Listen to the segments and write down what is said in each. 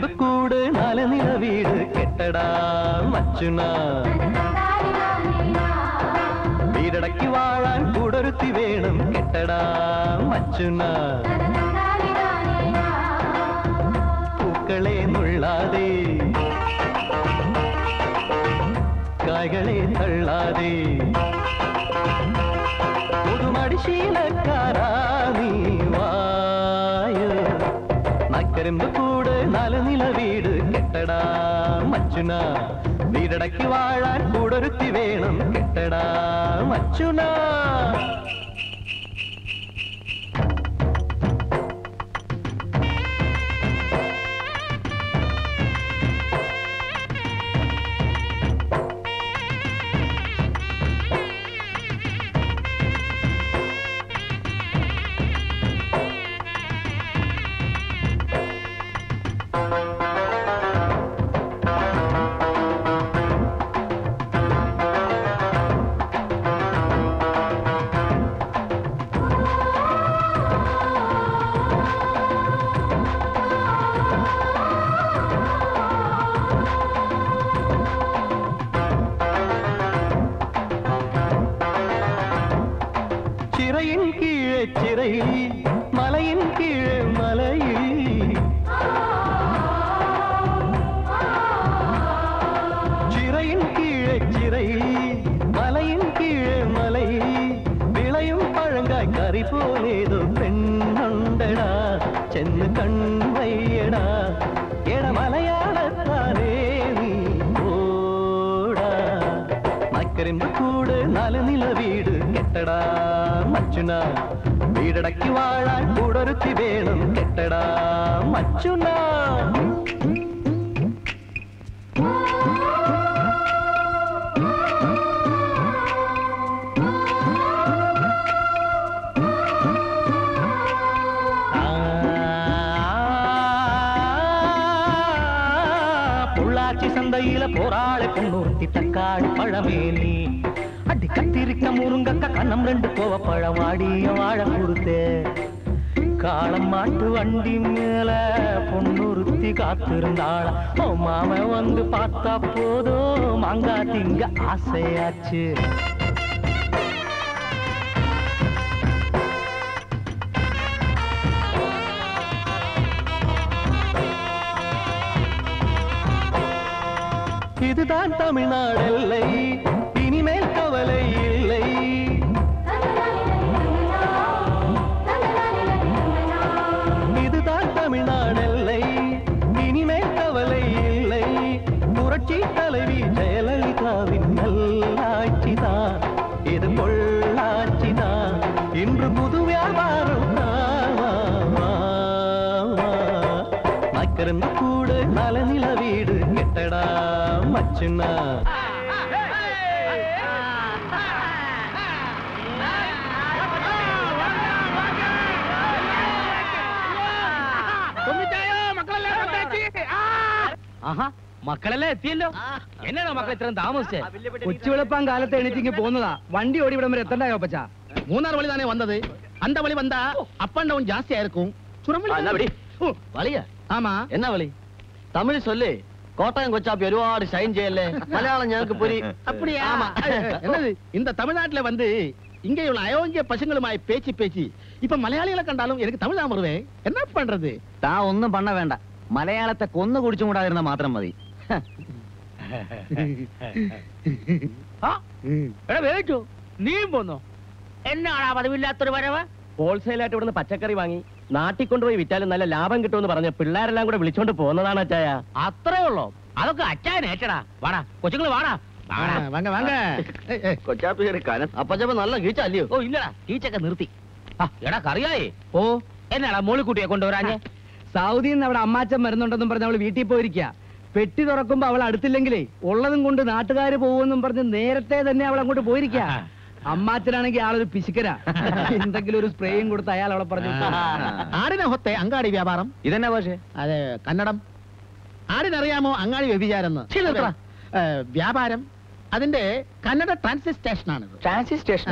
നക്കരിമ്പ് നല നില വീട് കെട്ടടാ മച്ചുണ വീടടക്കി വാഴാൻ കൂടൊരുത്തി വേണം കെട്ടടാ മച്ചുണ പൂക്കളെ നുള്ളാതെ കായ്കളെ തള്ളാതെ. പുതുമടിശീലക്കാരാ നീ വായോ. നക്കരിമ്പ് കൂട് നാല് നില വീട് കെട്ടടാ മച്ചുന. വീടടക്കി വാഴാൻ കൂടൊരുത്തി വേണം കെട്ടടാ മച്ചുന. താമസിച്ചേ കൊച്ചുവിളപ്പാൻ കാലത്ത് എണീറ്റിങ്ങ് പോന്നതാ വണ്ടി ഓടി ഇവിടം വരെ എത്തണ്ടായോ പച്ച மூணார் வழி தானே வந்தது அந்த வழி வந்தா அப் அண்ட் டவுன் ஜாஸ்தியா இருக்கும் சுரமணி വളിയ ஆமா എന്നാ വളി തമിഴ് ചൊല്ല് കോട്ടയം കൊച്ചാപ്പി ഒരുപാട് ഷൈൻ ചെയ്യല്ലേ മലയാളം ഞങ്ങൾക്ക് പൊരി அப்படியா ஆமா என்னது இந்த தமிழ்நாட்டுல வந்து இங்க உள்ள அயோக்கிய பசங்களுமாய் பேச்சு பேச்சு இப்ப மலையாளிகளை கண்டாலும் எனக்கு தமிழ் தான் வருவேன் என்ன பண்றது താ ഒന്നും പണ്ണ വേണ്ട മലയാളത്തെ കൊന്നു കുടിച്ചും കൂടാതിരുന്ന മാത്രം മതി വേവിച്ചു പതിവില്ലാത്തൊരു വരവ്? ഹോൾസെയിലായിട്ട് ഇവിടുന്ന് പച്ചക്കറി വാങ്ങി നാട്ടിൽ കൊണ്ടുപോയി വിറ്റാലും നല്ല ലാഭം കിട്ടുമെന്ന് പറഞ്ഞ പിള്ളേരെല്ലാം കൂടെ വിളിച്ചോണ്ട് പോകുന്നതാണ് അച്ചായ. അത്രേ ഉള്ളു? അതൊക്കെ അച്ചായ നേച്ചടാ വാടാ കൊച്ചുങ്ങൾ വാടാ. നല്ല അല്ലയോ ഓ ഇല്ലടാ. നിർത്തി. എടാ കറിയായി. ഓ എന്നാടാ മോളിക്കുട്ടിയെ കൊണ്ടുവരാഞ്ഞേ? സൗദിന്ന് അവിടെ അമ്മാച്ചൻ വരുന്നുണ്ടെന്നും പറഞ്ഞ് അവൾ വീട്ടിൽ പോയിരിക്കാ. പെട്ടി തുറക്കുമ്പോ അവൾ അടുത്തില്ലെങ്കിലേ ഉള്ളതും കൊണ്ട് നാട്ടുകാര് പോകുമെന്നും പറഞ്ഞ് നേരത്തെ തന്നെ അവൾ അങ്ങോട്ട് പോയിരിക്ക. അമ്മാച്ചനാണെങ്കിൽ ആളൊരു പിശുക്കരാ എന്തെങ്കിലും ഒരു സ്പ്രേയും കൊടുത്ത് അയാൾ അവളെ പറഞ്ഞു ആടിനെ ഹൊത്തെ അങ്കാടി വ്യാപാരം. ഇതന്നെ പക്ഷേ അതെ കന്നഡം. ആടിനറിയാമോ അങ്ങാടി വ്യഭിചാരെന്ന്? ശരി, വ്യാപാരം. അതിന്റെ കന്നഡ ട്രാൻസിറ്റ് ആണ് ട്രാൻസിറ്റ് സ്റ്റേഷൻ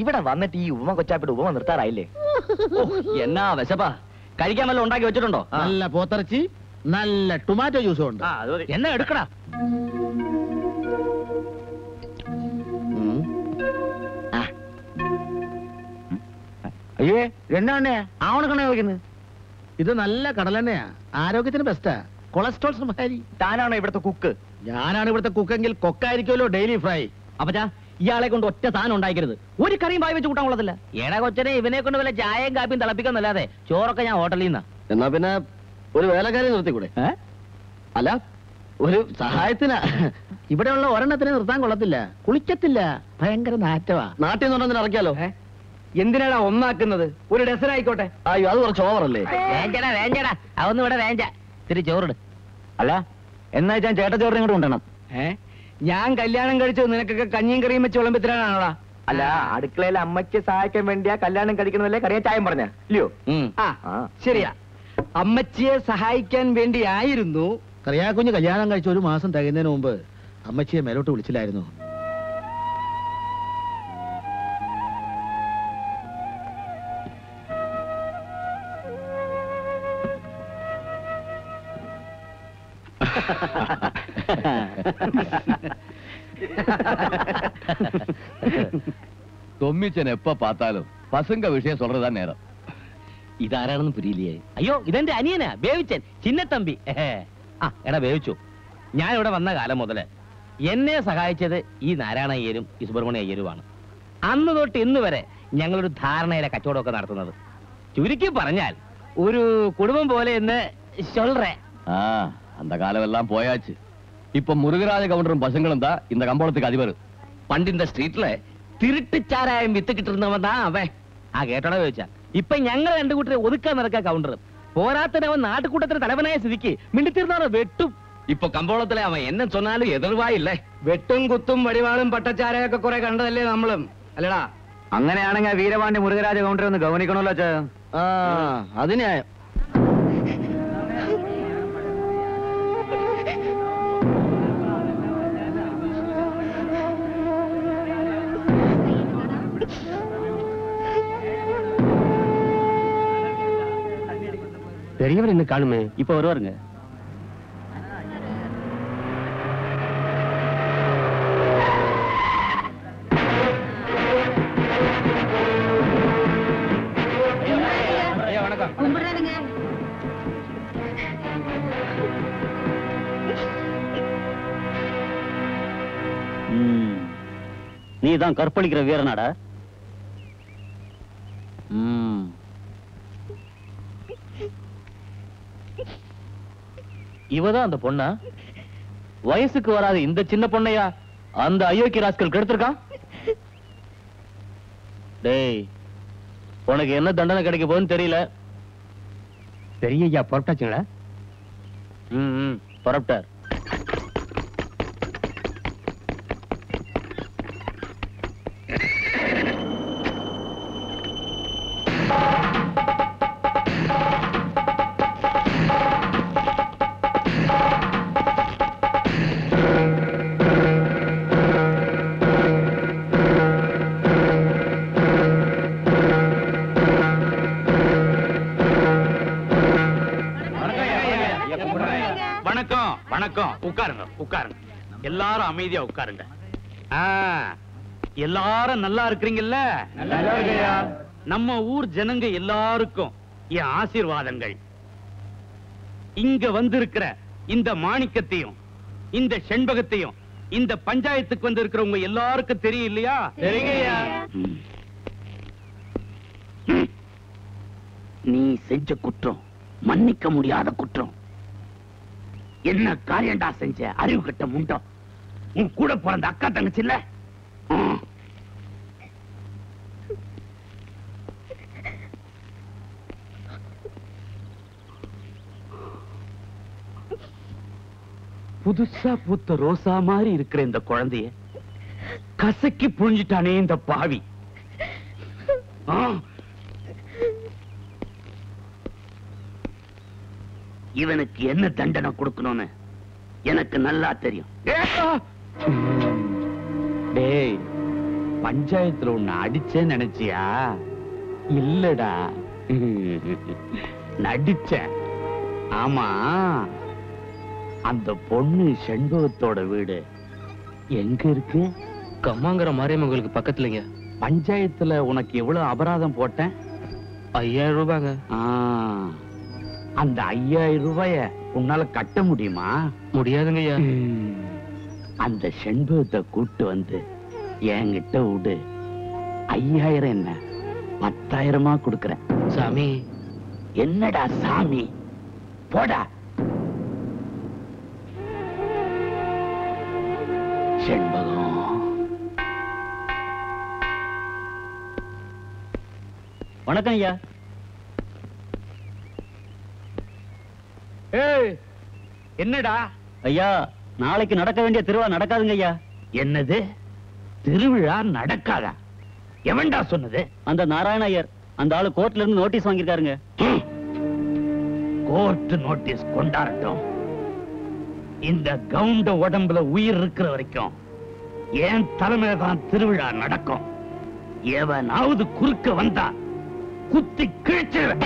ഇവിടെ വന്നിട്ട് ഈ ഉമ്മ കൊച്ചാപ്പിട്ട് ഉപമ നിർത്താറായില്ലേ? എന്നാ വിശപ്പാ. കഴിക്കാൻ വല്ല ഉണ്ടാക്കി വെച്ചിട്ടുണ്ടോ? അല്ല നല്ല പോത്തിറച്ചി നല്ല ടൊമാറ്റോ ജ്യൂസും ഉണ്ട്. എന്നാ എടുക്കടാ. അയ്യേ എന്നാ ആവണക്കണ ചോദിക്കുന്നത്? ഇത് നല്ല കടലെണ്ണയാ ആരോഗ്യത്തിന് ബെസ്റ്റാ കൊളസ്ട്രോൾ സംഹാരി. താനാണോ ഇവിടുത്തെ കുക്ക് ഞാനാണ് ഇവിടുത്തെ കുക്കെങ്കിൽ കൊക്കായിരിക്കുമല്ലോ ഡെയിലി ഫ്രൈ അപ്പച്ചാ ഇയാളെ കൊണ്ട് ഒറ്റ സാധനം ഉണ്ടാക്കരുത് ഒരു കറിയും വായി വെച്ച് കൂട്ടാൻ കൊള്ളത്തില്ല. ഏടാ കൊച്ചനെ ഇവനെ കൊണ്ട് വല്ല ചായയും കാപ്പിയും തിളപ്പിക്കുന്നല്ലാതെ ചോറൊക്കെ ഞാൻ ഹോട്ടലിൽ നിന്നാ. എന്നാ പിന്നെ ഒരു വേലക്കാരി നിർത്തിക്കൂടെ? അല്ല ഒരു സഹായത്തിനാ. ഇവിടെയുള്ള ഒരെണ്ണത്തിനെ നിർത്താൻ കൊള്ളത്തില്ല. കുളിക്കത്തില്ല. ഭയങ്കര നാറ്റവാ. നാട്ടിൽ നിന്ന് ഇറക്കിയാലോ? എന്തിനാടാ ഒന്നാക്കുന്നത്? ഒരു ഡസൻ ആയിക്കോട്ടെ അയ്യോ അത് കുറച്ച് ഓവറല്ലേ? വേഞ്ചടാ വേഞ്ചടാ അതൊന്നും ഇവിടെ വേഞ്ച ഇത്തിരി ചോറിട്. അല്ല എന്നാ ഞാൻ ചേട്ട ചോറിനെ ഇങ്ങോട്ട് കൊണ്ടുവരണം. ഏ? ഞാൻ കല്യാണം കഴിച്ചത് നിനക്കൊക്കെ കഞ്ഞിയും കറിയും വെച്ച് വിളമ്പത്തിനാണോടാ അല്ല അടുക്കളയിൽ അമ്മയ്ക്ക് സഹായിക്കാൻ വേണ്ടിയാ കല്യാണം കഴിക്കണമല്ലേ കറിയാ ചായം പറഞ്ഞ. ഇല്ലയോ? ആ. ശരിയാ. അമ്മച്ചിയെ സഹായിക്കാൻ വേണ്ടിയായിരുന്നു കറിയാക്കുഞ്ഞ് കല്യാണം കഴിച്ച ഒരു മാസം തികയുന്നതിന് മുമ്പ് അമ്മച്ചിയെ മേലോട്ട് വിളിച്ചില്ലായിരുന്നു தொம்மிச்சன் எப்ப பார்த்தாலும் பசங்க விஷயம் சொல்றதா நேரம் ഇതാരാണെന്ന് പുരിയില്ലേ അയ്യോ ഇതെന്റെ അനിയനാ ബേവിച്ചൻ ചിന്നത്തമ്പി ആ എടാ ബേവിച്ചു ഞാൻ ഇവിടെ വന്ന കാലം മുതല് എന്നെ സഹായിച്ചത് ഈ നാരായണ അയ്യരും ഈ സുബ്രഹ്മണ്യ അയ്യരുമാണ് അന്ന് തൊട്ട് ഇന്ന് വരെ ഞങ്ങളൊരു ധാരണയിലെ കച്ചവടമൊക്കെ നടത്തുന്നത് ചുരുക്കി പറഞ്ഞാൽ ഒരു കുടുംബം പോലെ എന്ന് ചൊല്ലേ ஆ, அந்த காலம் எல்லாம் போயாச்சு இப்ப முருகராஜ கவுண்டரும் பசங்களும் தான் இந்த கம்பளத்துக்கு அதிபர் പണ്ട് இந்த സ്ട്രീറ്റില് തിരുട്ടിച്ചാരായം വിത്ത് കിട്ടുന്നവൻ താ അവൻ ആ കേട്ടോടെ ചോദിച്ചാ ഇപ്പൊ ഞങ്ങൾ രണ്ടു കൂട്ടരെ ഒതുക്കാൻ നടക്കാ കൗണ്ടർ പോരാത്തന്നെ അവൻ നാട്ടുകൂട്ടത്തിന് തലവനായ സ്ഥിതിക്ക് മിണ്ടിത്തീർന്നാണ് വെട്ടും? ഇപ്പൊ കമ്പോളത്തിലെ അവൻ എന്നെ ചൊന്നാലും എതിർവായില്ലേ? വെട്ടും കുത്തും വടിവാളും പട്ടച്ചാരയൊക്കെ കുറെ കണ്ടതല്ലേ നമ്മളും? അല്ലടാ. അങ്ങനെയാണെങ്കിൽ വീരപാണ്ഡ്യ മുരുകരാജ കൗണ്ടർ ഒന്ന് ഗവനിക്കണമല്ലോ അച്ഛാ. ആ അത് பெரியவர் என்ன காணுமே? இப்ப வருவாருங்க. கும்பிடுறேனுங்க நீ தான் கற்பழிக்கிற வீரனாடா. ம். இவதான் அந்த பொண்ணா? வயசுக்கு வராத இந்த சின்ன பொண்ணையா? அந்த அயோக்கிய ராஸ்கல் கெடுத்திருக்கான் டேய் உனக்கு என்ன தண்டனை கிடைக்க போகுதுன்னு தெரியல. பெரிய ஐயா புறப்பட்டாச்சுங்களா ம் ம், புறப்பட்டார் அமைதியா உட்காருங்க. எல்லாரும் நல்லா இருக்கிறீங்கல்ல? நம்ம ஊர் ஜனங்க எல்லாருக்கும் என் ஆசீர்வாதங்கள். இங்க வந்திருக்கிற இந்த மாணிக்கத்தையும் இந்த செண்பகத்தையும் இந்த பஞ்சாயத்துக்கு வந்திருக்கிறவங்க எல்லாருக்கும் தெரியும் இல்லையா தெரியுங்கய்யா நீ செஞ்ச குற்றம் மன்னிக்க முடியாத குற்றம். என்ன காரியண்டா செஞ்ச அறிவு கட்ட முண்டம்? உன் கூட பிறந்த அக்கா தங்கச்சி இல்ல? புதுசா பூத்த ரோசா மாதிரி இருக்கிற இந்த குழந்தைய கசக்கி புழிஞ்சிட்டானே இந்த பாவி. ஆ. இவனுக்கு என்ன தண்டனை கொடுக்கணும்னு எனக்கு நல்லா தெரியும். டேய் பஞ்சாயத்துல உன்னை அடிச்சேன்னு நினைச்சியா? இல்லடா. நடிச்சேன். ஆமா அந்த பொண்ணு செண்பகத்தோட வீடு. எங்க இருக்கு? கம்மாங்கிற மாரியம்மன் கோயிலுக்கு பக்கத்துலங்க. பஞ்சாயத்துல உனக்கு எவ்வளவு அபராதம் போட்டேன்? ஐயாயிரம் ரூபாங்க. அந்த ஐயாயிரம் ரூபாய உன்னால கட்ட முடியுமா? முடியாதுங்க ஐயா அந்த செண்பகத்தை கூட்டு வந்து என்கிட்ட விடு. ஐயாயிரம் என்ன? பத்தாயிரமா கொடுக்கறேன். சாமி என்னடா சாமி? போடா. செண்பகம். வணக்கம் ஐயா. ஏய் என்னடா? ஐயா நாளைக்கு நடக்க வேண்டிய திருவிழா நடக்காதுங்க ஐயா. என்னது? திருவிழா நடக்காதா? எவன்டா சொன்னது? அந்த நாராயண ஐயர் அந்த ஆளு கோர்ட்ல இருந்து நோட்டீஸ் வாங்கியிருக்காருங்க. கோர்ட் நோட்டீஸ் கொண்டாடட்டும். இந்த கவுண்ட உடம்புல உயிர் இருக்கிற வரைக்கும் என் தலைமையில தான் திருவிழா நடக்கும்? எவனாவது குறுக்க வந்தா குத்தி கிழிச்சிருவேன்.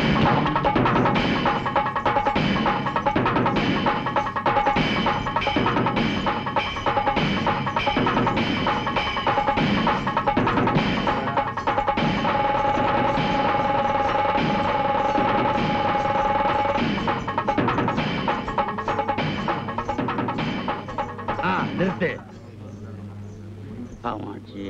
ஆமாச்சி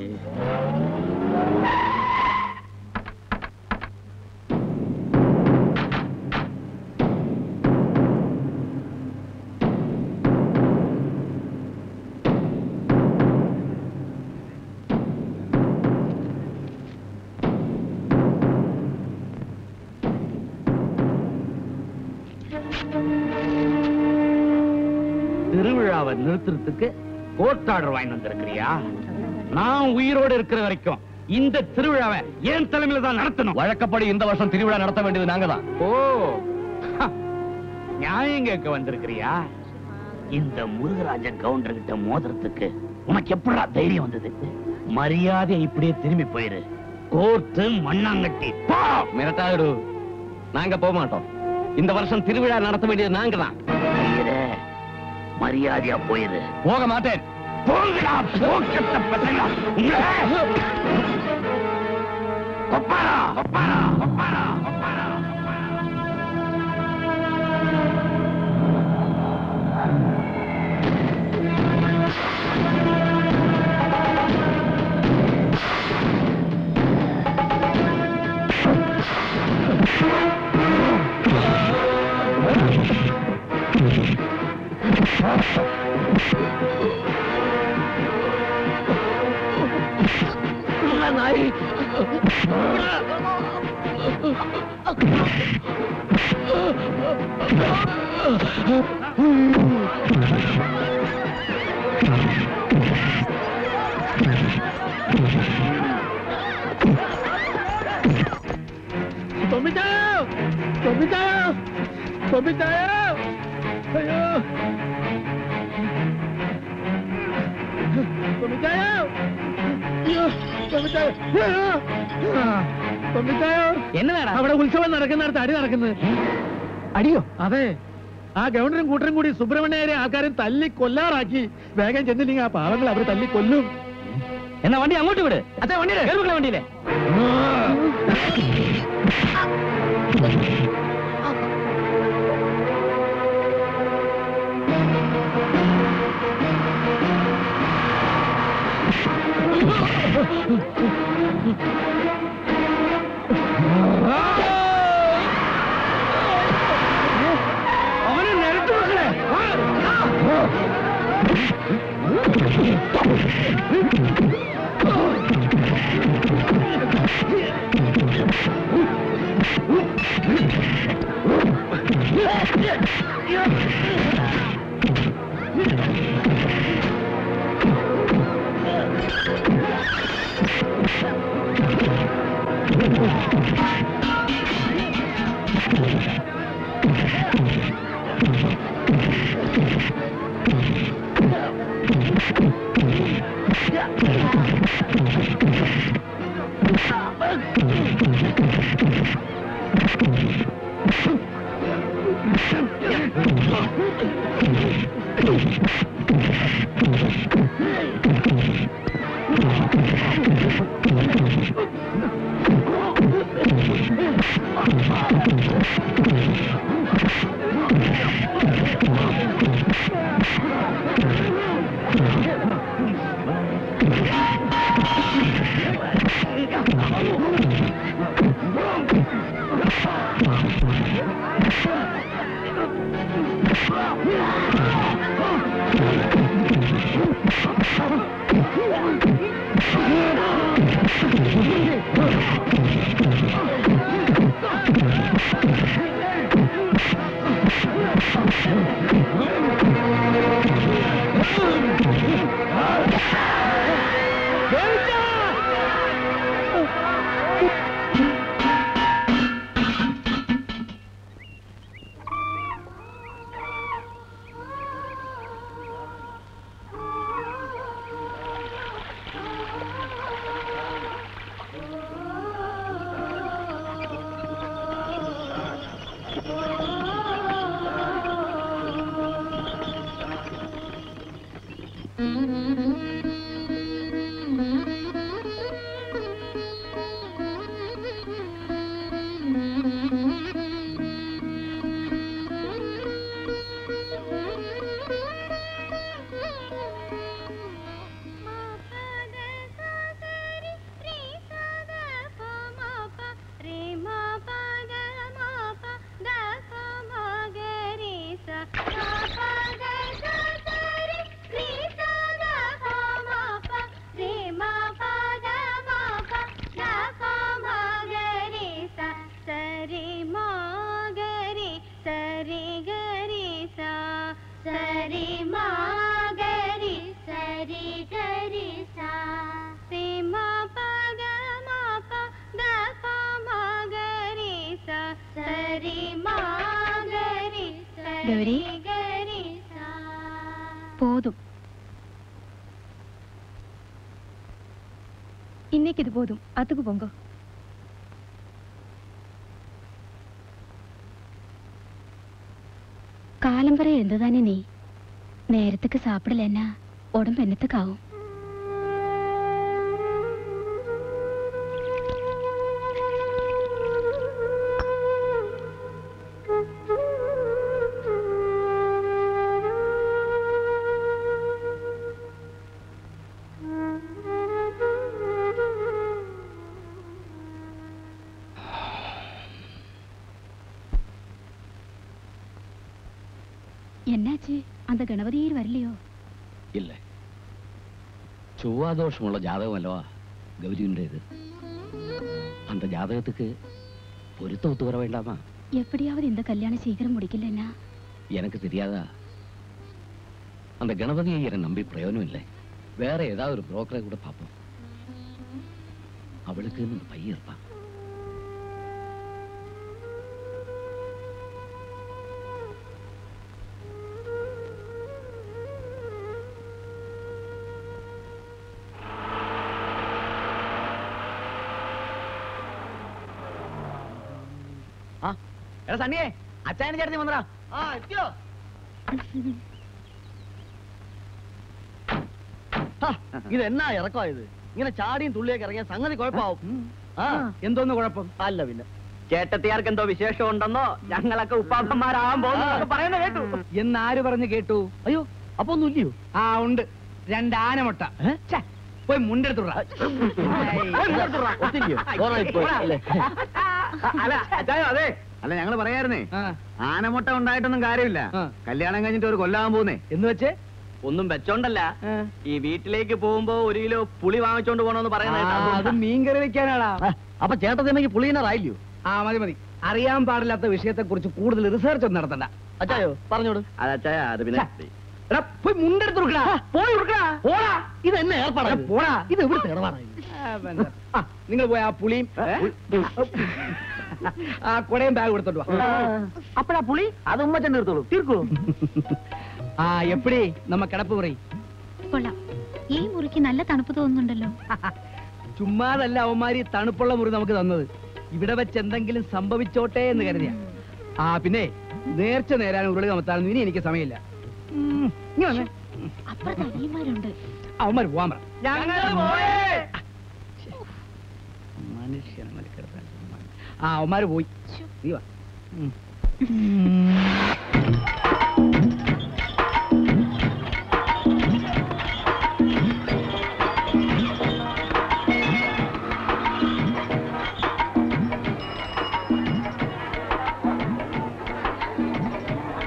திருவிழாவை நிறுத்துறதுக்கு கோர்ட் ஆர்டர் வாங்கி வந்திருக்கிறியா? நான் உயிரோடு இருக்கிற வரைக்கும் இந்த திருவிழாவை என் தலைமையில தான் நடத்தணும்? வழக்கப்படி இந்த வருஷம் திருவிழா நடத்த வேண்டியது நாங்க தான் ஓ நியாயம் கேட்க வந்திருக்கிறியா? இந்த முருகராஜ கவுண்டர் கிட்ட மோதுறதுக்கு உனக்கு எப்படா தைரியம் வந்தது? மரியாதை இப்படியே திரும்பி போயிரு. கோர்த்து மண்ணாங்கட்டி. போ! மிரட்டாடு நாங்க போக மாட்டோம். இந்த வருஷம் திருவிழா நடத்த வேண்டியது நாங்க தான் மரியாதையா போயிரு. போக மாட்டேன். போங்கடா போக்கத்த உங்களை. ஒப்பாரா ஒப்பாரா 死なない飛びたよ飛びたよ飛びたよ അവിടെ ഉത്സവം നടക്കുന്നിടത്ത് അടി നടക്കുന്നത്. അടിയോ? അതെ. ആ ഗവർണറും കൂട്ടരും കൂടി സുബ്രഹ്മണ്യരെ ആൾക്കാരും തല്ലി കൊല്ലാറാക്കി വേഗം ചെന്നില്ലെങ്കിൽ ആ പാവങ്ങൾ അവർ തല്ലി കൊല്ലും. എന്നാ വണ്ടി അങ്ങോട്ട് വിട്. അച്ഛാ വണ്ടി കേറുമക്കളെ വണ്ടിയിലെ? അവനെ നിരത്തി വെക്കണേ Yeah! No. ಮನೆಗಿದು പോതും. ಅದಕ್ಕೂ പൊങ്കോ. കാലം വരെ തന്നെ നീ? നേരത്തേക്ക് സാപ്പിടലെന്നാ ഉടമ്പെന്നത്തേക്കാവും ദോഷമുള്ള ജാതകമല്ലോ ഗൗരിയുടേത് അന്റെ ജാതകത്തിക്ക് പൊരുത്ത ഒത്തുപറ വേണ്ടാമാ എപ്പടിയാവ് എന്ത് കല്യാണം ശീകരം മുടിക്കില്ല എന്നാ? എനക്ക് തിരിയാതാ. അന്ത ഗണപതി അയ്യരെ നമ്പി പ്രയോജനമില്ലേ? വേറെ ഏതാ ഒരു ബ്രോക്കറെ കൂടെ പാപ്പം? അവൾക്ക് പയ്യർപ്പാ എടാ അച്ഛനെ അച്ചായനെ ചേട്ടൻ വന്നടാ. ആ എത്തിയോ? ഇത് എന്നാ ഇറക്കമായത് ഇങ്ങനെ ചാടിയും തുള്ളിയൊക്കെ ഇറങ്ങിയ സംഗതി കുഴപ്പമാവും. ആ എന്തോന്ന് കുഴപ്പം? അല്ല പിന്നെ. ചേട്ടത്തിയാർക്ക് എന്തോ വിശേഷം ഉണ്ടെന്നോ? ഞങ്ങളൊക്കെ ഉപ്പാപ്പന്മാരാവാൻ പോകുന്നു പറയുന്നത് കേട്ടു. എന്നാര് പറഞ്ഞു കേട്ടു? അയ്യോ അപ്പൊ ഒന്നും ഇല്ലയോ? ആ ഉണ്ട്. രണ്ടാനമുട്ട പോയി മുണ്ടെടുത്തുള്ള അതെ. അല്ല ഞങ്ങൾ പറയായിരുന്നേ. ആനമുട്ട ഉണ്ടായിട്ടൊന്നും കാര്യമില്ല. കല്യാണം കഴിഞ്ഞിട്ട് ഒരു കൊല്ലാൻ പോകുന്നേ എന്ന് വെച്ചേ? ഒന്നും വെച്ചോണ്ടല്ല. ഈ വീട്ടിലേക്ക് പോകുമ്പോ ഒരു കിലോ പുളി വാങ്ങിച്ചോണ്ട് പോണോന്ന് പറയുന്നത് അത് മീൻകറി വെക്കാനാടാ. ആ, അപ്പൊ ചേട്ടത്തിനെങ്കിൽ പുളിയനാറായില്ലയോ ആ മതി മതി. അറിയാൻ പാടില്ലാത്ത വിഷയത്തെ കുറിച്ച് കൂടുതൽ റിസർച്ച് ഒന്നും നടത്തണ്ട. അച്ചായോ പറഞ്ഞോട് അതച്ചായ അച്ചായ അത് പിന്നെ പോയി മുണ്ടെടുത്ത് കൊടുക്കടാ പോയി കൊടുക്കടാ പോടാ. ഇത് എന്നെ ഏർപ്പാടാ പോടാ. ഇത് എവിടുത്തെ നിങ്ങൾ പോയാ ആ പുളിയും ആ കുടയും ബാഗ് കൊടുത്തോട്ട് വാ. അപ്പഴാ പുളി? അത് ഉമ്മച്ചൻ എടുത്തോളൂ തീർക്കൂ. ആ എപ്പടി? നമ്മ കിടപ്പ് പറയും കൊള്ളാം. ഈ മുറിക്ക് നല്ല തണുപ്പ് തോന്നുന്നുണ്ടല്ലോ. ചുമ്മാതല്ല അവന്മാരി തണുപ്പുള്ള മുറി നമുക്ക് തന്നത്. ഇവിടെ വെച്ച് എന്തെങ്കിലും സംഭവിച്ചോട്ടെ എന്ന് കരുതിയ. ആ പിന്നെ നേർച്ച നേരാനും ഉരുളി കമത്താനും ഇനി എനിക്ക് സമയമില്ല. അവന്മാർ പോവാൻ മനുഷ്യനെ ആ അവന്മാര് പോയി. നീ വാ.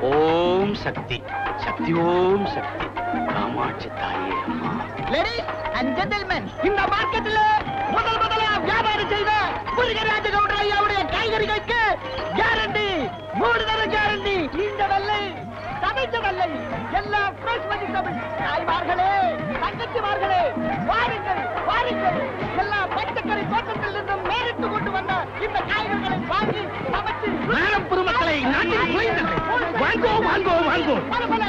ഓം ശക്തി. ശക്തി ഓം ശക്തി. കാമാക്ഷി തായേ അമ്മ. ലേഡീസ് ആൻഡ് ജെന്റിൽമെൻ ഇൻ சமைச்ச எல்லா ஃப்ரெஷ் வெஜிடபிள் தாய்மார்களே தங்கச்சிமார்களே வாருங்கள் வாருங்கள். எல்லா பச்சைக்கறி தோட்டத்தில் இருந்தும் நேரிட்டு கொண்டு வந்த இந்த காய்கறிகளை வாங்கி சமைச்சு நேரம் பெருமக்களை நாட்டில் குறைந்தது வாங்கோ வாங்கோ வாங்கோ.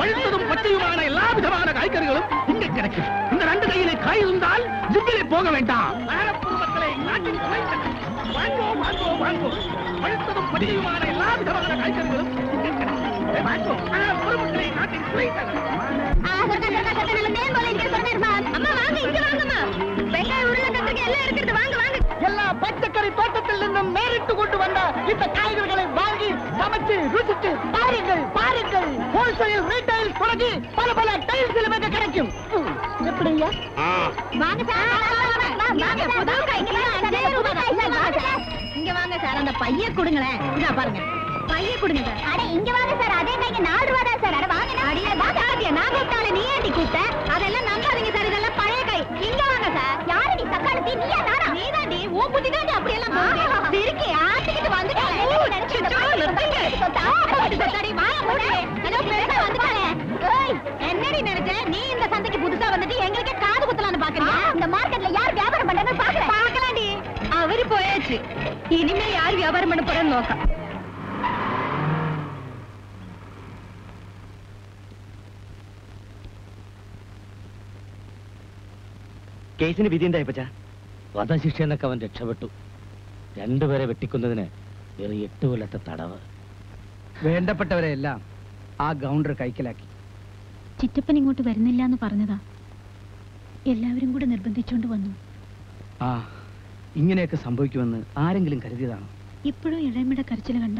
பழுத்ததும் பச்சையுமான எல்லா விதமான காய்கறிகளும் இங்க கிடைக்கும். இந்த ரெண்டு கையிலே காய் இருந்தால் ஜிப்பிலே போக வேண்டாம். மேடம் பெருமக்களை நாட்டில் குறைந்தது வாங்கோ வாங்கோ வாங்கோ. பழுத்ததும் பச்சையுமான எல்லா விதமான காய்கறிகளும் எல்லா பச்சைக்கறி தோட்டத்தில் இருந்தும் நேரிட்டு கொண்டு வந்த இந்த காய்கறிகளை வாங்கி சமைச்சு ருசிச்சு பாருங்கள் பாருங்கள் ஹோல்சேல் ரீட்டைல் தொடங்கி பல பல டைல்ஸ் கிடைக்கும் எப்படிங்க வாங்க சார் வாங்க இங்க வாங்க சார் அந்த பைய கொடுங்களேன் இதா பாருங்க பைய கொடுங்க அட இங்க வாங்க சார். அதே காய்க்கு நாலு ரூபா தான் சார். அட வாங்க அடியே வாங்க நான் கூப்பிட்டாலே நீ ஏண்டி கூப்பிட்ட? அதெல்லாம் நம்பாதீங்க சார். இதெல்லாம் பழைய காய் இங்க வாங்க சார். யாரு நீ? தக்காளி நீயா நானா நீ தாண்டி ஓ புத்தி தாண்டி அப்படி எல்லாம் போகுது. இருக்கே ஆட்டிக்கிட்டு வந்துட்டாலே என்னடி நினைச்ச? நீ இந்த சந்தைக்கு புதுசா வந்துட்டு எங்களுக்கே காது குத்தலாம்னு பாக்குறியா? இந்த மார்க்கெட்ல யார் வியாபாரம் பண்றாங்கன்னு பாக்கல பாக்கலாம்டி. அவரு போயாச்சு. இனிமே யார் வியாபாரம் பண்ண போறேன்னு நோக்கம். കേസിന് വിധി എന്താ ഇപ്പച്ച വധശിക്ഷ എന്നൊക്കെ അവൻ രക്ഷപ്പെട്ടു. രണ്ടുപേരെ വെട്ടിക്കുന്നതിന് വെറും എട്ട് കൊല്ലത്തെ തടവ്. വേണ്ടപ്പെട്ടവരെ എല്ലാം ആ ഗൗണ്ടർ കൈക്കലാക്കി. ചിറ്റപ്പൻ ഇങ്ങോട്ട് വരുന്നില്ല എന്ന് പറഞ്ഞതാ. എല്ലാവരും കൂടെ നിർബന്ധിച്ചുകൊണ്ട് വന്നു. ആ ഇങ്ങനെയൊക്കെ സംഭവിക്കുമെന്ന് ആരെങ്കിലും കരുതിയതാണോ? ഇപ്പോഴും ഇളയമ്മയുടെ കരച്ചിൽ കണ്ട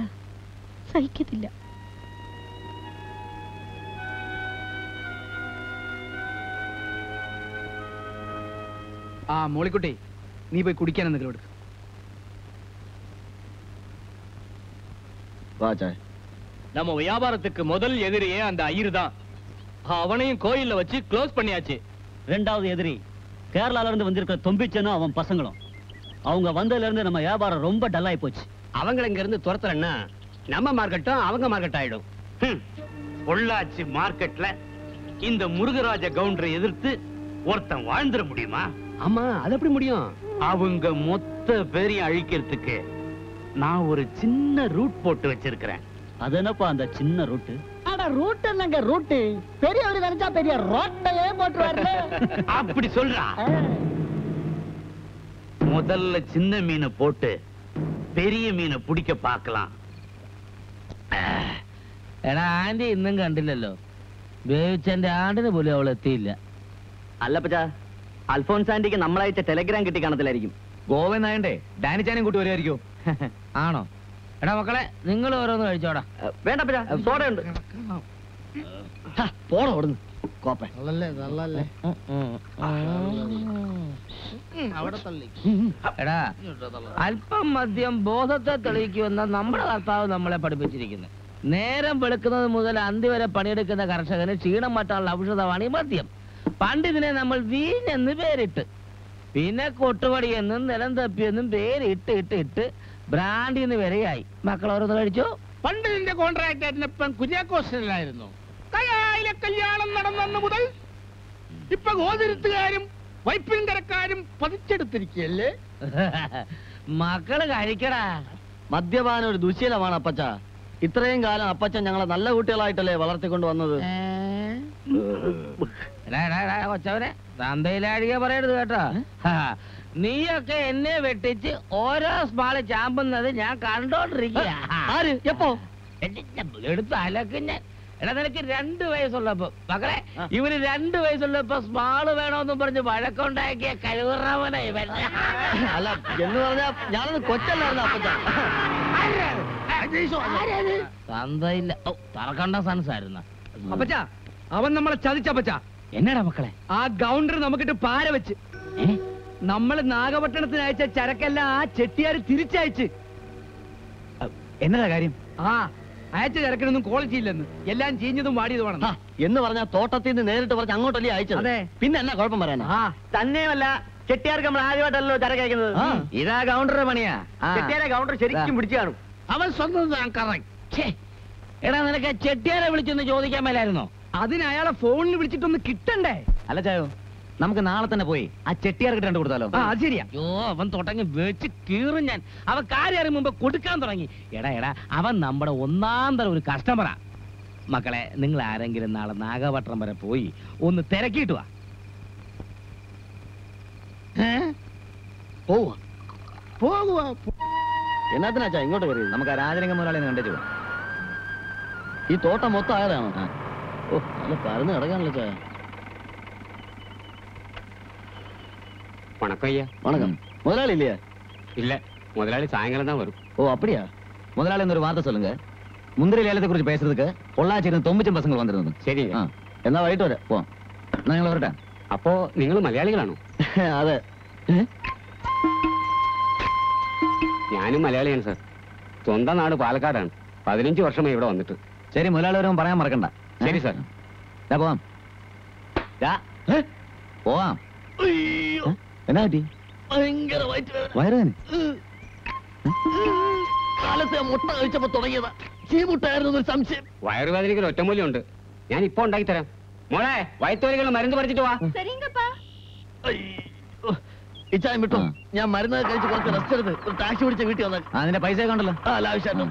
സഹിക്കത്തില്ല. ആ മോളിക്കുട്ടി നീ പോയി കുടിക്കാൻ എന്തെങ്കിലും എടുക്കും வா சாய் நம்ம வியாபாரத்துக்கு முதல் எதிரியே அந்த ஐயர் தான் அவனையும் கோயில்ல வச்சு க்ளோஸ் பண்ணியாச்சு ரெண்டாவது எதிரி கேரளால இருந்து வந்திருக்கிற தொம்பிச்சனும் அவன் பசங்களும் அவங்க வந்ததுல இருந்து நம்ம வியாபாரம் ரொம்ப டல்லாகி போச்சு அவங்கள இங்க இருந்து துரத்துறேன்னா நம்ம மார்க்கெட்டும் அவங்க மார்க்கெட் ஆயிடும் ஹம். பொள்ளாச்சி மார்க்கெட்ல இந்த முருகராஜ கவுண்டரை எதிர்த்து ஒருத்தன் வாழ்ந்துட முடியுமா ஆமா அது எப்படி முடியும் அவங்க மொத்த பேரையும் அழிக்கிறதுக்கு நான் ஒரு சின்ன ரூட் போட்டு வச்சிருக்கிறேன் அது என்னப்பா அந்த சின்ன ரூட்டு அட ரூட் என்னங்க ரூட் பெரியவர் நினைச்சா பெரிய ரோட்டையே போட்டுருவாரு அப்படி சொல்றா முதல்ல சின்ன மீனை போட்டு பெரிய மீனை பிடிக்க பார்க்கலாம் എടാ ആന്റി ഇന്നും കണ്ടില്ലല്ലോ വേവിച്ചെന്റെ ആണ്ടിന് പോലും അവൾ എത്തിയില്ല അൽഫോൺസ് ആന്റിക്ക് നമ്മളയച്ച ടെലഗ്രാം കിട്ടി കാണത്തില്ലായിരിക്കും. ഗോവൻ നായണ്ടേ ഡാനിച്ചാനും കൂട്ടി വരുമായിരിക്കും ആണോ? എടാ മക്കളെ നിങ്ങൾ ഓരോന്ന് കഴിച്ചോടാ. വേണ്ട പിന്നെ സോഡയുണ്ട്. പോണോ എടാ അല്പം മദ്യം ബോധത്തെ തെളിയിക്കുമെന്ന നമ്മുടെ കർത്താവ് നമ്മളെ പഠിപ്പിച്ചിരിക്കുന്നത് നേരം വെളുക്കുന്നത് മുതൽ അന്തി വരെ പണിയെടുക്കുന്ന കർഷകന് ക്ഷീണം മാറ്റാനുള്ള ഔഷധമാണ് ഈ മദ്യം. പണ്ടിതിനെ നമ്മൾ വീഞ്ഞെന്ന് പേരിട്ട്. പിന്നെ കൊട്ടുപടി എന്നും നിലം തപ്പിയെന്നും പേരിട്ട് ഇട്ട് ഇട്ട് ബ്രാൻഡിന്ന് വരെയായി. മക്കൾ ഓരോ കഴിച്ചോ പണ്ട് നിന്റെ കോൺട്രാക്ട് കയായിലെ കല്യാണം നടന്നു മുതൽ ഇപ്പൊ ഗോതിരുത്തുകാരും വൈപ്പിൻകരക്കാരും പതിച്ചെടുത്തിരിക്കല്ലേ മക്കൾ കഴിക്കടാ. മദ്യപാനം ഒരു ദുശീലമാണ് അപ്പച്ച. ഇത്രയും കാലം അപ്പച്ച ഞങ്ങളെ നല്ല കുട്ടികളായിട്ടല്ലേ വളർത്തിക്കൊണ്ട് വന്നത്? കൊച്ചവനെ തന്തയിലാഴിക പറയരുത് കേട്ടോ. നീയൊക്കെ എന്നെ വെട്ടിച്ച് ഓരോ സ്മാൾ ചാമ്പുന്നത് ഞാൻ കണ്ടോണ്ടിരിക്കുക ആര്? എപ്പോ? എടുത്ത് അലക്ക് ഞാൻ. എടാ നിനക്ക് രണ്ട് വയസ്സുള്ളപ്പോ മക്കളെ ഇവന് രണ്ട് വയസ്സുള്ളപ്പോ സ്മാൾ വേണമെന്നും പറഞ്ഞ് വഴക്കുണ്ടാക്കിയ കഴിവുറവനെ ഇവൻ. അല്ല എന്ന് പറഞ്ഞാ ഞാനത് കൊച്ചല്ലായിരുന്നു അപ്പച്ച തന്തയില്ല. ഓ തറക്കണ്ട സൻസായിരുന്ന. അപ്പച്ച അവൻ നമ്മളെ ചതിച്ചപ്പച്ച. എന്നടാ മക്കളെ? ആ ഗൗണ്ടർ നമുക്കിട്ട് പാര വെച്ച്. നമ്മൾ നാഗപട്ടണത്തിന് അയച്ച ചരക്കെല്ലാം ആ ചെട്ടിയാര് തിരിച്ചയച്ച്. എന്നതാ കാര്യം? ആ അയച്ച ചരക്കിനൊന്നും ക്വാളിറ്റി ഇല്ലെന്ന്. എല്ലാം ചീഞ്ഞതും വാടിയതുമാണ് എന്ന് പറഞ്ഞ തോട്ടത്തിൽ നിന്ന് നേരിട്ട് പറഞ്ഞ് അങ്ങോട്ടല്ലേ അയച്ചത്. അതെ. പിന്നെ എന്നാ കുഴപ്പം പറയാനാ? ആ. തന്നെയുമല്ല ചെട്ടിയാർക്ക് നമ്മൾ ആദ്യമായിട്ടല്ലോ ചരക്കയക്കുന്നത്. ഇതാ കൗണ്ടറുടെ പണിയാ. ചെട്ടിയാരെ കൗണ്ടർ ശരിക്കും പിടിച്ചു കാണും. അവൻ സ്വന്തം എടാ നിനക്ക് ചെട്ടിയാരെ വിളിച്ചൊന്ന് ചോദിക്കാൻ മേലായിരുന്നോ? അതിന് അയാളെ ഫോണിൽ വിളിച്ചിട്ടൊന്ന് കിട്ടണ്ടേ? അല്ല ചായോ നമുക്ക് നാളെ തന്നെ പോയി. ആ ചെട്ടിയാർ കിട്ടാണ്ട് കൊടുത്താലോ? ആ അത് ശരിയാ. അയ്യോ അവൻ തുടങ്ങി വെച്ച് കീറും ഞാൻ. അവൻ കാര്യം അറിയും മുമ്പ് കൊടുക്കാൻ തുടങ്ങി. എടാ എടാ അവൻ നമ്മുടെ ഒന്നാം തരം ഒരു കസ്റ്റമറാ മക്കളെ നിങ്ങൾ ആരെങ്കിലും നാളെ നാഗപട്ടണം വരെ പോയി ഒന്ന് തിരക്കിയിട്ട് വാ. എന്നാത്തിനാച്ചാ ഇങ്ങോട്ട് കയറി നമുക്ക് ആ രാജരംഗം മുതലാളിനെ കണ്ടേച്ചു ഈ തോട്ടം മൊത്തം ആയതാണോ ഓ നല്ല പരന്ന് കിടക്കാണല്ലോ ചായ வணக்கம் ஐயா வணக்கம் முதலாளி இல்லையா இல்ல முதலாளி சாயங்காலம் தான் வரும் ஓ அப்படியா முதலாளி இந்த ஒரு வார்த்தை சொல்லுங்க முந்திரி லேலத்தை குறித்து பேசுறதுக்கு பொள்ளாச்சி இருந்து தொம்பிச்சம் பசங்க வந்திருந்தது சரிங்க ആ എന്നാ വൈകിട്ട് വരാം പോ എന്നാ ഞങ്ങൾ വരട്ടെ അപ്പോ നിങ്ങൾ മലയാളികളാണോ അതെ ഞാനും മലയാളിയാണ് സാർ സ്വന്തം നാട് പാലക്കാടാണ് പതിനഞ്ച് വർഷമായി ഇവിടെ വന്നിട്ട് ശരി മുതലാളി വരുമ്പോൾ പറയാൻ മറക്കണ്ട ഏ? ശരി സാർ. ദാ പോവാം. ദാ. പോവാം. എന്നാ പറ്റി? വയറുവേന കാലത്തെ മുട്ട കഴിച്ചപ്പോ തുടങ്ങിയതാ. ഈ മുട്ടായിരുന്നു ഒരു സംശയം. വയറുവേദനയ്ക്ക് ഒരു ഒറ്റമൂല്യമുണ്ട്. ഞാൻ ഇപ്പൊ ഉണ്ടാക്കി തരാം മോളെ വയത്തോലികൾ മരുന്ന് പറിച്ചിട്ട് വാ. ഇച്ചായം വിട്ടോ. ഞാൻ മരുന്ന് കഴിച്ച് കുറച്ച് റെസ്റ്റ് എടുത്ത് ഒരു ടാക്സി പിടിച്ച വീട്ടിൽ വന്നാൽ അതിന്റെ പൈസ കണ്ടല്ലോ ആ ലാവശ്യം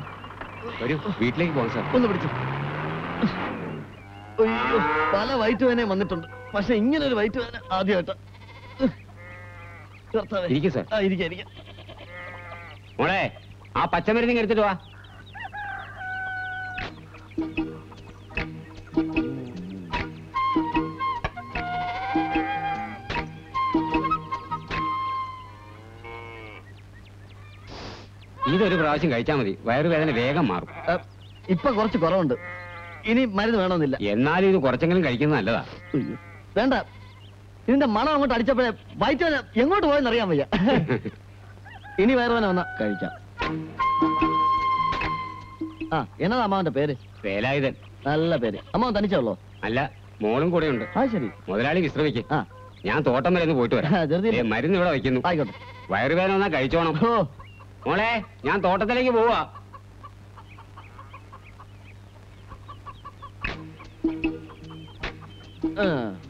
ഒരു വീട്ടിലേക്ക് പോകും സാർ. ഒന്ന് പിടിച്ചു. അയ്യോ പല വയറ്റ് വേനയും വന്നിട്ടുണ്ട്. പക്ഷെ ഇങ്ങനെ ഒരു വയറ്റ് വേന ആദ്യമായിട്ടാ. ഇരിക്കൂ സാർ. ആ ഇരിക്കാം ഇരിക്കാം. മോളെ ആ പച്ചമരുന്ന് എടുത്തിട്ട് വാ. ഇതൊരു പ്രാവശ്യം കഴിച്ചാൽ മതി. വയറുവേദന വേഗം മാറും. ഇപ്പൊ കുറച്ച് കുറവുണ്ട്. ഇനി മരുന്ന് വേണമെന്നില്ല. എന്നാലും ഇത് കുറച്ചെങ്കിലും കഴിക്കുന്നത് നല്ലതാ. വേണ്ട. ഇതിന്റെ മണം അങ്ങോട്ട് അടിച്ചപ്പോഴേ വയറ്റ് എങ്ങോട്ട് പോയെന്ന് അറിയാൻ വയ്യ. ഇനി വയറുവേന വന്നാ കഴിക്കാം. ആ എന്നതാ അമ്മാവന്റെ പേര്? വേലായുധൻ. നല്ല പേര്. അമ്മാവൻ തനിച്ചുള്ളോ അല്ല മോളും കൂടെ ഉണ്ട്. ആ ശരി. മുതലാളി വിശ്രമിക്കും. ആ. ഞാൻ തോട്ടം വരെ പോയിട്ട് വരാം. മരുന്ന് ഇവിടെ വയ്ക്കുന്നു. ആയിക്കോട്ടെ. വയറുവേദന വന്നാ കഴിച്ചോണം. ഓ. മോളെ ഞാൻ തോട്ടത്തിലേക്ക് പോവാ. 嗯。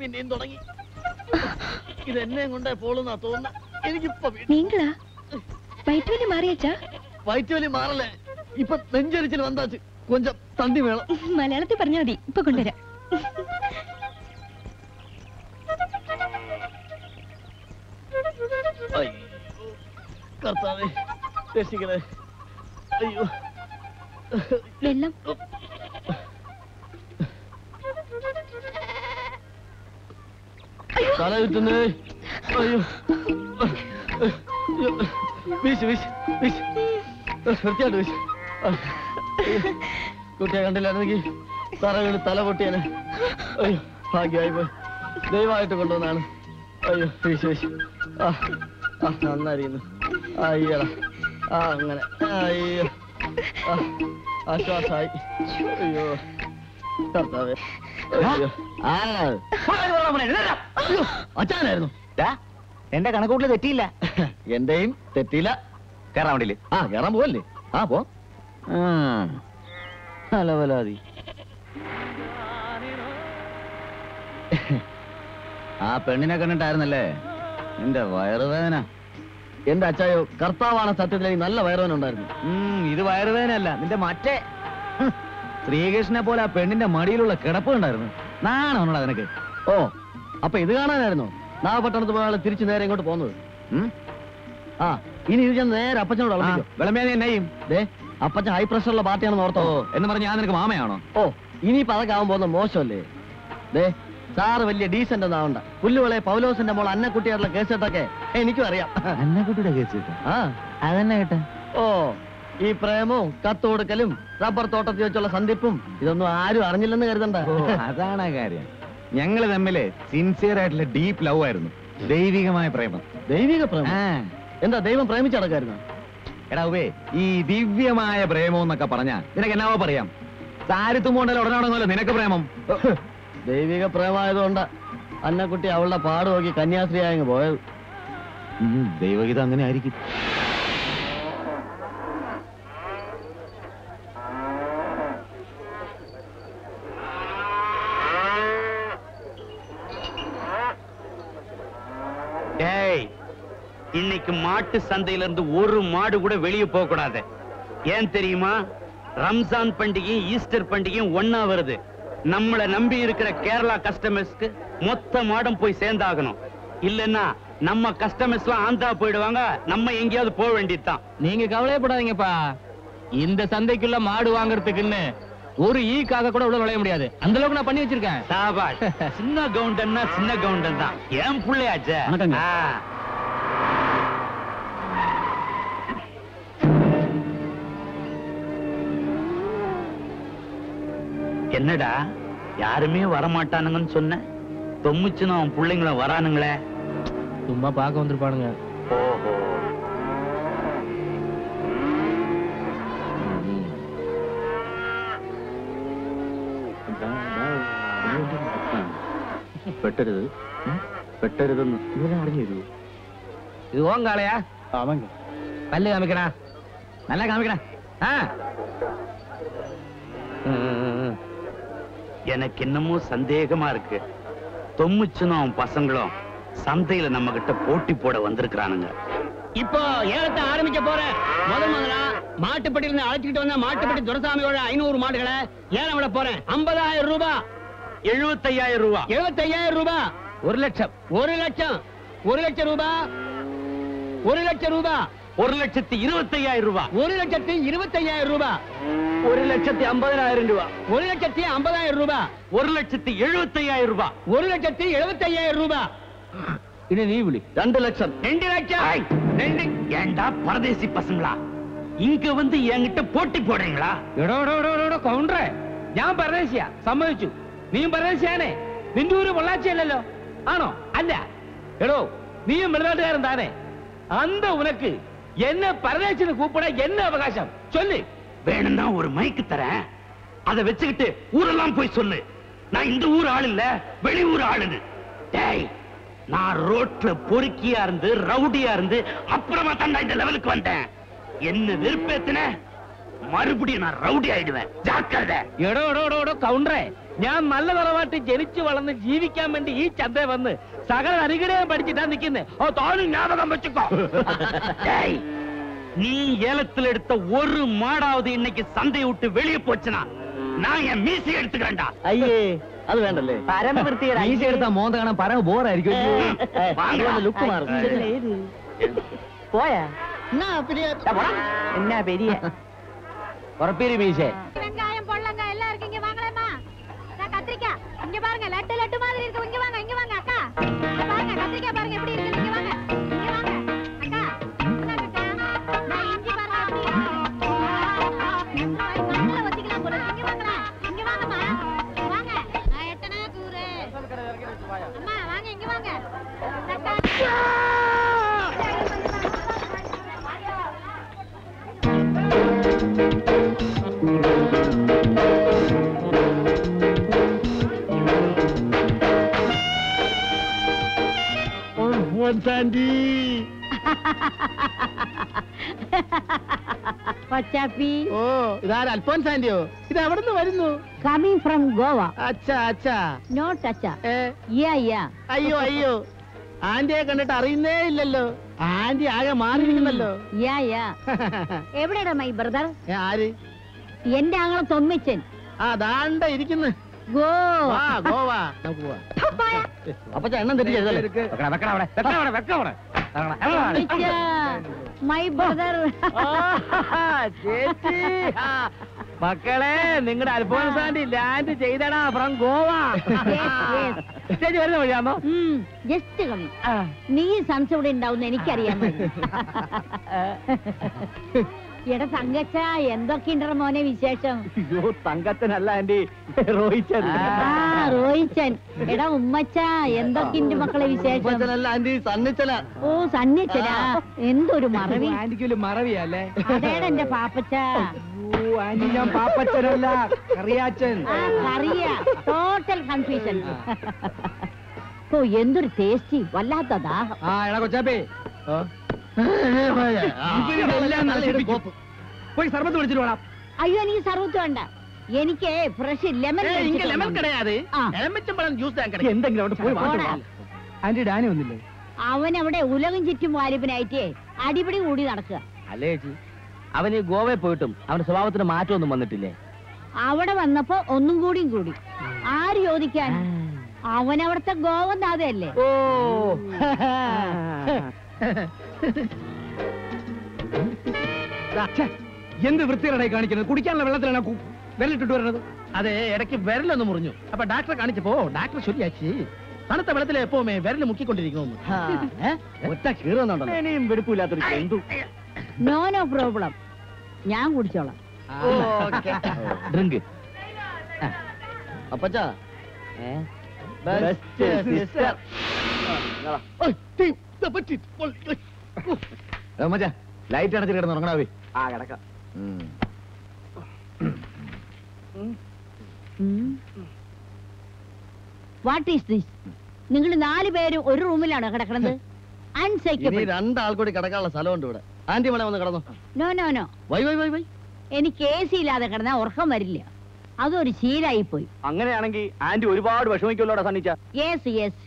പിന്നെയും തുടങ്ങി. ഇത് എന്നെ കൊണ്ടേ പോളുന്നാ തോന്നുന്ന. എനിക്കിപ്പോ നീങ്കളാ? വയറ്റ് വലി മാറിയച്ചാ? വയറ്റുവലി മാറല്ലേ? ഇപ്പൊ നെഞ്ചരിച്ചിൽ വന്നാച്ച് കൊഞ്ചം തണ്ടി വേണം. മലയാളത്തിൽ പറഞ്ഞാൽ മതി. ഇപ്പൊ കൊണ്ടുവരാം. കുട്ടിയെ കണ്ടില്ലായിരുന്നെങ്കിൽ തറ വീണ് തല പൊട്ടിയാണ് അയ്യോ ഭാഗ്യമായി പോയി. ദൈവമായിട്ട് കൊണ്ടുവന്നാണ്. അയ്യോ വീശ് വീശ് ആ ആ നന്നായിരിക്കുന്നു. അയ്യട. ആ അങ്ങനെ. അയ്യോ. ആ ആശ്വാസമായി അയ്യോ കർത്താവേ. അച്ഛനായിരുന്നു. എന്റെ കണക്കൂട്ടിൽ തെറ്റിയില്ല. എന്റെയും തെറ്റിയില്ല. കേറാൻ വേണ്ടിയില്ലേ? ആ കേറാൻ പോവല്ലേ? ആ പോ. അലവലാതി. ആ പെണ്ണിനെ കണ്ടിട്ടായിരുന്നല്ലേ? എന്റെ വയറുവേദന. എന്റെ അച്ചായോ കർത്താവാണ് സത്യത്തിൽ നല്ല വയറുവേന ഉണ്ടായിരുന്നു ഇത് വയറുവേദനയല്ല നിന്റെ മറ്റേ. ശ്രീകൃഷ്ണനെ പോലെ ആ പെണ്ണിന്റെ മടിയിലുള്ള കിടപ്പ് ഉണ്ടായിരുന്നു നാണോ അതിനൊക്കെ. ഓ അപ്പൊ ഇത് കാണാനായിരുന്നു? നാഗപട്ടണത്ത് പോയാൽ തിരിച്ചു നേരെ ഇങ്ങോട്ട് പോകുന്നത്. ഉം? ആ ഇനി ഇത് ഞാൻ നേരെ അപ്പച്ചനോട് നീ എന്നെയും ദേ അപ്പച്ചൻ ഹൈ പ്രഷറുള്ള പാർട്ടിയാണെന്ന് ഓ. ഓർത്തോ എന്ന് പറഞ്ഞ് ഞാൻ നിനക്ക് മാമയാണോ? ഓ ഇനി അതൊക്കെ ആവാൻ പോകുന്ന മോശമല്ലേ? ദേ സാറ് വലിയ ഡീസന്റ് ആവണ്ട. പുല്ലുവിളെ പൗലോസിന്റെ മോൾ അന്നക്കുട്ടിയായിട്ടുള്ള കേസിട്ടൊക്കെ എനിക്കും അറിയാം. അന്നക്കുട്ടിയുടെ കേസ് ആ. അതന്നെ കേട്ടെ. ഓ ഈ പ്രേമവും കത്ത് കൊടുക്കലും റബ്ബർ തോട്ടത്തിൽ വെച്ചുള്ള സന്ധിപ്പും ഇതൊന്നും ആരും അറിഞ്ഞില്ലെന്ന് കരുതണ്ട. അതാണ് കാര്യം. ഞങ്ങൾ തമ്മിൽ സിൻസിയർ ആയിട്ടുള്ള ഡീപ്പ് ലവ് ആയിരുന്നു. ദൈവികമായ പ്രേമം. ദൈവിക പ്രേമം? എന്താ ദൈവം പ്രേമിച്ചടക്കായിരുന്നു എടാ ഉവേ ഈ ദിവ്യമായ പ്രേമം എന്നൊക്കെ പറഞ്ഞാ നിനക്ക് എന്നാവോ പറയാം? സാരിത്തും കൊണ്ടല്ല ഉടനാണെന്നല്ലോ നിനക്ക് പ്രേമം? ദൈവിക പ്രേമായതുകൊണ്ട് അന്നക്കുട്ടി അവളുടെ പാട് നോക്കി കന്യാസ്ത്രീ ആയങ്ങ് പോയത്. ഉം, ദൈവഗീതം അങ്ങനെ ആയിരിക്കും. டேய் இன்னைக்கு மாட்டு சந்தையில இருந்து ஒரு மாடு கூட வெளியே போக கூடாது. ஏன் தெரியுமா? ரம்ஜான் பண்டிகையும் ஈஸ்டர் பண்டிகையும் ஒண்ணா வருது. நம்மள நம்பி இருக்கிற கேரளா கஸ்டமர்ஸ்க்கு மொத்த மாடும் போய் சேர்ந்தாகணும். இல்லன்னா நம்ம கஸ்டமர்ஸ் எல்லாம் ஆந்திரா போயிடுவாங்க நம்ம எங்கேயாவது போக வேண்டியதுதான். நீங்க கவலையப்படாதீங்கப்பா இந்த சந்தைக்குள்ள மாடு வாங்குறதுக்குன்னு ஒரு ஈக்காக கூட உள்ள நுழைய முடியாது. அந்த அளவுக்கு நான் பண்ணி வச்சிருக்கேன். சின்ன கவுண்டன்னா சின்ன கவுண்டன் தான் ஏன் புள்ளையாச்சே? என்னடா யாருமே வரமாட்டானுங்கன்னு சொன்ன தொம்மிச்சுன்னு அவன் பிள்ளைங்கள வரானுங்களே சும்மா பார்க்க வந்திருப்பானுங்க ஓஹோ പെട്ടരുത് പെട്ടരുതെന്ന് ഇവരെ അറിഞ്ഞു തരൂ இது ஓங்காளையா அவங்க பல்லு காமிக்கணா நல்லா காமிக்கணா ஆ ம், ம், ம். எனக்கு என்னமோ சந்தேகமா இருக்கு. தொம்மிச்சுன்னு அவன் பசங்களும் சந்தையில நம்ம கிட்ட போட்டி போட வந்திருக்கிறானுங்க. இப்போ ஏலத்தை ஆரம்பிக்க போறேன் முதல் முதலா மாட்டுப்பட்டியில இருந்து அழைச்சிக்கிட்டு வந்த மாட்டுப்பட்டி துரசாமியோட ஐநூறு மாடுகளை ஏலம் விட போறேன். ஐம்பதாயிரம் ரூபாய் எழுபத்தையாயிரம் ரூபா. எழுபத்தையாயிரம் ரூபாய் ஒரு லட்சம். ஒரு லட்சம். ஒரு லட்சம் ரூபாய் ஒரு லட்சம் ரூபாய் ഒരു ലക്ഷത്തി ഇരുപത്തി അയ്യായിരം രൂപ ഒരു ലക്ഷത്തി ഇരുപത്തി അയ്യായിരം രൂപ ഒരു ലക്ഷത്തി അമ്പതിനായിരം രൂപ ഒരു ലക്ഷത്തി അമ്പതായിരം രൂപ ഒരു ലക്ഷത്തി എഴുപത്തി അയ്യായിരം രൂപ ഒരു ലക്ഷത്തി എഴുപത്തി അയ്യായിരം രൂപ ഇനി നീ വിളി രണ്ട് ലക്ഷം ரெண்டு லட்சம் ரெண்டு ஏண்டா பரதேசி பசங்களா இங்க வந்து என்கிட்ட போட்டி போடுறீங்களா എടോ എടോ എടോ എടോ, എടോ കൗണ്ടറേ ഞാൻ പരദേശിയ സമ്മതിച്ചു നീയും പരദേശിയാണേ നിന്റെ ഊര് പൊള്ളാച്ചിയല്ലല്ലോ ആണോ അല്ല എടോ നീയും വെളുനാട്ടുകാരൻ താനേ അന്ത ഉനക്ക് എന്നെ പരദേശിന് കൂപ്പിട എന്നെ അവകാശം ചൊല്ലി வேணும்னா ஒரு மைக்கு தரேன் அதை வச்சுக்கிட்டு ஊரெல்லாம் போய் சொல்லு நான் இந்த ஊர் ஆள் இல்ல வெளியூர் ஆளுன்னு டேய் நான் ரோட்ல பொறுக்கியா இருந்து ரவுடியா இருந்து அப்புறமா தாண்டா இந்த லெவலுக்கு வந்தேன் என்ன வெறுப்பேத்தின மறுபடியும் நான் ரவுடி ஆயிடுவேன் ஜாக்கிரதை എടോ എടോ എടോ എടോ കൗണ്ടറേ ഞാൻ നല്ല തറവാട്ടിൽ ജനിച്ചു വളർന്ന് ജീവിക്കാൻ വേണ്ടി ഈ ചന്ത വന്ന് സകല അനുഗ്രഹം പഠിച്ചിട്ടാ നിൽക്കുന്നേ ഓ താനും ஞாபகம் வச்சுக்கோ டேய் நீ ஏலத்துல எடுத்த ஒரு மாடாவது இன்னைக்கு சந்தையை விட்டு வெளியே போச்சுனா நான் என் மீசி எடுத்துக்கிறேன்டா അയ്യേ അത് വേണ്ടല്ലേ ഈസി എടുത്താ മോന്ത കാണാൻ പരമ ബോറായിരിക്കും வாங்கடா. ലുക്ക് മാറും പോയാ എന്നാ പെരിയ എന്നാ പെരിയ ഉറപ്പേരി മീശേ வெங்காயம் பொள்ளங்காய் எல்லாம் இருக்கு இங்க வாங்களேம்மா நான் கத்திரிக்காய் இங்க பாருங்க லட்டு லட்டு மாதிரி இருக்கு இங்க வாங்க இங்க வாங்க அக்கா இங்க பாருங்க பாருங்க எப்படி இருக்கு? പച്ചാപ്പി ഓ ഇതാര് അൽഫോൻസ് ആന്റിയോ ഇത് എവിടെ നിന്ന് വരുന്നു? Coming from Goa. അച്ഛാ അച്ഛാ. നോട്ട് അച്ഛാ. ഏ? യാ യാ അയ്യോ അയ്യോ. ആന്റിയെ കണ്ടിട്ട് അറിയുന്നേ ഇല്ലല്ലോ. ആന്റി ആകെ മാറിയിരിക്കുന്നല്ലോ. യാ യാ എവിടെയാടാ മൈ ബ്രദർ ആര്? എന്റെ ആങ്ങളെ തൊമ്മിച്ചൻ. ആ ദാണ്ട ഇരിക്കുന്നു. ഗോവ. നമുക്ക് പോവാം. എണ്ണം മക്കളെ നിങ്ങളുടെ അൽഫോൻസാന്റി ലാൻഡ് ചെയ്തടാ ഫ്രം ഗോവ. ചേച്ചി വരുന്ന വഴിയാണോ ജസ്റ്റ് കമ്മി നീ സംശയം ഇവിടെ ഉണ്ടാവുന്ന എനിക്കറിയാൻ എടാ തങ്കച്ച എന്തൊക്കെയുണ്ടോ മോനെ വിശേഷം? അയ്യോ തങ്കച്ചനല്ല ആന്റി റോഹിച്ചൻ ആ റോഹിച്ചൻ എടാ ഉമ്മച്ച എന്തൊക്കെയുണ്ട് മക്കളെ വിശേഷം? ആന്റി സണ്ണിച്ചല ഓ സന്നിച്ചനാ എന്തൊരു മറവി. ആന്റിക്കൊരു മറവിയല്ലേ? അതേടാ എന്റെ പാപ്പച്ച. ആന്റി ഞാൻ പാപ്പച്ചനല്ല കറിയാച്ചൻ. കറിയ. ടോട്ടൽ കൺഫ്യൂഷൻ ഓ എന്തൊരു ടേസ്റ്റി വല്ലാത്ത ദാഹം. ആ എടാ കൊച്ചാപ്പേ. പോയി സർബത്ത് വിളിച്ചിട്ട് വേണം അയ്യോ എനിക്ക് സർവത്ത് വേണ്ട. എനിക്ക് ഫ്രഷ് ലെമൺ ഇങ്ങ ലെമൺ കിടയാതെ. ജ്യൂസ് എന്തെങ്കിലും പോയി ആന്റി ഡാനി വന്നില്ലേ? അവൻ അവിടെ ഉലകം ചുറ്റും വാലിപ്പിനായിട്ടേ അടിപിടി കൂടി നടക്കുക. അല്ലേ ചേച്ചി? അവന് ഗോവയിൽ പോയിട്ടും അവന്റെ സ്വഭാവത്തിന് മാറ്റമൊന്നും വന്നിട്ടില്ലേ? അവിടെ വന്നപ്പോ ഒന്നും കൂടിയും കൂടി. ആര് ചോദിക്കാൻ? അവൻ അവിടുത്തെ ഗോവനാഥയല്ലേ? ഓ. എന്ത് വൃത്തികേടായി കാണിക്കുന്നത്? കുടിക്കാനുള്ള വെള്ളത്തിലാണ് വെള്ളിട്ടിട്ട് വിരലിട്ടിട്ട് വരുന്നത്? അതെ ഇടയ്ക്ക് വിരലൊന്ന് മുറിഞ്ഞു. അപ്പൊ ഡാക്ടറെ കാണിച്ചപ്പോ ഡാക്ടർ ശരിയാക്കി തണുത്ത വെള്ളത്തിൽ എപ്പോമേ വിരൽ മുക്കിക്കൊണ്ടിരിക്കുന്നു ഒറ്റ കീറുന്നുണ്ടല്ലോ. ഇനിയും വെടുപ്പില്ലാത്തൊരു എന്തു നോ നോ പ്രോബ്ലം ഞാൻ കുടിച്ചോളാം. ഡ്രിങ്ക് അപ്പച്ചാ. മച്ചാ ലൈറ്റ് അടച്ചിട്ട് കിടന്ന് ഉറങ്ങണാവേ ആ കിടക്കാം. വാട്ട് ഈസ് ദിസ് നിങ്ങൾ നാല് പേരും ഒരു റൂമിലാണോ അൺസൈക്കബിൾ രണ്ടാൾ കൂടി കിടക്കാനുള്ള സ്ഥലമുണ്ട് ഇവിടെ. ആന്റി മളെ വന്ന് കിടന്നു. No no no why why why why. എനിക്ക് എ സി ഇല്ലാതെ കിടന്നാ ഉറക്കം വരില്ല. അതൊരു ശീലായി പോയി അങ്ങനെയാണെങ്കിൽ ആന്റി ഒരുപാട് വിഷമിക്കുമല്ലോടാ സണ്ണിച്ച? യെസ് യെസ്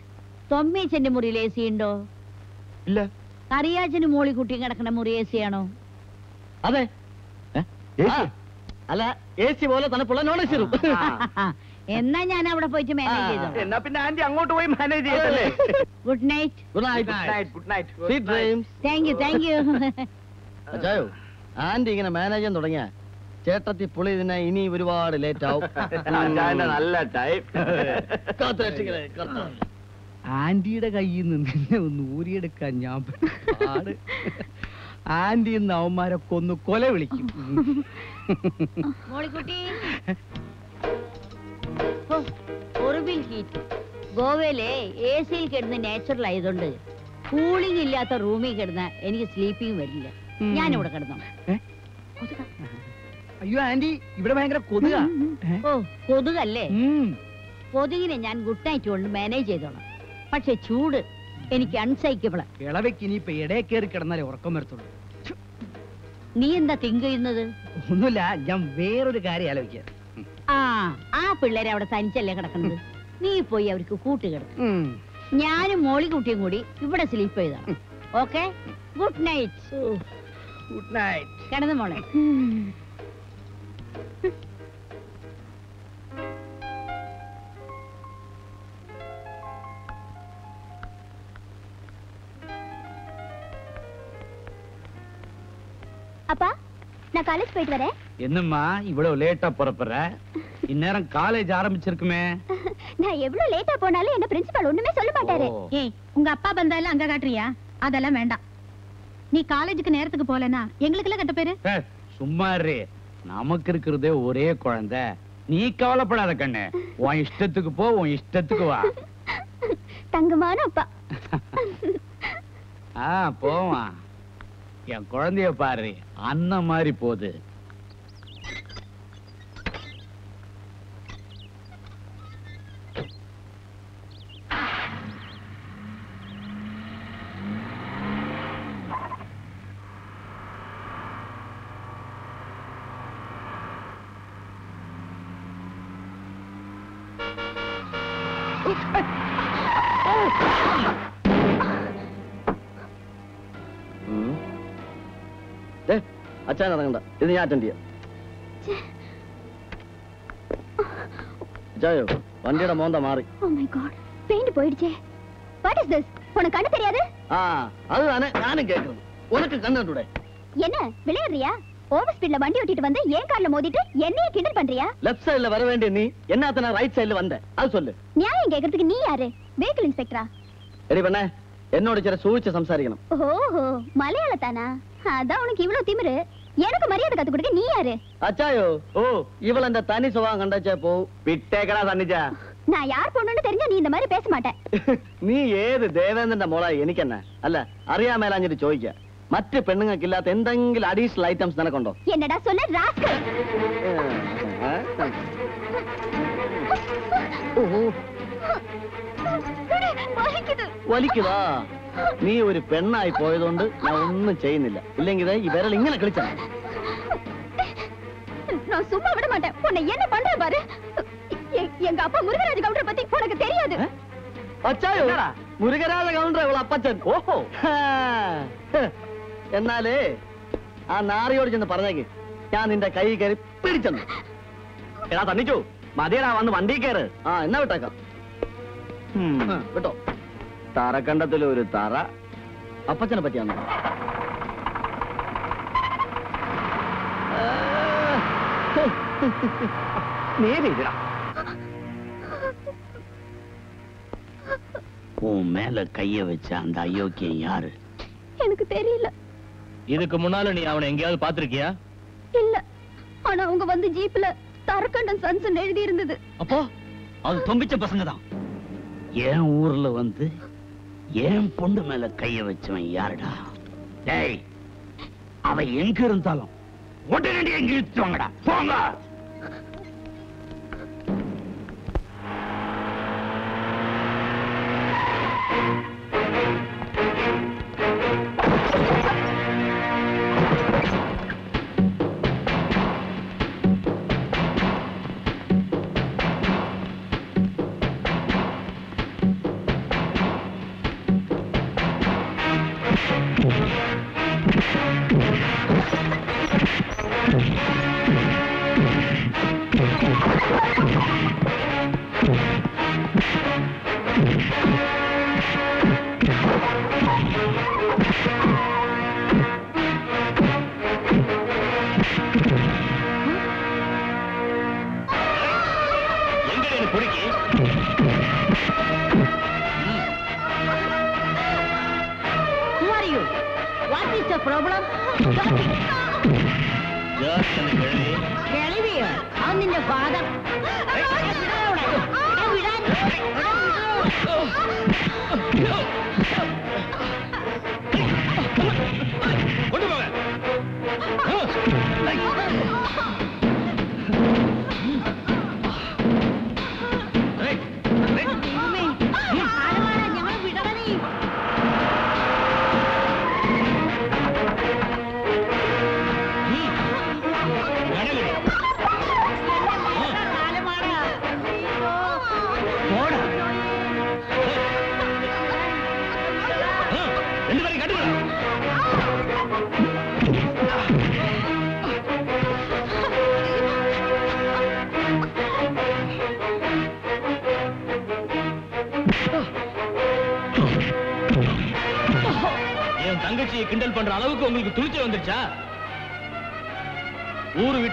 തൊമ്മീച്ചന്റെ മുറിയിൽ എ സി ഉണ്ടോ? ഇല്ല. കറിയാച്ചന് മോളി കുട്ടിയും കിടക്കുന്ന മുറി എ സി ആണോ അതെ അല്ല എ സി പോലെ തണുപ്പുള്ള നോൺ എ സി റൂം എന്നാ ഞാൻ അവിടെ പോയിട്ട് മാനേജ് ചെയ്തോ എന്നാ പിന്നെ ആന്റി അങ്ങോട്ട് പോയി മാനേജ് ചെയ്തല്ലേ good night good night good night sweet dreams thank you thank you അച്ചായോ aunty ഇങ്ങനെ മാനേജ് ചെയ്യാൻ തുടങ്ങിയ ചേട്ടത്തി പുളി ഇതിനെ ഇനി ഒരുപാട് ലേറ്റ് ആവും. നല്ല ടൈം കാത്തു രക്ഷിക്കണേ, കർത്താവേ. ആന്റിയുടെ കയ്യിൽ നിന്ന് നിന്നെ ഒന്ന് ഊരിയെടുക്കാൻ ഞാൻ പാട്. ആന്റി ഇന്ന് അവന്മാരൊക്കെ കൊന്നു കൊല വിളിക്കും. ഗോവയിലെ എ സിയിൽ കിടന്ന് നാച്ചുറൽ ആയതുകൊണ്ട് കൂളിംഗ് ഇല്ലാത്ത റൂമിൽ കിടന്ന എനിക്ക് സ്ലീപ്പിംഗ് വരില്ല. ഞാനിവിടെ കിടന്നോ. കിടന്നു അയ്യോ ആന്റി ഇവിടെ ഭയങ്കര കൊതുക. ഓ കൊതുകല്ലേ? കൊതുകിനെ ഞാൻ ഗുഡ് നൈറ്റ് കൊണ്ട് മാനേജ് ചെയ്തോളാം. പക്ഷെ ചൂട് എനിക്ക് അൺസൈക്കബിളാ ഇളവയ്ക്ക് ഇനിയിപ്പൊ ഇടയെ കയറി കിടന്നാലേ ഉറക്കം വരത്തുള്ളൂ. നീ എന്താ തിങ്ക് ചെയ്യുന്നത്? ഒന്നുമില്ല ഞാൻ വേറൊരു കാര്യം ആലോചിക്കാം. ആ ആ പിള്ളേരെ അവിടെ തനിച്ചല്ലേ കിടക്കുന്നത്? നീ പോയി അവർക്ക് കൂട്ടുകിടക്കും ഞാനും മോളിക്കുട്ടിയും കൂടി ഇവിടെ സ്ലീപ്പ് ചെയ്താണ് okay good night good night കിടന്നു മോളെ. அப்பா நான் காலேஜ் போயிட்டு வரேன். என்னம்மா இவ்வளவு லேட்டா புறப்படுற? இந்நேரம் காலேஜ் ஆரம்பிச்சிருக்குமே. நான் எவ்வளவு லேட்டா போனாலும் என்ன பிரின்சிபால் ஒண்ணுமே சொல்ல மாட்டாரு. ஏய் உங்க அப்பா பந்தால அங்க காட்டுறியா? அதெல்லாம் வேண்டாம். நீ காலேஜுக்கு நேரத்துக்கு போலனா எங்களுக்குலாம் கெட்ட பேரு? சும்மா இரு. நமக்கு இருக்கிறதே ஒரே குழந்தை. நீ கவலைப்படாத கண்ணு. உன் இஷ்டத்துக்கு போ உன் இஷ்டத்துக்கு வா. தங்கமான அப்பா. ஆ போவா என் குழந்தைய பாரு அண்ணன் மாதிரி போகுது. അച്ഛൻ ഇറങ്ങണ്ട ഇത് ഞാൻ അറ്റൻഡ് ചെയ്യാം അച്ചായോ വണ്ടിയുടെ മോന്ത മാറി ஓ மை காட் பெயிண்ட் போயிடுச்சே வாட் இஸ் திஸ் உனக்கு கண்ணு தெரியாது ആ അത് தானே ഞാനും കേൾക്കുന്നത് ഉനക്ക് കണ്ടിട്ടൂടെ என்ன விளையாடுறியா ஓவர் ஸ்பீட்ல வண்டி ஓட்டிட்டு வந்து ஏன் கார்ல மோதிட்டு என்னைய கிண்டல் பண்றியா லெஃப்ட் சைடுல வர வேண்டிய நீ என்ன ரைட் சைடுல வந்த அது சொல்லு நியாயம் கேக்குறதுக்கு நீ யாரு வெஹிக்கிள் இன்ஸ்பெக்டரா എടി പെണ്ണേ എന്നോട് ചില സൂചിച്ച് സംസാരിക്കണം ஓஹோ மலையாளத்தானா அதான் உனக்கு இவ்வளவு திமிரு எனக்கு மரியாதை கத்து கொடுக்க நீ யாரு അച്ചായോ ഓ ഇവളെന്റെ തനി സ്വഭാവം കണ്ടച്ചാ പോ വിട്ടേക്കടാ തന്നിച്ച நான் யார் பொண்ணுன்னு தெரிஞ்சா நீ இந்த மாதிரி பேச மாட்டேன் നീ ഏത് ദേവേന്ദ്രന്റെ മോളായി എനിക്കെന്നെ അല്ല അറിയാമേലാഞ്ഞിട്ട് ചോദിക്ക മറ്റ് പെണ്ണുങ്ങൾക്കില്ലാത്ത എന്തെങ്കിലും അഡീഷണൽ ഐറ്റംസ് നിനക്കുണ്ടോ என்னடா சொன்ன ராஸ்கல் ഓഹോ வலிக்குது വലിക്കുതാ നീ ഒരു പെണ്ണായി പോയതുകൊണ്ട് ഞാൻ ഒന്നും ചെയ്യുന്നില്ല ഇല്ലെങ്കിൽ ദേ ഈ വിരൽ ഇങ്ങനെ കളിച്ചാ நான் சும்மா விட மாட்டேன் உன்னை என்ன பண்ற பாரு எ- எங்க அப்பா முருகராஜ் கவுண்டரை பத்தி உனக்கு தெரியாது അച്ചായോ മുരുകരാജ കൗണ്ടർ ഇവളെ അപ്പച്ചൻ ഓഹോ എന്നാലേ ആ നാറിയോട് ചെന്ന് പറഞ്ഞേക്ക് ഞാൻ നിന്റെ കൈ കയറി പിടിച്ചെന്നു എടാ തന്നിച്ചു മതിയടാ വന്ന് വണ്ടി കയറ് ആ എന്നാ വിട്ടേക്കാം ഉം, വിട്ടോ തറക്കണ്ടത്തിൽ ഒരു തറ അപ്പച്ചനെ പറ്റിയാന്നോ നേരിടാ உன் மேல கைய வச்ச அந்த அயோக்கியம் யாரு எனக்கு தெரியல இதுக்கு முன்னால நீ அவனை எங்கேயாவது பாத்திருக்கியா இல்ல ஆனா அவங்க வந்து ஜீப்ல தரக்கண்டன் சன்ஸ் எழுதி இருந்தது அப்போ அது தொம்பிச்ச பசங்க தான் என் ஊர்ல வந்து என் பொண்ணு மேல கைய வச்சவன் யாருடா? டேய் அவ எங்க இருந்தாலும் உடனடி எங்க இழுத்துவாங்கடா போங்க.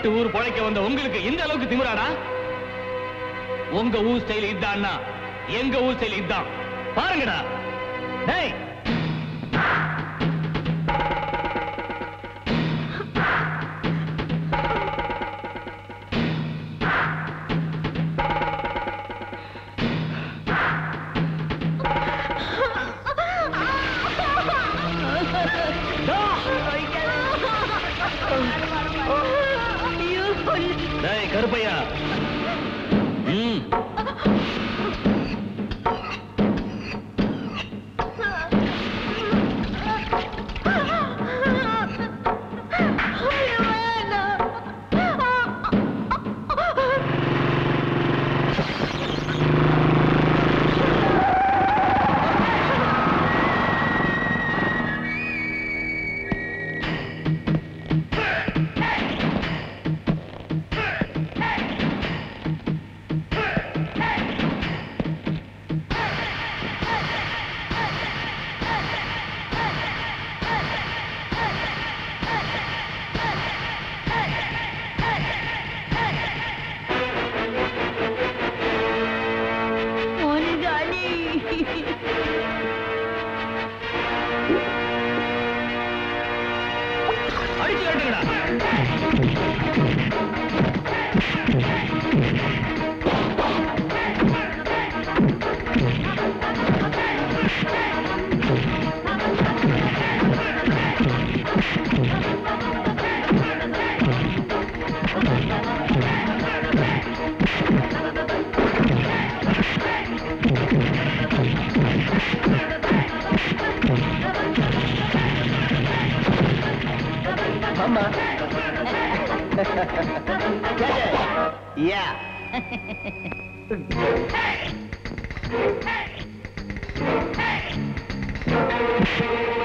விட்டு ஊர் பழைக்க வந்த உங்களுக்கு இந்த அளவுக்கு திமிராடா? உங்க ஊர் ஸ்டைல் இதான்னா எங்க ஊர் ஸ்டைல் இதான். பாருங்கடா. yeah யா Hey! Hey!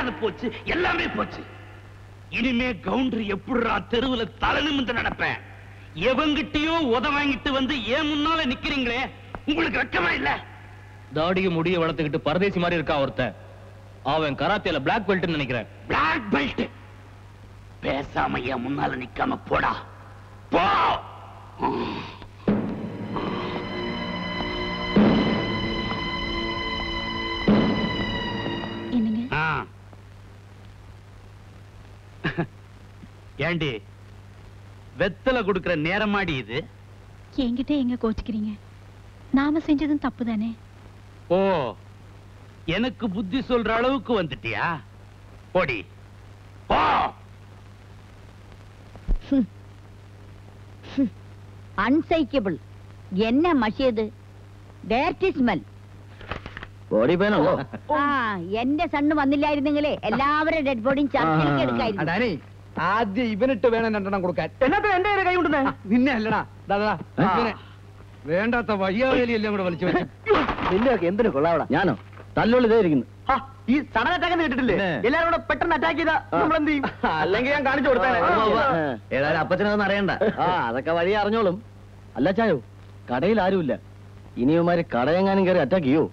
மரியாதை போச்சு எல்லாமே போச்சு. இனிமே கவுண்டர் எப்படிரா தெருவுல தலை நிமிந்து நடப்பேன்? எவங்கிட்டயோ உத வாங்கிட்டு வந்து ஏன் முன்னால நிக்கிறீங்களே? உங்களுக்கு வெக்கமா இல்ல? தாடிக்கு முடிய வளர்த்துக்கிட்டு பரதேசி மாதிரி இருக்கா ஒருத்தன் அவன் கராத்தேல பிளாக் பெல்ட்னு நினைக்கிறேன். பிளாக் பெல்ட் பேசாம என் முன்னால நிக்காம போடா. போ! ஏண்டி வெத்தலை கொடுக்கிற நேரமாடி இது என்கிட்ட எங்க கோச்சுக்கிறீங்க நாம செஞ்சதும் தப்பு தானே ஓ எனக்கு புத்தி சொல்ற அளவுக்கு வந்துட்டியா போடி போ അൺസൈക്കബിൾ എന്നെ മഷിയത് ഡയറക്റ്റ് സ്മെൽ ഓടിപ്പോയനല്ലോ ആ എന്റെ സണ്ണ് വന്നില്ലായിരുന്നെങ്കിലേ എല്ലാവരുടെ ഡെഡ് ബോഡിയും ചർച്ചയിലേക്ക് എടുക്കായിരുന്നു അടാനേ ആദ്യം ഇവനിട്ട് വേണം രണ്ടെണ്ണം കൊടുക്കാൻ. എന്നാ എന്റെ കൈ കൊണ്ടുവന്നേ? നിന്നെ അല്ലടാ. ദാ, ദാ, ഇവനെ. വേണ്ടാത്ത വയ്യാവേലി എല്ലാം കൂടെ വലിച്ചു വെച്ചു നിന്റെയൊക്കെ എന്തിനു കൊള്ളാവടാ? ഞാനോ? തല്ലുള്ളി ഇതേ ഇരിക്കുന്നു. ഈ സഡൻ അറ്റാക്ക് കേട്ടിട്ടില്ലേ? എല്ലാരും കൂടെ പെട്ടെന്ന് അറ്റാക്ക് ചെയ്താ നമ്മൾ എന്ത് ചെയ്യും? അല്ലെങ്കിൽ ഞാൻ കാണിച്ചു ഏതായാലും അപ്പച്ചനതൊന്നും അറിയണ്ട. ആ അതൊക്കെ വഴി അറിഞ്ഞോളും. അല്ല ചായോ കടയിൽ ആരുമില്ല. ഇനിയുമാര് കടയെങ്ങാനും കയറി അറ്റാക്ക് ചെയ്യോ?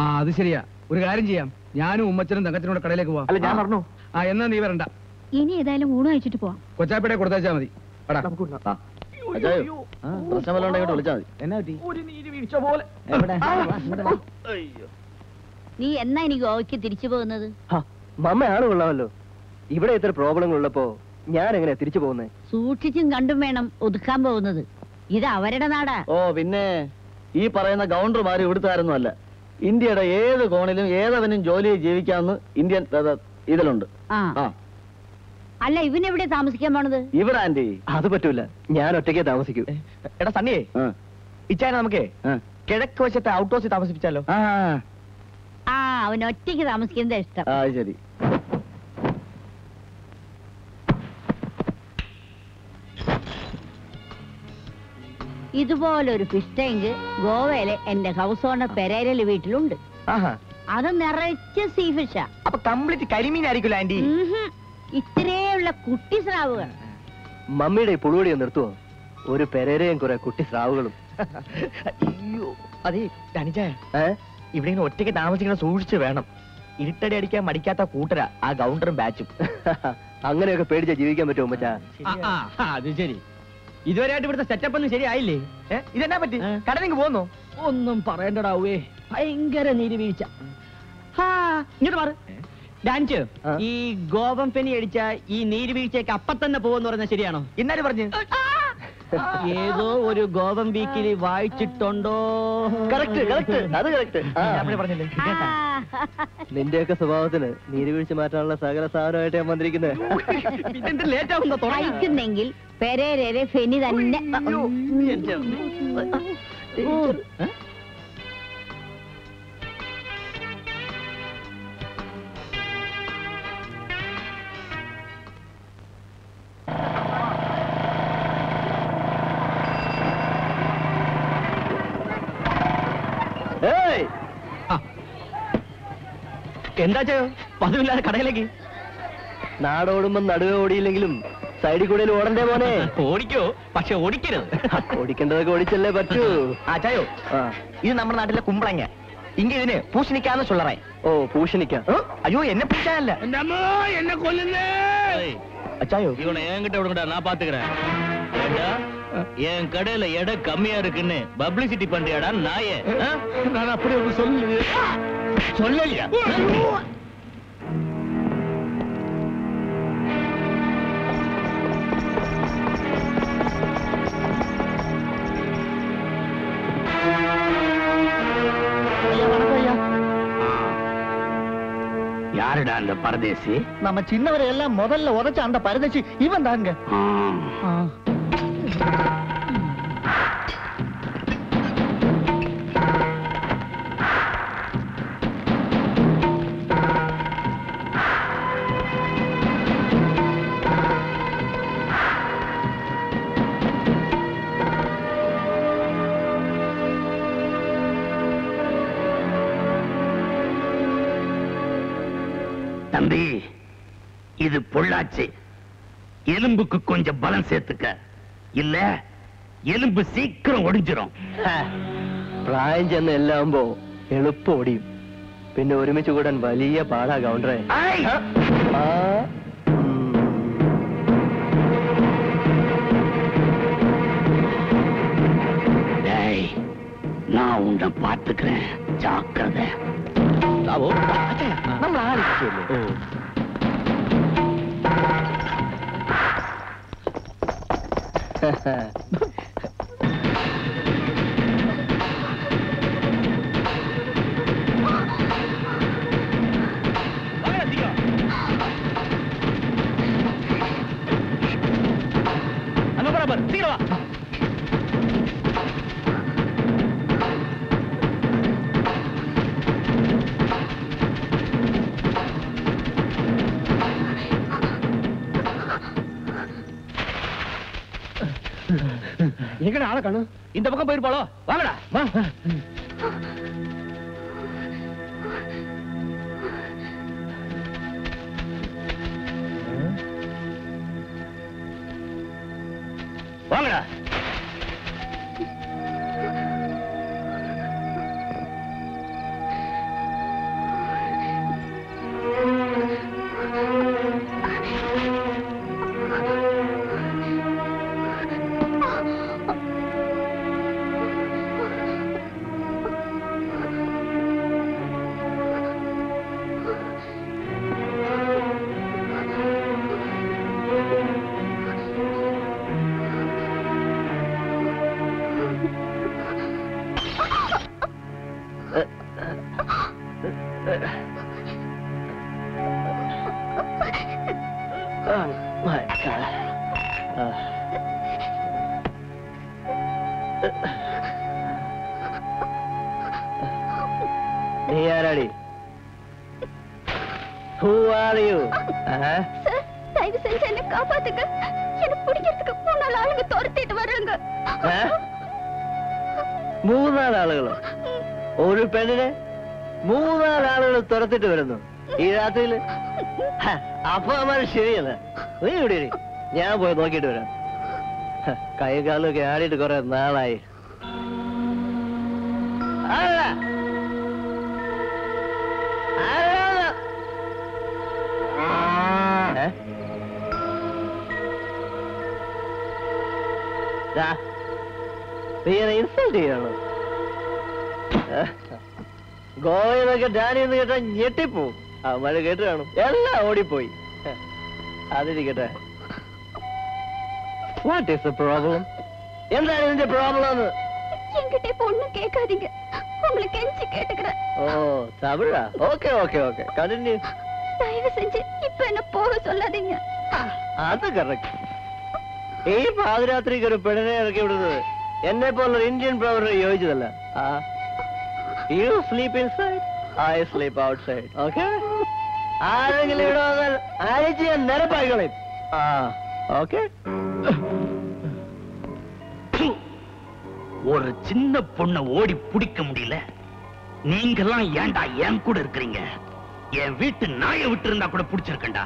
ആ അത് ശരിയാ. ഒരു കാര്യം ചെയ്യാം. ഞാനും ഉമ്മച്ചനും തങ്കച്ചനോട് കടയിലേക്ക് പോവാം. അല്ല ഞാൻ പറഞ്ഞു? ആ എന്നാ നീ വരണ്ട. ഇനി ഏതായാലും ഊണ് കഴിച്ചിട്ട് പോവാം. കൊച്ചാപ്പിടെ കൊടുത്താച്ചാ മതി. നീ എന്നാ ഇനി ഗോവയ്ക്ക് തിരിച്ചു പോകുന്നത്? മമ്മയാണ് കൊള്ളാമല്ലോ ഇവിടെ ഇത്ര പ്രോബ്ലങ്ങൾ ഉള്ളപ്പോ ഞാൻ എങ്ങനെ തിരിച്ചു പോകുന്നത് സൂക്ഷിച്ചും കണ്ടും വേണം ഒതുക്കാൻ പോകുന്നത്. ഇത് അവരുടെ നാടാ. ഓ പിന്നെ ഈ പറയുന്ന ഗൗണ്ടർമാർ ഇവിടുത്തുകാരൊന്നും അല്ല. ഇന്ത്യയുടെ ഏത് കോണിലും ഏതവനും ജോലിയിൽ ജീവിക്കാമെന്ന് ഇന്ത്യൻ ഇതിലുണ്ട്. ആ. അല്ല ഇവനെവിടെ താമസിക്കാൻ പോണത്? ഇവിടെ ആന്റി. അത് പറ്റൂല. ഞാൻ ഒറ്റയ്ക്കേ താമസിക്കൂ. എടാ സണ്ണിയേ. ഇച്ചായ നമുക്കേ കിഴക്ക് വശത്തെ ഔട്ട് ഹൗസിൽ താമസിപ്പിച്ചാലോ? ആ ആ അവൻ ഒറ്റയ്ക്ക് താമസിക്കുന്നത് ഇഷ്ടം. ആ ശരി. ഇതുപോലൊരു ഫിഷ് ടാങ്ക് ഗോവയിലെ എന്റെ ഹൗസ് ഓണർ പെരേരൽ വീട്ടിലുണ്ട്. അത് നിറച്ച് സീ ഫിഷാ അപ്പൊ കംപ്ലീറ്റ് കരിമീൻ ആയിരിക്കുമല്ലോ ആന്റി. ഇത്രയുള്ള കുട്ടി സ്രാവുകൾ. മമ്മിയുടെ ഈ പുളുവടി നിർത്തുവോ? ഒരു പെരേരയും കുറെ കുട്ടി സ്രാവുകളും. അയ്യോ അതെ ഏ? ഇവിടെ ഇങ്ങനെ ഒറ്റയ്ക്ക് താമസിക്കണം സൂക്ഷിച്ചു വേണം. ഇരുട്ടടി അടിക്കാൻ മടിക്കാത്ത കൂട്ടരാ ആ ഗൗണ്ടറും ബാച്ചും. അങ്ങനെയൊക്കെ പേടിച്ചാ ജീവിക്കാൻ പറ്റുമോ മച്ചാ അത് ശരി. ഇതുവരെയായിട്ട് ഇവിടുത്തെ സെറ്റപ്പ് ഒന്നും ശരിയായില്ലേ? ഇതെന്നാ പറ്റി? കടലിങ് പോന്നോ? ഒന്നും പറയണ്ടടാവേ ഭയങ്കര നീരുവീഴ്ച. ഹാ, ഇങ്ങോട്ട് മാറ്. ഡാൻസ്. ഈ ഗോപം പെനി അടിച്ച ഈ നീരുവീഴ്ചയ്ക്ക് അപ്പൊ തന്നെ പോകുമെന്ന് പറഞ്ഞാൽ ശരിയാണോ? ഇന്നാര് പറഞ്ഞു? ഏതോ ഒരു ഗോപം വീക്കിൽ വായിച്ചിട്ടുണ്ടോ? Correct correct. അത് കറക്റ്റ്. പറഞ്ഞില്ലേ? നിന്റെയൊക്കെ സ്വഭാവത്തിന് നീരുവീഴ്ച മാറ്റാനുള്ള സകല സാധനമായിട്ട് ഞാൻ വന്നിരിക്കുന്നത് ഇതെന്ത് ലേറ്റ് ആവുന്നോ തുടങ്ങാൻ? കഴിക്കുന്നെങ്കിൽ പെരേരരെ ഫെനി തന്നെ. എന്താ ചെയ്യോ പതിവില്ലാതെ കടയിലേക്ക്. നാടോടുമ്പോ നടുവേ ഓടിയില്ലെങ്കിലും സൈഡിൽ കൂടെ ഓടണ്ടേ മോനെ? ഓടിക്കോ പക്ഷെ ഓടിക്കരുത്. ഓടിക്കേണ്ടതൊക്കെ ഓടിച്ചല്ലേ പറ്റൂ. ആ ചായോ ഇത് നമ്മുടെ നാട്ടിലെ കുമ്പളങ്ങ. ഇങ്ങ ഇതിന് പൂഷണിക്കാന്ന് ചൊല്ലറേ. ഓ പൂഷണിക്ക അയ്യോ എന്നെ പൂശാനല്ല. എന്നെ കൊല്ലുന്നേ. அச்சாயோ? இவனை என்கிட்ட விடுங்கடா நான் பாத்துக்கிறேன். என் கடையில எடை கம்மியா இருக்குன்னு பப்ளிசிட்டி பண்றியாடா நாயே. நான் அப்படி ஒன்று சொல்லலையா. சொல்லலையா? யாருடா அந்த பரதேசி? நம்ம சின்னவரை எல்லாம் முதல்ல உதைச்ச அந்த பரதேசி இவன் தாங்க இது பொள்ளாச்சி. எலும்புக்கு கொஞ்சம் பலம் சேர்த்துக்க. இல்ல எலும்பு சீக்கிரம் ഒടിഞ്ഞിരും പ്രായം ചെന്ന് എല്ലാമ്പോ എളുപ്പം ഒടിയും പിന്നെ ഒരുമിച്ച് കൂടാൻ വലിയ പാടാ കൗണ്ടറേ நான் உண்ட பார்த்துக்கிறேன். ஜாக்கிரதை. நம்ம ஆரம்பிச்சு அனுபவம் சீக்கிரம் எங்கடா ஆளை காணும்? இந்த பக்கம் போயிருப்பாளோ வாங்கடா. வா. வாங்கடா. പോയി നോക്കിയിട്ട് വരാം. കൈ കാലൊക്കെ ആടിയിട്ട് കുറെ നാളായി. ഗോവയിലൊക്കെ ഡാനി എന്ന് കേട്ടാ ഞെട്ടിപ്പോവും. മഴ കേട്ട് കാണും. എല്ലാം ഓടിപ്പോയി. അതിരിക്കട്ടെ. വാട്ട് ഈസ് ദ പ്രോബ്ലം എന്താണ് ഇതിന്റെ പ്രോബ്ലം എന്ന് என்கிட்ட இப்ப ஒண்ணும் கேட்காதீங்க உங்களை கெஞ்சி கேட்டுக்கிறேன் ഓ തമിഴാ ഓക്കെ ഓക്കെ ഓക്കെ കണ്ടിന്യൂ தயவு செஞ்சு இப்ப என்ன போக சொல்லாதீங்க അത് കറക്റ്റ് ഈ പാതിരാത്രിക്ക് ഒരു പെണ്ണിനെ ഇറക്കി വിടുന്നത് എന്നെ പോലുള്ള ഇന്ത്യൻ പ്രവറിന് യോജിച്ചതല്ല ആ you sleep inside I sleep outside okay ആരെങ്കിലും ഇവിടെ വന്നാൽ അഴിച്ച് ഞാൻ നിരപ്പായിക്കളയും ആ ഓക്കെ ஒரு சின்ன பொண்ண ஓடி பிடிக்க முடியல. நீங்கெல்லாம் ஏன்டா என் கூட இருக்கிறீங்க? என் வீட்டு நாயை விட்டு இருந்தா கூட பிடிச்சிருக்கேன்டா.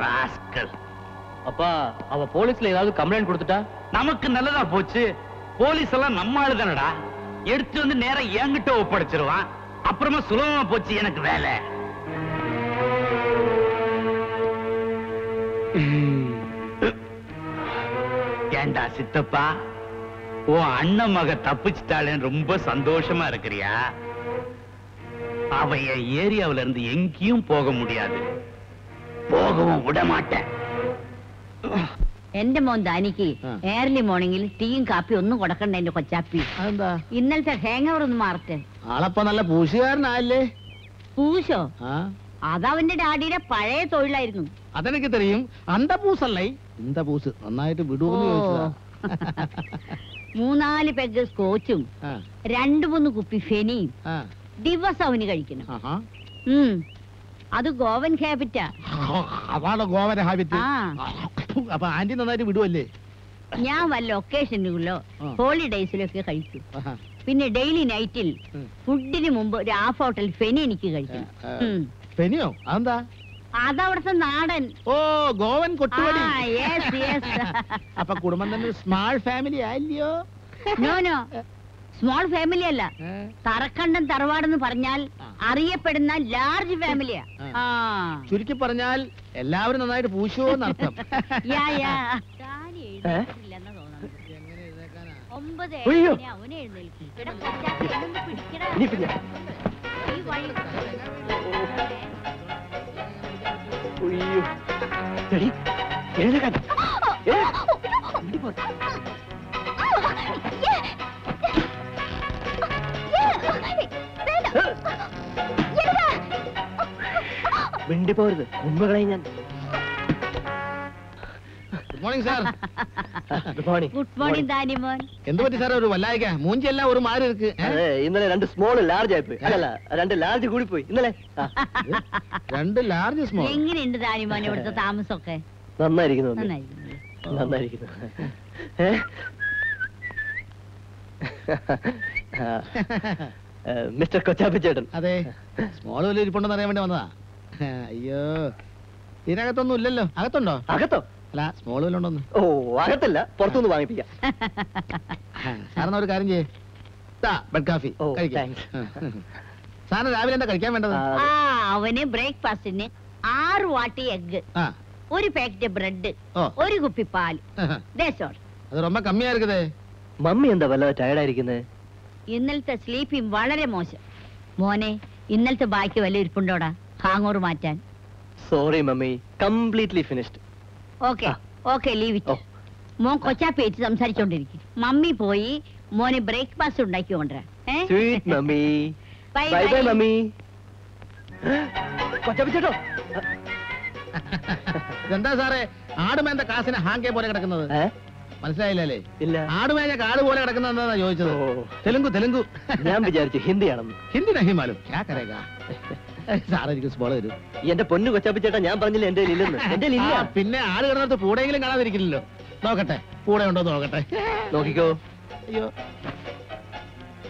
ராஸ்கல். அப்பா அவ போலீஸ்ல ஏதாவது கம்ப்ளைண்ட் கொடுத்துட்டா? நமக்கு நல்லதா போச்சு. போலீஸ் எல்லாம் நம்ம ஆளுதானடா எடுத்து வந்து நேரா என்கிட்ட ஒப்படைச்சிருவான். அப்புறமா சுலபமா போச்சு எனக்கு வேலை. ஏண்டா சித்தப்பா? ஓ அண்ணன் மக தப்பிச்சிட்டாளேன்னு ரொம்ப சந்தோஷமா இருக்கிறியா? அவ என் ஏரியாவில இருந்து எங்கேயும் போக முடியாது. போகவும் விட மாட்டேன். എന്റെ മോൻ ദാനിക്ക് ഏർലി മോർണിംഗിൽ ടീയും കാപ്പിയും ഒന്നും കൊടുക്കണ്ട എന്റെ കൊച്ചാപ്പി. ഇന്നലത്തെ ഹേങ് ഓവർ ഒന്ന് മാറട്ടെ. ആളപ്പോ നല്ല പൂശുകാരനല്ലേ പൂശോ? അതവന്റെ ഡാഡിയുടെ പഴയ തൊഴിലായിരുന്നു. അതെനിക്ക് തെരയും അന്തപൂസല്ലേ? ഇന്ത പൂസ് നന്നായിട്ട് വിടുവെന്ന്. ചോദിച്ചതാ മൂന്നാൽ പെഗ് സ്കോച്ചും ആ, രണ്ടു മൂന്ന് കുപ്പി ഫെനിയും ആ, ദിവസം അവന് കഴിക്കണം ആഹാ. ഉം അത് ഗോവൻ ഹാബിറ്റാ അതാണ് ഗോവര ഹാബിറ്റ് ആ. അപ്പൊ ആന്റി നന്നായിട്ട് വിടുവല്ലേ ഞാൻ വല്ല ഒക്കേഷനുകളിലോ ആ. ഹോളിഡേയ്സിലോ ഒക്കെ കഴിക്കും ആഹാ. പിന്നെ ഡെയിലി നൈറ്റിൽ ഉം. ഫുഡിന് മുമ്പ് ഒരു ഹാഫ് ഹോട്ടൽ ഫെനി എനിക്ക് കഴിക്കണം ആ, ആ. ഉം. പെനിയോ അതെന്താ അതവിടുത്തെ നാടൻ. ഓ ഗോവൻ കൊട്ടുപടി. അപ്പൊ കുടുംബം തന്നെ സ്മാൾ ഫാമിലി ആയില്ലയോ? നോ നോ സ്മോൾ ഫാമിലി അല്ല. തറക്കണ്ടം തറവാടെന്ന് പറഞ്ഞാൽ അറിയപ്പെടുന്ന ലാർജ് ഫാമിലിയാ ആ. ചുരുക്കി പറഞ്ഞാൽ എല്ലാവരും നന്നായിട്ട് പൂശുവോ എന്നർത്ഥം യാ യാ. ഏ? ഒമ്പത് അവനെ എഴുന്നേൽക്കും. ഉയ്യോ. എടി, എഴുന്നേക്കാൻ. മിണ്ടി പോരുത് കുമ്പകളെ ഞാൻ ഗുഡ് ഒരു മൂഞ്ചി എല്ലാം ഒരു ഇന്നലെ രണ്ട് സ്മോൾ ലാർജ് ആയി പോയി അല്ലല്ല രണ്ട് ലാർജ് കൂടി പോയി ഇന്നലെ രണ്ട് ലാർജ് സ്മോൾ എങ്ങനെയുണ്ട് നന്നായിരിക്കുന്നു നന്നായിരിക്കുന്നു. മിസ്റ്റർ കൊച്ചാപ്പിച്ചേട്ടൻ അതെ. സ്മോൾ വലിയ ഇരിപ്പുണ്ടെന്ന് അറിയാൻ വേണ്ടി വന്നതാ. അയ്യോ. ഇതിനകത്തൊന്നും ഇല്ലല്ലോ. അകത്തുണ്ടോ? അകത്തോ? അല്ല സ്മോൾ വല്ല ഉണ്ടോന്ന് ഓ അകത്തല്ല പുറത്തുനിന്ന് വാങ്ങിപ്പിക്കാം സാറിന് ഒരു കാര്യം ചെയ്യേ ബെഡ് കാഫി ഓ, കഴിക്കാം thanks. സാറിന് രാവിലെ എന്താ കഴിക്കാൻ വേണ്ടത് ആ, ആ അവന് ബ്രേക്ക്ഫാസ്റ്റിന് ആറ് വാട്ടി എഗ് ആ ഒരു പാക്കറ്റ് ബ്രെഡ് ഓ ഒരു കുപ്പി പാൽ ദേശോൾ അത് ரொம்ப കമ്മിയാ இருக்குதே മമ്മി എന്താ വല്ലതും ടയർഡായിരിക്കുന്നത് ഇന്നലത്തെ സ്ലീപ്പിംഗ് വളരെ മോശം മോനെ ഇന്നലത്തെ ബാക്കി വല്ല ഇരിപ്പുണ്ടോടാ ഹാങ്ങോർ മാറ്റാൻ sorry mummy completely finished okay okay leave. It മോൻ കൊച്ചാപ്പി വെച്ച് സംസാരിച്ചോണ്ടിരിക്കും. മമ്മി പോയി മോനെ ബ്രേക്ക്ഫാസ്റ്റ് ഉണ്ടാക്കി ചേട്ടോ. ഇതെന്താ സാറേ? ആടുമേന്ത കാസിന് ഹാങ്കെ പോലെ കിടക്കുന്നത്? മനസ്സിലായില്ലേ? ഇല്ല. ആടുമേഞ്ഞ കാട് പോലെ കിടക്കുന്നത് എന്താ ചോദിച്ചത്? തെലുങ്കു തെലുങ്കു. ഞാൻ വിചാരിച്ചു ഹിന്ദിയാണെന്ന്. ഹിന്ദി നഹിമാലും. ക്യാ കരേഗാ? സാറ് എനിക്ക് എന്റെ പൊന്നു കൊച്ചപ്പിച്ചേട്ടാ ഞാൻ പറഞ്ഞില്ല എന്റെ ഇല്ലെന്ന്? എന്റെ ഇല്ല. പിന്നെ ആൾ കിടന്നിട്ട് കൂടെയെങ്കിലും കാണാതിരിക്കില്ലല്ലോ. നോക്കട്ടെ കൂടെ ഉണ്ടോ നോക്കട്ടെ. നോക്കിക്കോ. അയ്യോ.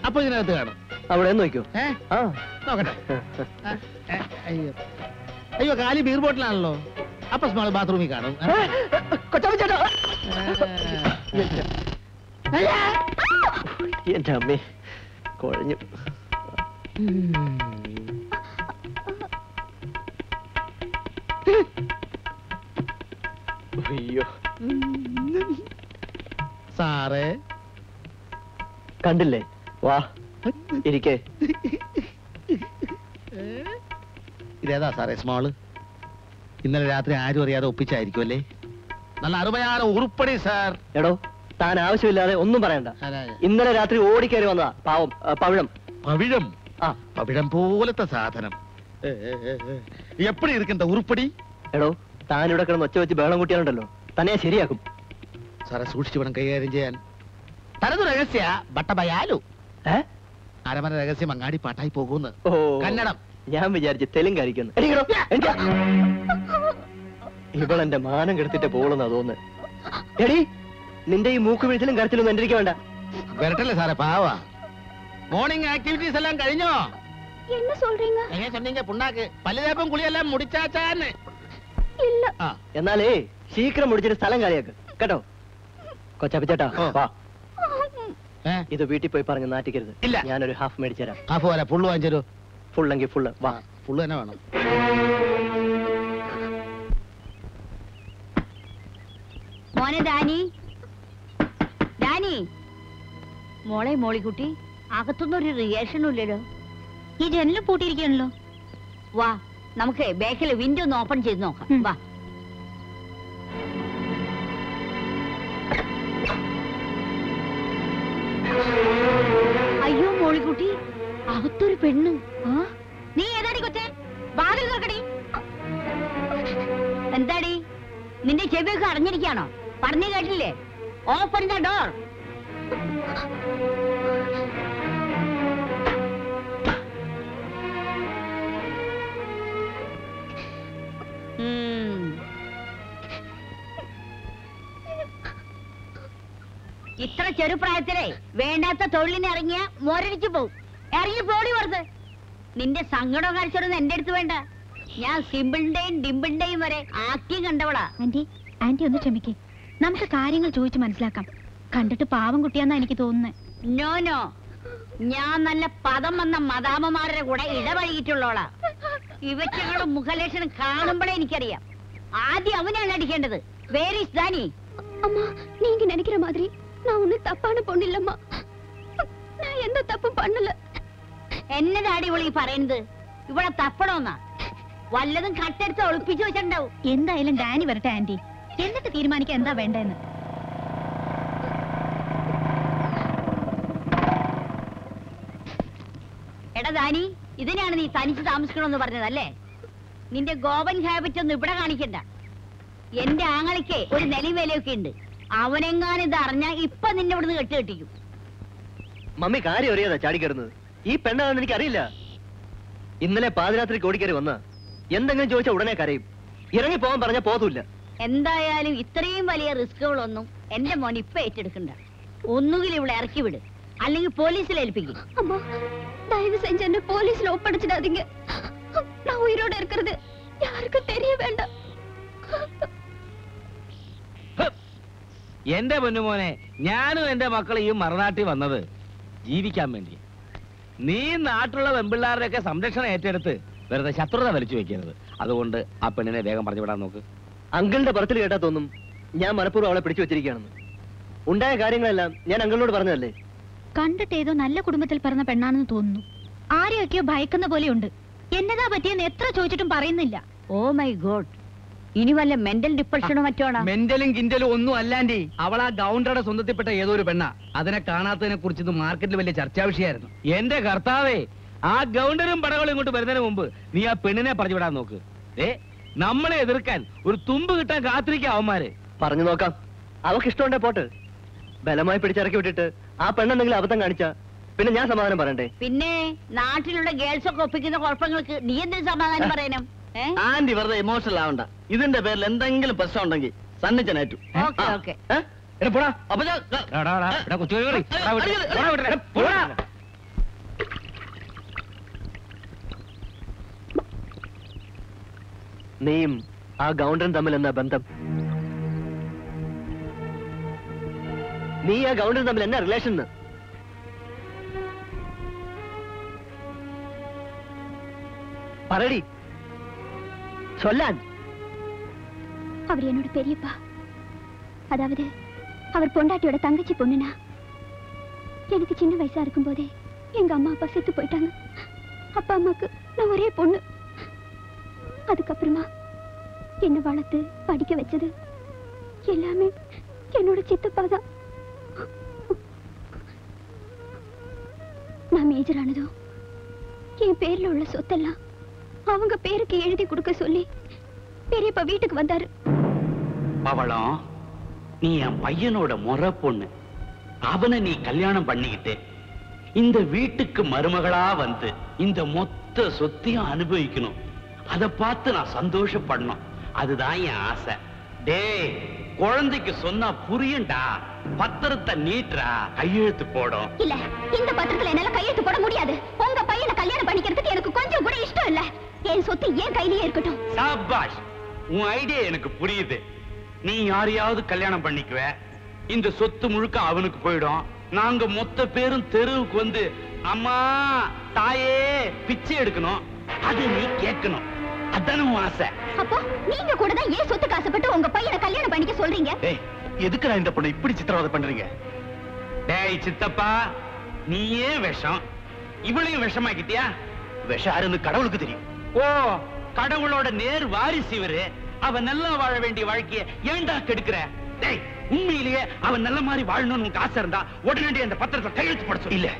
അപ്പൊ ഇതിനകത്ത് കാണും. അവിടെ നോക്കിയോ നോക്കട്ടെ. അയ്യോ. അയ്യോ കാലി ബീർ ബോട്ടിലാണല്ലോ അപ്പൊ സ്മാൾ ബാത്റൂമിൽ കാണും. കൊച്ചപ്പിച്ചേട്ടോ. കൊച്ചാപ്പി ചേട്ടാ എന്റെ അമ്മേ കുഴഞ്ഞു. അയ്യോ. സാറേ. കണ്ടില്ലേ? വാ ഇരിക്കേ. ഇതേതാ സാറേ സ്മോൾ ഇന്നലെ രാത്രി ആരും അറിയാതെ ഒപ്പിച്ചായിരിക്കും അല്ലേ നല്ല അറുപയാറ് ഉറുപ്പടി സാർ. എടോ താൻ ആവശ്യമില്ലാതെ ഒന്നും പറയണ്ട. ഇന്നലെ രാത്രി ഓടിക്കേറി വന്നതാ പാവം പവിഴം. പവിഴം? ആ. പവിഴം പോലത്തെ സാധനം. ഇരിക്കണ്ട. എപ്പടി ഇരിക്കുന്ന ഉറുപ്പടി? എടോ താൻ ഇവിടെ കിടന്ന് ഒച്ച വെച്ച് ബഹളം കൂട്ടിയാലുണ്ടല്ലോ തന്നെ ശരിയാക്കും സാറെ സൂക്ഷിച്ചു വേണം കൈകാര്യം ചെയ്യാൻ തനത് രഹസ്യ ബട്ടബയാലു ഏ അരമന രഹസ്യം അങ്ങാടി പാട്ടായി പോകുന്നു ഓ കന്നഡം ഞാൻ വിചാരിച്ചു തെലുങ്കായിരിക്കുന്നു ഇവളെന്റെ മാനം കെടുത്തിട്ട് പോകുന്ന തോന്നുന്നു എടി നിന്റെ ഈ മൂക്ക് വീഴ്ചയിലും കരച്ചിലൊന്നും എന്റെ വേണ്ട വരട്ടല്ലേ സാറേ പാവാ മോർണിംഗ് ആക്ടിവിറ്റീസ് എല്ലാം കഴിഞ്ഞോ என்ன சொல்றீங்க എങ്ങനെ சொன்னீங்க പുണ്ണാക്ക് പല്ലുതേപ്പം കുളിയെല്ലാം മുടിച്ചാച്ചാന്ന് ഇല്ല. ആ. എന്നാലേ ശീഘ്രം മുടിച്ചിട്ട് സ്ഥലം കാലിയാക്ക്. കേട്ടോ? കൊച്ചപ്പിച്ചേട്ടാ വാ. ഇത് വീട്ടിൽ പോയി പറഞ്ഞ് നാട്ടിക്കരുത് ഇല്ല. ഞാനൊരു ഹാഫ് മേടിച്ചേരാം ഹാഫ് വരാ പോലെ പുള്ളു വാങ്ങിച്ചു ഫുള്ളെങ്കിൽ ഫുള്ള് വാ. ഫുള്ള് തന്നെ വേണം. മോനെ ദാനി. ദാനി. മോളെ മോളിക്കുട്ടി അകത്തുനിന്നൊരു റിയാക്ഷനും ഇല്ലല്ലോ. ഈ ജനലും പൂട്ടിയിരിക്കണല്ലോ വാ. നമുക്ക് ബാക്കിലെ വിൻഡോ ഒന്ന് ഓപ്പൺ ചെയ്ത് നോക്കാം. വാ. അയ്യോ മോളിക്കുട്ടി. അകത്തൊരു പെണ്ണ്. നീ ഏതാടി കൊച്ചേ? വാതിൽ തുറക്കടി. എന്താടി? നിന്റെ ചെവിയൊക്കെ അടഞ്ഞിരിക്കാണോ പറഞ്ഞു കേട്ടില്ലേ? ഓപ്പൺ ദ ഡോർ ഇത്ര ചെറുപ്രായത്തിലെ വേണ്ടാത്ത തൊഴിലിന് ഇറങ്ങിയ മോരടിച്ചു പോവും. ഇറങ്ങി പോടി പുറത്ത് നിന്റെ സങ്കടം കാണിച്ചൊന്നും എന്റെ അടുത്ത് വേണ്ട. ഞാൻ സിമ്പിളിന്റെയും ഡിമ്പിളിന്റെയും വരെ ആക്കി കണ്ടവളാ. ആന്റി ആന്റി ഒന്ന് ക്ഷമിക്കേ. നമുക്ക് കാര്യങ്ങൾ ചോദിച്ച് മനസ്സിലാക്കാം. കണ്ടിട്ട് പാവം കുട്ടിയാന്നാ എനിക്ക് തോന്നുന്നത് നോ നോ ഞാൻ നല്ല പദം വന്ന മദാമമാരുടെ കൂടെ ഇടപഴകിയിട്ടുള്ളോളാ ഇവറ്റകളുടെ മുഖലക്ഷണം കാണുമ്പോഴേ എനിക്കറിയാം ആദ്യം അവനാണ് അടിക്കേണ്ടത് വേർ ഇസ് ദാനി அம்மா நீங்க நினைக்கிற மாதிரி நான் ஒண்ணும் தப்பான பொண்ணு இல்லம்மா நான் எந்த தப்பும் பண்ணல എന്നതാടി ഇവളീ പറയുന്നത് ഇവിടെ തപ്പണമെന്നാ വല്ലതും കട്ടെടുത്ത് ഒളിപ്പിച്ചു വെച്ചിട്ടുണ്ടാവും എന്തായാലും ഡാനി വരട്ടെ ആന്റി എന്നിട്ട് തീരുമാനിക്കാൻ എന്താ വേണ്ടെന്ന് എടാ ദാനി ഇതിനാണ് നീ തനിച്ച് താമസിക്കണമെന്ന് പറഞ്ഞതല്ലേ? നിന്റെ ഗോപൻ ഹാബിറ്റ് ഒന്നും ഇവിടെ കാണിക്കണ്ട. എന്റെ ആങ്ങളിക്ക് ഒരു നിലയും വിലയൊക്കെ ഉണ്ട്. അവനെങ്ങാനും ഇത് അറിഞ്ഞാ ഇപ്പൊ നിന്നെ ഇവിടുന്ന് കെട്ടി കെട്ടിക്കും മമ്മി കാര്യം അറിയാതാ ചാടിക്കരുന്നത് ഈ പെണ്ണാണെന്ന് എനിക്ക് അറിയില്ല ഇന്നലെ പാതിരാത്രി കോടിക്കറി വന്ന. എന്തെങ്കിലും ചോദിച്ചാൽ ഉടനെ കരയും. ഇറങ്ങി പോകാൻ പറഞ്ഞ പോതൂല്ല എന്തായാലും ഇത്രയും വലിയ റിസ്കുകളൊന്നും എന്റെ മോൻ ഇപ്പൊ ഏറ്റെടുക്കണ്ട. ഒന്നുകിൽ ഇവിടെ ഇറക്കി വിട് അല്ലെങ്കിൽ പോലീസിൽ ഏൽപ്പിക്കും அம்மா தயவு செஞ்சு என்ன போலீஸ்ல ஒப்படைச்சிடாதீங்க நான் உயிரோட இருக்கிறது யாருக்கும் தெரிய வேண்டாம் എന്റെ പൊന്നുമോനെ ഞാനും എന്റെ മക്കളും ഈ മറുനാട്ടിൽ വന്നത് ജീവിക്കാൻ വേണ്ടി നീ നാട്ടിലുള്ള വെമ്പിള്ളാരുടെയൊക്കെ സംരക്ഷണം ഏറ്റെടുത്ത് വെറുതെ ശത്രുത വലിച്ചു വെക്കരുത് അതുകൊണ്ട് ആ പെണ്ണിനെ വേഗം പറഞ്ഞു വിടാൻ നോക്ക് അങ്കിളിന്റെ പറത്തിൽ കേട്ടാ തോന്നും ഞാൻ മനഃപൂർവ്വം അവളെ പിടിച്ചു വെച്ചിരിക്കുകയാണെന്ന് ഉണ്ടായ കാര്യങ്ങളെല്ലാം ഞാൻ അങ്കിളിനോട് പറഞ്ഞതല്ലേ കണ്ടിട്ട് ഏതോ നല്ല കുടുംബത്തിൽ പിറന്ന പെണ്ണാണെന്ന് തോന്നുന്നു. ആരെയൊക്കെയോ ഭയക്കുന്ന പോലെയുണ്ട്. എന്നതാ പറ്റിയെന്ന് എത്ര ചോദിച്ചിട്ടും പറയുന്നില്ല. Oh my god. ഇനി വല്ല മെന്റൽ ഡിപ്രഷനോ മറ്റോ ആണോ? മെന്റലും കിൻഡലും ഒന്നും അല്ലാണ്ടി. അവൾ ആ ഗൗണ്ടറുടെ സ്വന്തത്തിൽപ്പെട്ട ഏതോ ഒരു പെണ്ണ. അതിനെ കാണാത്തതിനെ കുറിച്ച് ഇത് മാർക്കറ്റിൽ വലിയ ചർച്ചാ വിഷയമായിരുന്നു. എന്റെ കർത്താവേ ആ ഗൗണ്ടറും പടകളും ഇങ്ങോട്ട് വരുന്നതിന് മുമ്പ് നീ ആ പെണ്ണിനെ പറഞ്ഞു വിടാൻ നോക്ക്. ഏ നമ്മളെ എതിർക്കാൻ ഒരു തുമ്പ് കിട്ടാൻ കാത്തിരിക്കുക അവന്മാര്. പറഞ്ഞു നോക്കാം. അവക്ക് ഇഷ്ടമുണ്ടേ പോട്ട്. ബലമായി പിടിച്ചിറക്കി വിട്ടിട്ട് ആ പെണ്ണെന്തെങ്കിലും അബദ്ധം കാണിച്ച പിന്നെ ഞാൻ സമാധാനം പറയണ്ടേ? പിന്നെ നാട്ടിലുള്ള ഗേൾസ് ഒക്കെ ഒപ്പിക്കുന്ന കുഴപ്പങ്ങൾക്ക് നീ എന്തിനു സമാധാനം പറയണം? ആന്റി വെറുതെ ഇമോഷണൽ ആവണ്ട. ഇതിന്റെ പേരിൽ എന്തെങ്കിലും പ്രശ്നം ഉണ്ടെങ്കിൽ സന്നിച്ചനേറ്റു. പോടാ. നീയും ആ ഗൗണ്ടൻ തമ്മിൽ എന്താ ബന്ധം? നീ ആ ഗൗണ്ടൻ തമ്മിൽ എന്നാ റിലേഷൻ പറയടി ചൊല്ലാൻ அவர் என்னோட பெரியப்பா அதாவது அவர் பொண்டாட்டியோட தங்கச்சி பொண்ணுனா எனக்கு சின்ன வயசா இருக்கும்போதே எங்க அம்மா அப்பா செத்து போயிட்டாங்க அப்பா அம்மாக்கு நான் ஒரே பொண்ணு அதுக்கப்புறமா என்ன வளர்த்து படிக்க வச்சது எல்லாமே என்னோட சித்தப்பா தான் மேஜர் ஆனதும் என் பேர்ல உள்ள சொத்தெல்லாம் அவங்க பேருக்கு எழுதி கொடுக்க சொல்லி பெரியப்பா வீட்டுக்கு வந்தாரு. பவளம் நீ என் பையனோட முறை பொண்ணு. அவனை நீ கல்யாணம் பண்ணிக்கிட்டு இந்த வீட்டுக்கு மருமகளா வந்து இந்த மொத்த சொத்தையும் அனுபவிக்கணும். அதை பார்த்து நான் சந்தோஷப்படணும். அதுதான் என் ஆசை. டே குழந்தைக்கு சொன்னா புரியும்டா. பத்திரத்தை நீட்டுறா. கையெழுத்து போடும் இல்ல இந்த பத்திரத்துல என்னால கையெழுத்து போட முடியாது. உங்க பையனை கல்யாணம் பண்ணிக்கிறதுக்கு எனக்கு கொஞ்சம் கூட இஷ்டம் இல்ல. என் சொத்து என் கையிலேயே இருக்கட்டும். சாபாஷ் உன் ஐடியா எனக்கு புரியுது. நீ யாரையாவது கல்யாணம் பண்ணிக்குவ. இந்த சொத்து முழுக்க அவனுக்கு போயிடும். நாங்க மொத்த பேரும் தெருவுக்கு வந்து அம்மா தாயே பிச்சை எடுக்கணும். அது நீ கேட்கணும். அதானே உன் ஆசை. அப்போ நீங்க கூட தான் ஏன் சொத்துக்கு ஆசைப்பட்டு உங்க பையனை கல்யாணம் பண்ணிக்க சொல்றீங்க? ஏய் எதுக்கு நான் இந்த பொண்ணை இப்படி சித்திரவதை பண்றீங்க? டேய் சித்தப்பா நீயே விஷம். இவளையும் விஷமாக்கிட்டியா? விஷம் யாருன்னு கடவுளுக்கு தெரியும். ஓ கடவுளோட நேர் வாரிசு இவரு. அவன் நல்லா வாழ வேண்டிய வாழ்க்கைய ஏன்டா கெடுக்கிற? டேய் உண்மையிலேயே அவன் நல்ல மாதிரி வாழணும்னு உனக்கு ஆசை இருந்தா உடனடி அந்த பத்திரத்தை கையெழுத்து போட சொல்லு. இல்ல.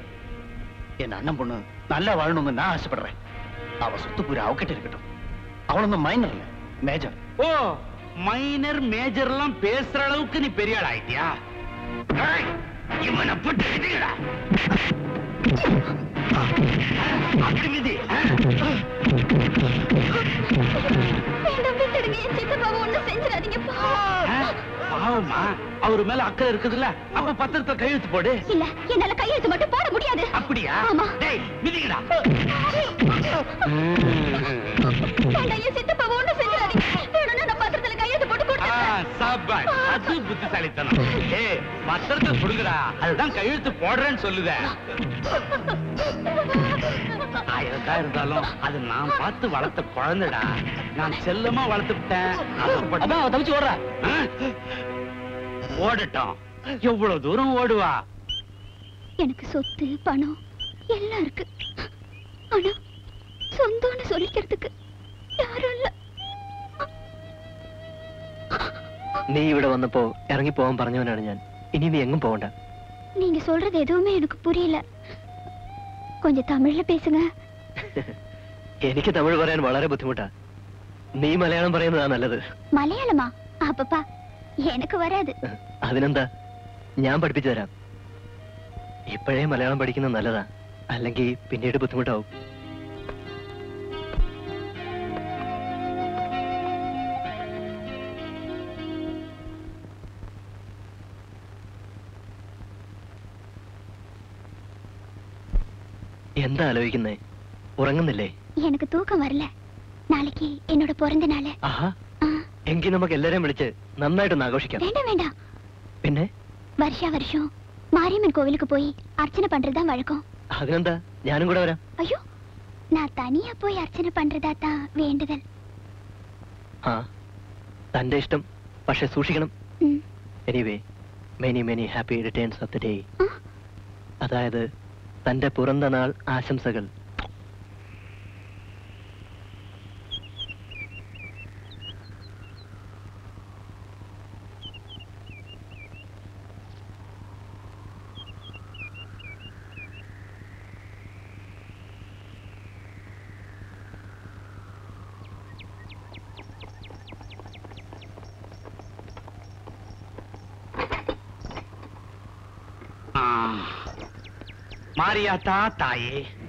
என் அண்ணன் பொண்ணு நல்லா வாழணும்னு நான் ஆசைப்படுறேன். அவ சொத்து பூரா அவகிட்ட இருக்கட்டும். அவளொன்னும் மைனர் இல்ல மேஜர் ஓ மைனர் மேஜர் எல்லாம் பேசுற அளவுக்கு நீ பெரிய ஆள் ஆயிட்டியா? இவனை போட்டு சித்தப்பாவை ஒண்ணும் செஞ்சிடாதீங்க. பாவம். அவரு மேல அக்கறை இருக்குதுல்ல? அப்ப பத்திரத்தை கையெழுத்து போடு. இல்ல என்னால கையெழுத்து மட்டும் போட முடியாது. அப்படியா? ஆமா. டேய் மிதிங்கடா சித்தப்பா ஒண்ணும் செஞ்சிடாதீங்க. அது புத்திசாலித்தனம். ஏ பத்திரத்தை கொடுங்கடா. அதுதான் கையெழுத்து போடுறேன்னு சொல்லுத. இருந்தாலும் அது நான் பார்த்து வளர்த்த குழந்தைடா. நான் செல்லமா வளர்த்து விட்டேன் தவிச்சு ஓடுறா. ஓடட்டும். எவ்வளவு தூரம் ஓடுவா? எனக்கு சொத்து பணம் எல்லாம் இருக்கு. ஆனா சொந்தம்னு சொல்லிக்கிறதுக்கு யாரும் இல்ல. നീ ഇവിടെ വന്നപ്പോ ഇറങ്ങി പോകാൻ പറഞ്ഞവനാണ് ഞാൻ ഇനി നീ എങ്ങും പോകണ്ട நீங்க சொல்றது எதுவுமே எனக்கு புரியல கொஞ்சம் தமிழ்ல பேசுங்க എനിക്ക് തമിഴ് പറയാൻ വളരെ ബുദ്ധിമുട്ടാ നീ മലയാളം പറയുന്നതാ നല്ലത് மலையாளமா அப்பப்பா எனக்கு வராது അതിനെന്താ ഞാൻ പഠിപ്പിച്ചു തരാം ഇപ്പോഴേ മലയാളം പഠിക്കുന്നത് നല്ലതാ അല്ലെങ്കിൽ പിന്നീട് ബുദ്ധിമുട്ടാവും എന്താ ആലോചിക്കുന്നേ? ഉറങ്ങുന്നില്ലേ? എനിക്ക് തൂക്കം വരില്ല. നാളേക്ക് എന്നോട് പിറന്ന നാൾ. എങ്കിൽ നമുക്ക് എല്ലാരെയും വിളിച്ച് നന്നായിട്ടൊന്ന് ആഘോഷിക്കാം. വേണ്ട വേണ്ട. പിന്നെ? വർഷാ വർഷം. മാരിയമ്മൻ കോവിലുക്ക് പോയി അർച്ചന പണ്ടതാ വഴക്കം? അതിനെന്താ? ഞാനും കൂടെ വരാം. അയ്യോ. ഞാൻ തനിയാ പോയി അർച്ചന പണ്ടതാത്താ വേണ്ടതൽ ആ തന്റെ ഇഷ്ടം. പക്ഷെ സൂക്ഷിക്കണം. Anyway many many happy returns of the day അതായത് തന്റെ പുറന്തനാൾ ആശംസകൾ. आता ताये।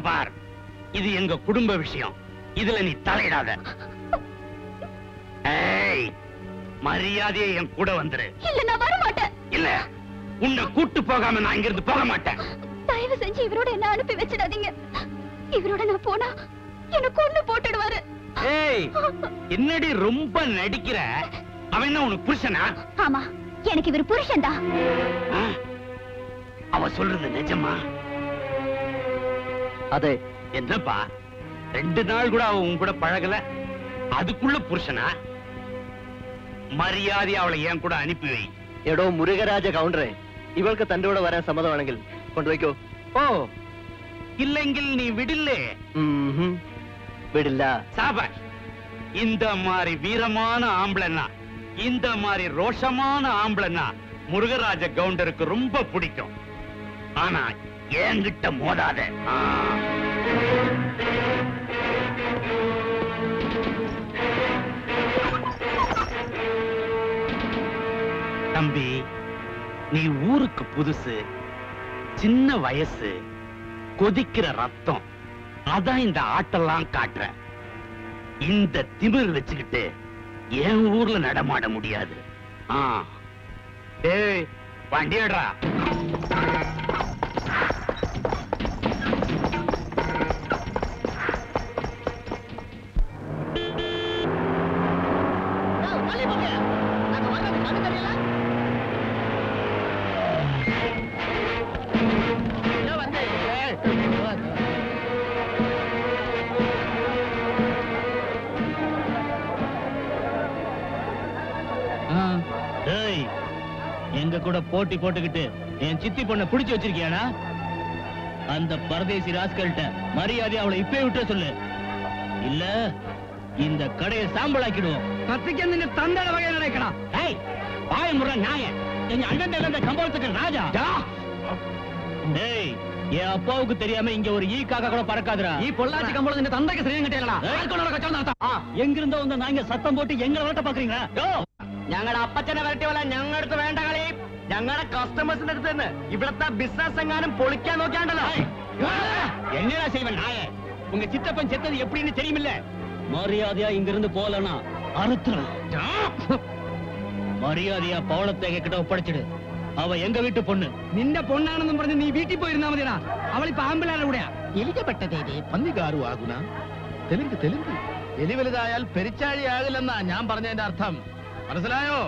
இத பார். இது எங்க குடும்ப விஷயம். இதுல நீ தலையிடாத. மரியாதையை என் கூட வந்துரு. இல்ல நான் வர மாட்டேன் இல்ல உன்னை கூட்டு போகாம நான் இங்கிருந்து போக மாட்டேன். தயவு செஞ்சு இவரோட என்ன அனுப்பி வச்சிடாதீங்க. இவரோட நான் போனா என்ன கொண்டு போட்டுடுவாரு. ஏய் என்னடி ரொம்ப நடிக்கிற? அவன் என்ன உனக்கு புருஷனா? ஆமா எனக்கு இவர் புருஷன் தான்? அவ சொல்றது நிஜமா? அது என்னப்பா? ரெண்டு நாள் கூட அவ உங்க கூட பழகல. அதுக்குள்ள புருஷனா? மரியாதை அவளை என் கூட அனுப்பி வை. எடோ முருகராஜ கவுண்டர் இவளுக்கு தண்டோட வர சம்மதம் வேணுங்கள் கொண்டு வைக்கோ. ஓ இல்லைங்கில் நீ விடில்லே. விடில்லா? சாபாஷ் இந்த மாதிரி வீரமான ஆம்பளைன்னா இந்த மாதிரி ரோஷமான ஆம்பளைன்னா முருகராஜ கவுண்டருக்கு ரொம்ப பிடிக்கும். ஆனா என்கிட்ட மோதாத. தம்பி நீ ஊருக்கு புதுசு சின்ன வயசு கொதிக்கிற ரத்தம் அதான் இந்த ஆட்டெல்லாம் காட்டுற இந்த திமிர் வச்சுக்கிட்டு என் ஊர்ல நடமாட முடியாது. ஆ. ஏய் வண்டியடுறா எங்க கூட போட்டி போட்டுக்கிட்டு என் சித்தி பொண்ணை பிடிச்சு வச்சிருக்கியானா அந்த பரதேசி ராஸ்கல்ட்ட மரியாதை அவளை இப்பே விட்டு சொல்லு. இல்ல இந்த கடையை சாம்பலாக்கிடுவோம். കത്തിക്കാൻ നിന്റെ തന്തയുടെ വകയിൽ നടക്കടാ ஏய் பாய முறை நாய எங்க அண்ணன் இருந்த கம்பளத்துக்கு ராஜா டேய் என் அப்பாவுக்கு தெரியாம இங்க ஒரு ஈ காக்கா கூட பறக்காதுடா ഈ പൊള്ളാച്ചി കമ്പോളം നിന്റെ തന്തയ്ക്ക് സ്ത്രീയും കിട്ടിയല്ലടാ ആർക്കൊണ്ടാ കച്ചവടം നടത്താം எங்கிருந்தோ வந்த நாங்க சத்தம் போட்டு எங்களை விரட்ட பாக்குறீங்களா ഞങ്ങളുടെ അപ്പച്ചനെ വരട്ടി പോലെ ഞങ്ങളുടെ അടുത്ത് വേണ്ട കളി ഞങ്ങളുടെ കസ്റ്റമേഴ്സിന്റെ അടുത്ത് നിന്ന് ഇവിടത്തെ ബിസിനസ് എങ്ങാനും പൊളിക്കാൻ നോക്കിയാണ്ടല്ലോ என்னடா செய்வன் நாய உங்க சித்தப்பன் செத்தது எப்படின்னு தெரியுமில்ல மரியாதையா இங்க இருந்து போலனா அறுத்துறோம் மரியாதையா பவளத்தை கிட்ட ஒப்படைச்சிடு அவ எங்க வீட்டு பொண்ணு നിന്റെ പൊണ്ണാണെന്നും പറഞ്ഞ് നീ വീട്ടിൽ പോയിരുന്നാ മതിടാ അവളിപ്പോ ആമ്പിളാരുടെ കൂടെയാ എലിക്കപ്പെട്ടതേത് പന്നികാരു ആകുന തെലുങ്ക് തെലുങ്ക് എലി വലുതായാൽ പെരിച്ചാഴി ആകില്ലെന്നാ ഞാൻ പറഞ്ഞതിന്റെ അർത്ഥം മനസ്സിലായോ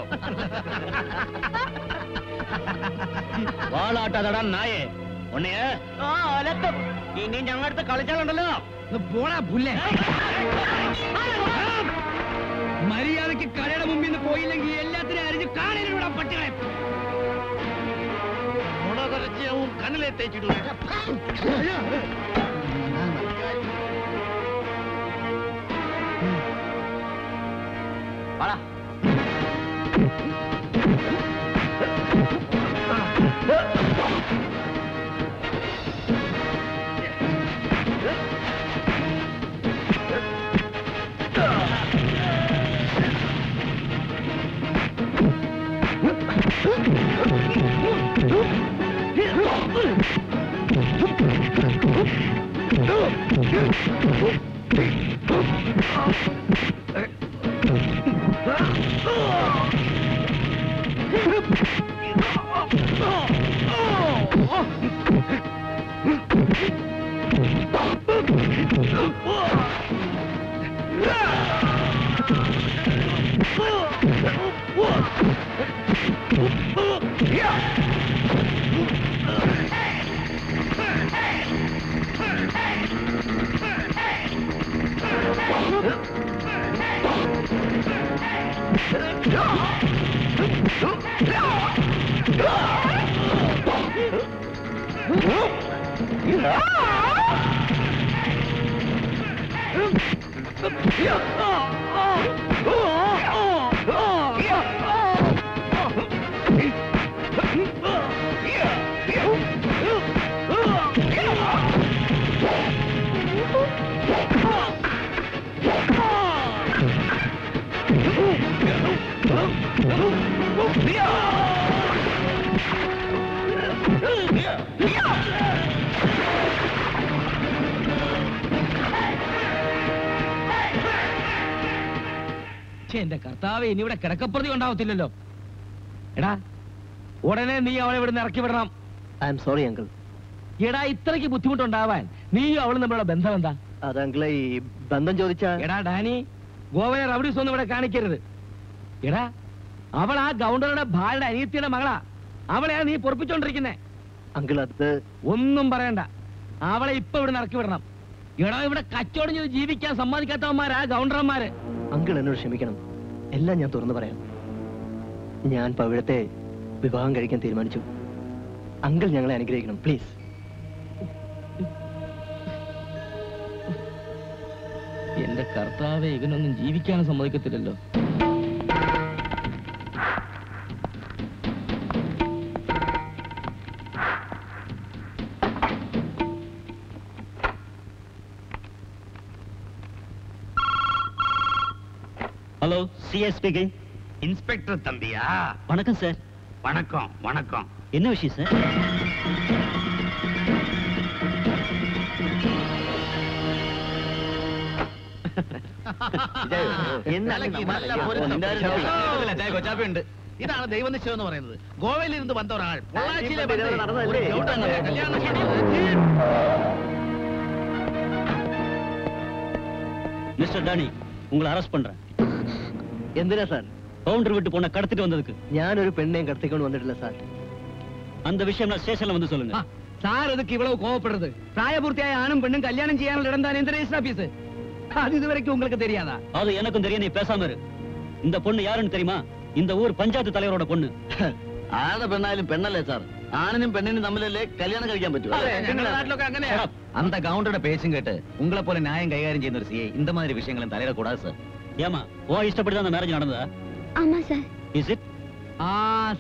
வாழாட்டாதடா நாயே ഉണ്ണയ ആ അലത്തും ഇനി ഞങ്ങളുടെ അടുത്ത് കളിച്ചാലുണ്ടല്ലോ പോടാ പുല്ലേ മര്യാദക്ക് കടയുടെ മുമ്പിൽ നിന്ന് പോയില്ലെങ്കിൽ എല്ലാത്തിനും അരിഞ്ഞ് കാണിലൂടെ പട്ടികളെ കണ്ണിലെ തേച്ചിട്ടു Huh? Yeah! 啊。എന്റെ കർത്താവ് ഇനി ഇവിടെ കിടക്കപ്രതി ഉണ്ടാവത്തില്ലല്ലോ. എടാ ഉടനെ നീ അവളെ ഇവിടെ ഇറക്കി വിടണം. ഐ എം സോറി അങ്കിൾ എടാ ഇത്രയ്ക്ക് ബുദ്ധിമുട്ടുണ്ടാവാൻ നീയും അവളും തമ്മിലുള്ള ബന്ധം എന്താ അത് അങ്കിളെ ഈ ബന്ധം ചോദിച്ചാ എടാ ഡാനി ഗോവയെ റൗഡീസ് ഒന്നും ഇവിടെ കാണിക്കരുത്. എടാ അവൾ ആ ഗൗണ്ടറുടെ ഭാര്യയുടെ അനിയത്തിയുടെ മകളാ. അവളെയാണ് നീ പൊറപ്പിച്ചോണ്ടിരിക്കുന്നേ. അങ്കിൾ അത് ഒന്നും പറയണ്ട. അവളെ ഇപ്പൊ ഇവിടെ ഇറക്കി വിടണം. എടാ ഇവിടെ കച്ചവടം ചെയ്ത് ജീവിക്കാൻ സമ്മതിക്കാത്തവന്മാരാ ഗൗണ്ടർമാര്. അങ്കിൾ എന്നോട് ക്ഷമിക്കണം. എല്ലാം ഞാൻ തുറന്നു പറയാം. ഞാൻ പവിഴത്തെ വിവാഹം കഴിക്കാൻ തീരുമാനിച്ചു. അങ്കിൾ ഞങ്ങളെ അനുഗ്രഹിക്കണം പ്ലീസ്. എന്റെ കർത്താവെ ഇവനൊന്നും ജീവിക്കാനും സമ്മതിക്കത്തില്ലല്ലോ. ஹலோ சிஎஸ் ஸ்பீக்கிங் இன்ஸ்பெக்டர் தம்பியா வணக்கம் சார் வணக்கம் வணக்கம் என்ன விஷயம் சார் ഇന്നലെ നല്ല പൊരുത്തം. കൊച്ചാപ്പിയുണ്ട് ഇതാണ് ദൈവനിശ്ചയം എന്ന് പറയുന്നത് ഗോവയിൽ ഇരുന്ന് വന്ന ഒരാൾ പൊള്ളാച്ചിയിലെ ഇപ്പൊ ഇതുവരെ നടന്നതല്ലേ? ഒരു ചവിട്ടാണ് കല്യാണം மிஸ்டர் டானி உங்களை அரெஸ்ட் பண்றேன் എന്തിനാ സാർ കൗണ്ടർ വിട്ട് പോണ കടത്തിട്ട് വന്നതുക്ക് ഞാനൊരു പെണ്ണേയും കടത്തിക്കൊണ്ട് വന്നിട്ടില്ല സാർ അന്ത വിഷയം ഞാൻ സ്റ്റേഷനിൽ വന്ന് சொல்லுங்க സാർ എതുക്ക് ഇവളവ് കോവപ്പെടുന്നത് പ്രായപൂർത്തിയായ ആണും പെണ്ണും കല്യാണം ചെയ്യാനുള്ള ഇടം തന്നെ എന്ത് രജിസ്റ്റർ ഓഫീസ് அது இதுவரைக்கும் உங்களுக்கு தெரியாதா அது எனக்கும் தெரியும் நீ பேசாம இரு இந்த பொண்ணு யாருன்னு தெரியுமா இந்த ஊர் பஞ்சாயத்து தலைவரோட பொண்ணு ആരുടെ പെണ്ണായാലും പെണ്ണല്ലേ സാർ ആണിനും പെണ്ണിനും തമ്മിലല്ലേ കല്യാണം കഴിക്കാൻ പറ്റൂ അന്ത കൗണ്ടറുടെ പേച്ചും കേട്ട് ഉങ്ങളെ പോലെ ന്യായം കൈകാര്യം ചെയ്യുന്ന ഒരു സിയെ ഇന്ന മാതിരി വിഷയങ്ങളും തലയിട കൂടാതെ സാർ ஏமா ஓ இஷ்டப்படி தான் அந்த மேரேஜ் நடந்ததா ஆமா சார் இஸ் இட் ആ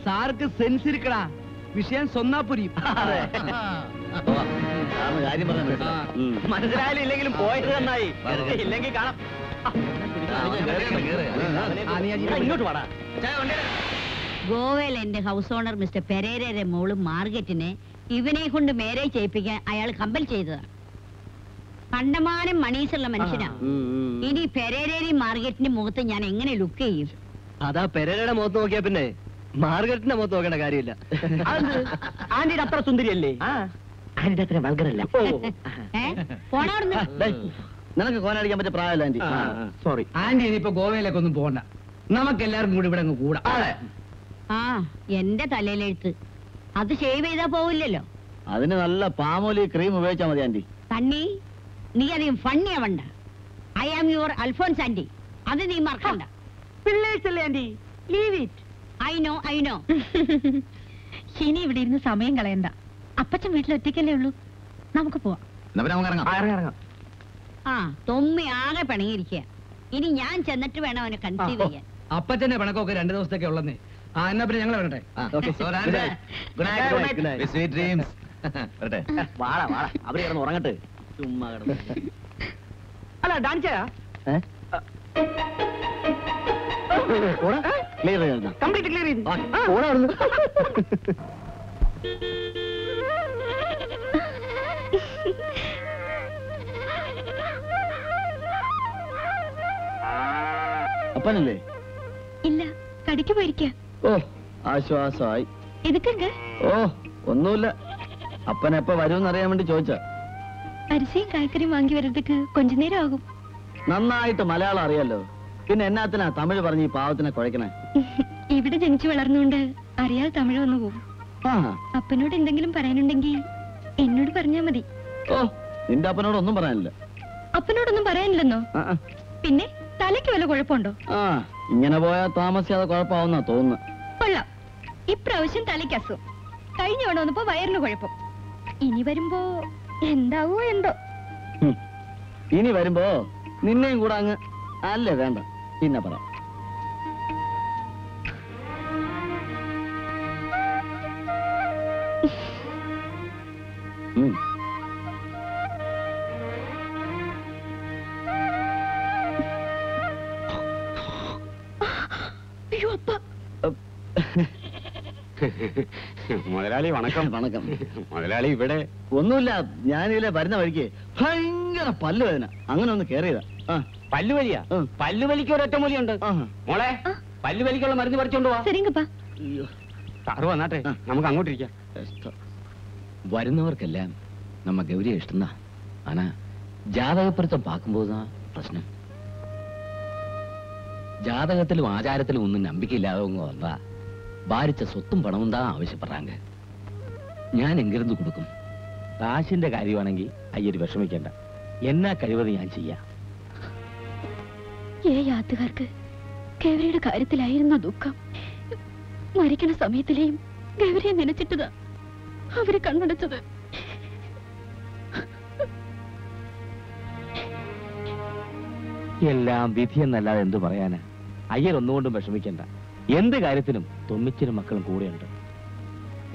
സാർക്ക് സെൻസ് ഇരിക്കടാ വിഷയം സ്വന്നാ പുരിയും സാറിന് കാര്യം പറയാൻ പറ്റില്ല. ഉം. മനസ്സിലായാലും ഇല്ലെങ്കിലും പോയിട്ട് നന്നായി ഇല്ലെങ്കിൽ കാണാം ആ, നീ ആ ജീപ്പ് ഇങ്ങോട്ട് വാടാ ഗോവയിൽ എന്റെ ഹൗസ് ഓണർ മിസ്റ്റർ പെരേരയുടെ മോള് മാർഗറ്റിനെ ഇവനെ കൊണ്ട് മേരേജ് ചെയ്യിപ്പിക്കാൻ അയാൾ കമ്പൽ ചെയ്തതാണ് കണ്ടമാനം മണീസുള്ള മനുഷ്യനാ. ഇനി പെരേരേരി മാർഗറ്റിന്റെ മുഖത്ത് ഞാൻ എങ്ങനെ ലുക്ക് ചെയ്യും? അതാ പെരേരയുടെ മുഖത്ത് നോക്കിയാ പിന്നെ മാർഗരറ്റിന്റെ മുഖത്ത് നോക്കേണ്ട കാര്യമില്ല. ആന്റിയുടെ അത്ര സുന്ദരിയല്ലേ? ആന്റിയുടെ അത്ര വൾഗറല്ല പോണാർന്ന് നിനക്ക് കോനടിക്കാൻ പറ്റിയ പ്രായമല്ല ആന്റി? സോറി ആന്റി ഇനിയിപ്പോ ഗോവയിലേക്ക് ഒന്നും പോകണ്ട നമുക്ക് എല്ലാവർക്കും കൂടി ഇവിടെ അങ്ങ് കൂടാം. ആ എന്റെ തലയിലെഴുത്ത്. അത് ഷേവ് ചെയ്താ പോവില്ലല്ലോ. അതിന് നല്ല പാമോലി ക്രീം ഉപയോഗിച്ചാൽ മതി ആന്റി. തണ്ണി നീ അധികം ഫണ്ണിയാവണ്ട I am your Alphonse aunty അത് നീ മറക്കണ്ട. പിള്ളേഴ്സല്ലേ aunty leave it I know I know ഇനി ഇവിടെ ഇരുന്ന് സമയം കളയണ്ട. അപ്പച്ചൻ വീട്ടിൽ ഒറ്റയ്ക്കല്ലേ ഉള്ളൂ. നമുക്ക് പോവാം. ആ തൊമ്മി ആകെ പിണങ്ങിയിരിക്കുക. ഇനി ഞാൻ ചെന്നിട്ട് വേണം അവനെ കൺസീവ് ചെയ്യാൻ. അപ്പച്ചന്റെ പിണക്കൊക്കെ രണ്ടു ദിവസത്തേക്ക് ഉള്ളന്നേ. ആ എന്നാ പിന്നെ ഞങ്ങൾ വരട്ടെ. വരട്ടെ. വാടാ വാടാ. അവർ കിടന്ന് ഉറങ്ങട്ടെ. ചുമ്മാ. അല്ല ഡാൻസ്? കംപ്ലീറ്റ് ക്ലിയർ ചെയ്തു. അപ്പനല്ലേ? ഇല്ല കടിക്ക് പോയിരിക്ക. ഓ ആശ്വാസമായി. ഇതൊക്കെ ഓ ഒന്നുമില്ല. അപ്പനെപ്പ വരുമെന്നറിയാൻ വേണ്ടി ചോദിച്ചാ. അരിസയും കായ്ക്കറിയും വാങ്ങി വരുന്നതൊക്കെ കൊഞ്ചു നേരം ആകും നന്നായിട്ട് മലയാളം അറിയാലോ. പിന്നെ എന്നാത്തിനാ തമിഴ് പറഞ്ഞ് ഈ പാവത്തിനെ കുഴക്കണേ? ഇവിടെ ജനിച്ചു വളർന്നുകൊണ്ട് അറിയാതെ തമിഴ് വന്നു പോകും. അപ്പനോട് എന്തെങ്കിലും പറയാനുണ്ടെങ്കിൽ എന്നോട് പറഞ്ഞാ മതി. ഓ നിന്റെ അപ്പനോട് ഒന്നും പറയാനില്ല. അപ്പനോടൊന്നും പറയാനില്ലെന്നോ. പിന്നെ തലയ്ക്ക് വല്ല കുഴപ്പമുണ്ടോ? ആ ഇങ്ങനെ പോയാ താമസിയാതെ കുഴപ്പമാവുന്നാ തോന്നുന്നു. കൊള്ളാം. ഇപ്രാവശ്യം തലയ്ക്ക് അസുഖം. കഴിഞ്ഞ തവണ വന്നപ്പോ വയറിന് കുഴപ്പം. ഇനി വരുമ്പോ എന്താവോ എന്തോ. ഇനി വരുമ്പോ നിന്നെയും കൂടെ അങ്ങ് അല്ലേ വേണ്ട പിന്നെ പറ ഉം. മുതലാളി വണക്കം. വണക്കം. മുതലാളി ഇവിടെ ഒന്നുമില്ല ഞാനിതിലെ വരുന്ന വഴിക്ക് ഭയങ്കര പല്ലുവേദന. അങ്ങനെ ഒന്ന് കേറിയതാ. പല്ലുവലിയാ? പല്ലുവലിക്ക് ഒരു ഒറ്റമൂലിയുണ്ട് മോളെ പല്ലുവലിക്കുള്ള മരുന്ന് പറിച്ചോണ്ട് പോവാ വന്നാട്ടെ നമുക്ക് അങ്ങോട്ടിരിക്കാം വരുന്നവർക്കെല്ലാം നമ്മ ഗൗരിയെ இஷ்டம்தான் ஆனா ஜாதக பொருத்தம் പ്രശ്നം. ജാതകത്തിലും ആചാരത്തിലും ഒന്നും നമ്പിക്കയില്ലാതെ വന്നാ ഭാരിച്ച സ്വത്തും പണമുണ്ടാ ആവശ്യപ്പെടാങ്ക ഞാൻ എങ്കിരുന്ന് കൊടുക്കും? കാശിന്റെ കാര്യമാണെങ്കിൽ അയ്യര് വിഷമിക്കണ്ട. എന്നാ കഴിവത് ഞാൻ ചെയ്യാം. ഏ കാര്യത്തിലായിരുന്ന ഗൗരിയുടെ കാര്യത്തിലായിരുന്നു ദുഃഖം. മരിക്കുന്ന സമയത്തിലെയും ഗൗരിയെ നനച്ചിട്ടതാ അവർ കണ്ണടച്ചത്. എല്ലാം വിധി എന്നല്ലാതെ എന്തു പറയാനാ? അയ്യർ ഒന്നുകൊണ്ടും വിഷമിക്കണ്ട. എന്ത് കാര്യത്തിനും തൊമ്മിച്ചിനും മക്കളും കൂടെയുണ്ട്.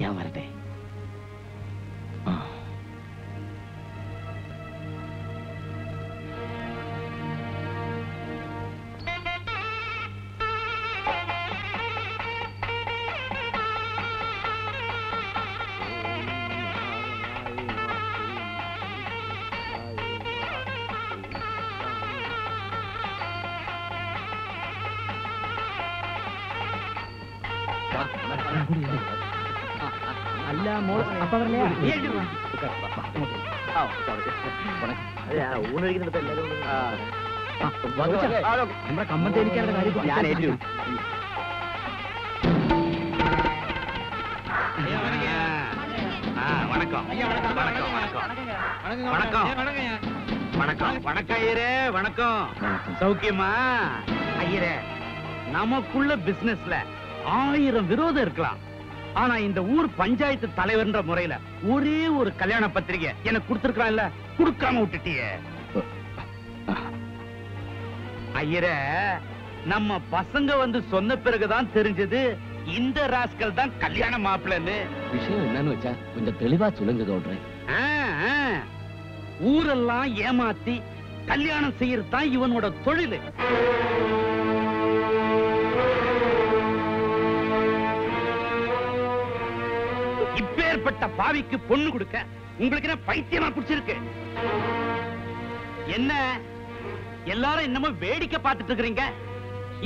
ഞാൻ വരട്ടെ. 啊。ഊണഴിക്കുന്നിടത്ത് എല്ലാവരും നമ്മുടെ കമ്പത്തേരിക്കാരുടെ കാര്യം ഞാൻ ഏറ്റു வணக்கம் வணக்கம் வணக்கம் வணக்கம் வணக்கம் வணக்கம் ஐயரே வணக்கம் சௌக்கியமா ஐயரே நமக்குள்ள பிசினஸ்ல ஆயிரம் விரோதம் இருக்கலாம் ஆனா இந்த ஊர் பஞ்சாயத்து தலைவர்ன்ற முறையில ஒரே ஒரு கல்யாண பத்திரிகை எனக்கு கொடுத்திருக்கான்ல கொடுக்காம விட்டுட்டியே ஐயரே நம்ம பசங்க வந்து சொன்ன பிறகுதான் தெரிஞ்சது இந்த ராஸ்கல் தான் கல்யாண மாப்பிள்ளைன்னு. விஷயம் என்னன்னு வச்சா கொஞ்சம் தெளிவா சொல்லுங்க கவுண்டரே. ஊரெல்லாம் ஏமாத்தி கல்யாணம் செய்யறது தான் இவனோட தொழில். இப்பேற்பட்ட பாவிக்கு பொண்ணு கொடுக்க உங்களுக்கு என்ன பைத்தியமா பிடிச்சிருக்கு? என்ன? எல்லாரும் இன்னமும் வேடிக்கை பார்த்துட்டு இருக்கிறீங்க.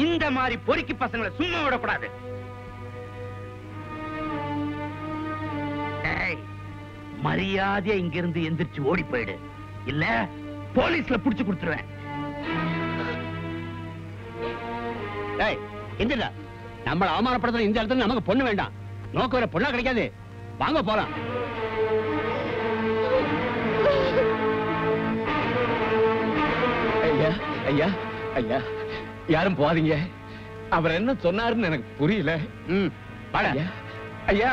இந்த மாதிரி பொறுக்கி பசங்களை சும்மா விடக்கூடாது. மரியாதையா இங்க இருந்து எந்திரிச்சு ஓடி போயிடு. இல்ல போலீஸ்ல புடிச்சு கொடுத்துருவேன். டேய் எந்திரா நம்மள அவமானப்படுத்துற இந்த இடத்துல நமக்கு பொண்ணு வேண்டாம். நோக்க வர பொண்ணா கிடைக்காது. வாங்க போலாம். ஐயா ஐயா யாரும் போகாதீங்க. அவர் என்ன சொன்னாருன்னு எனக்கு புரியல. ம் ஐயா ஐயா.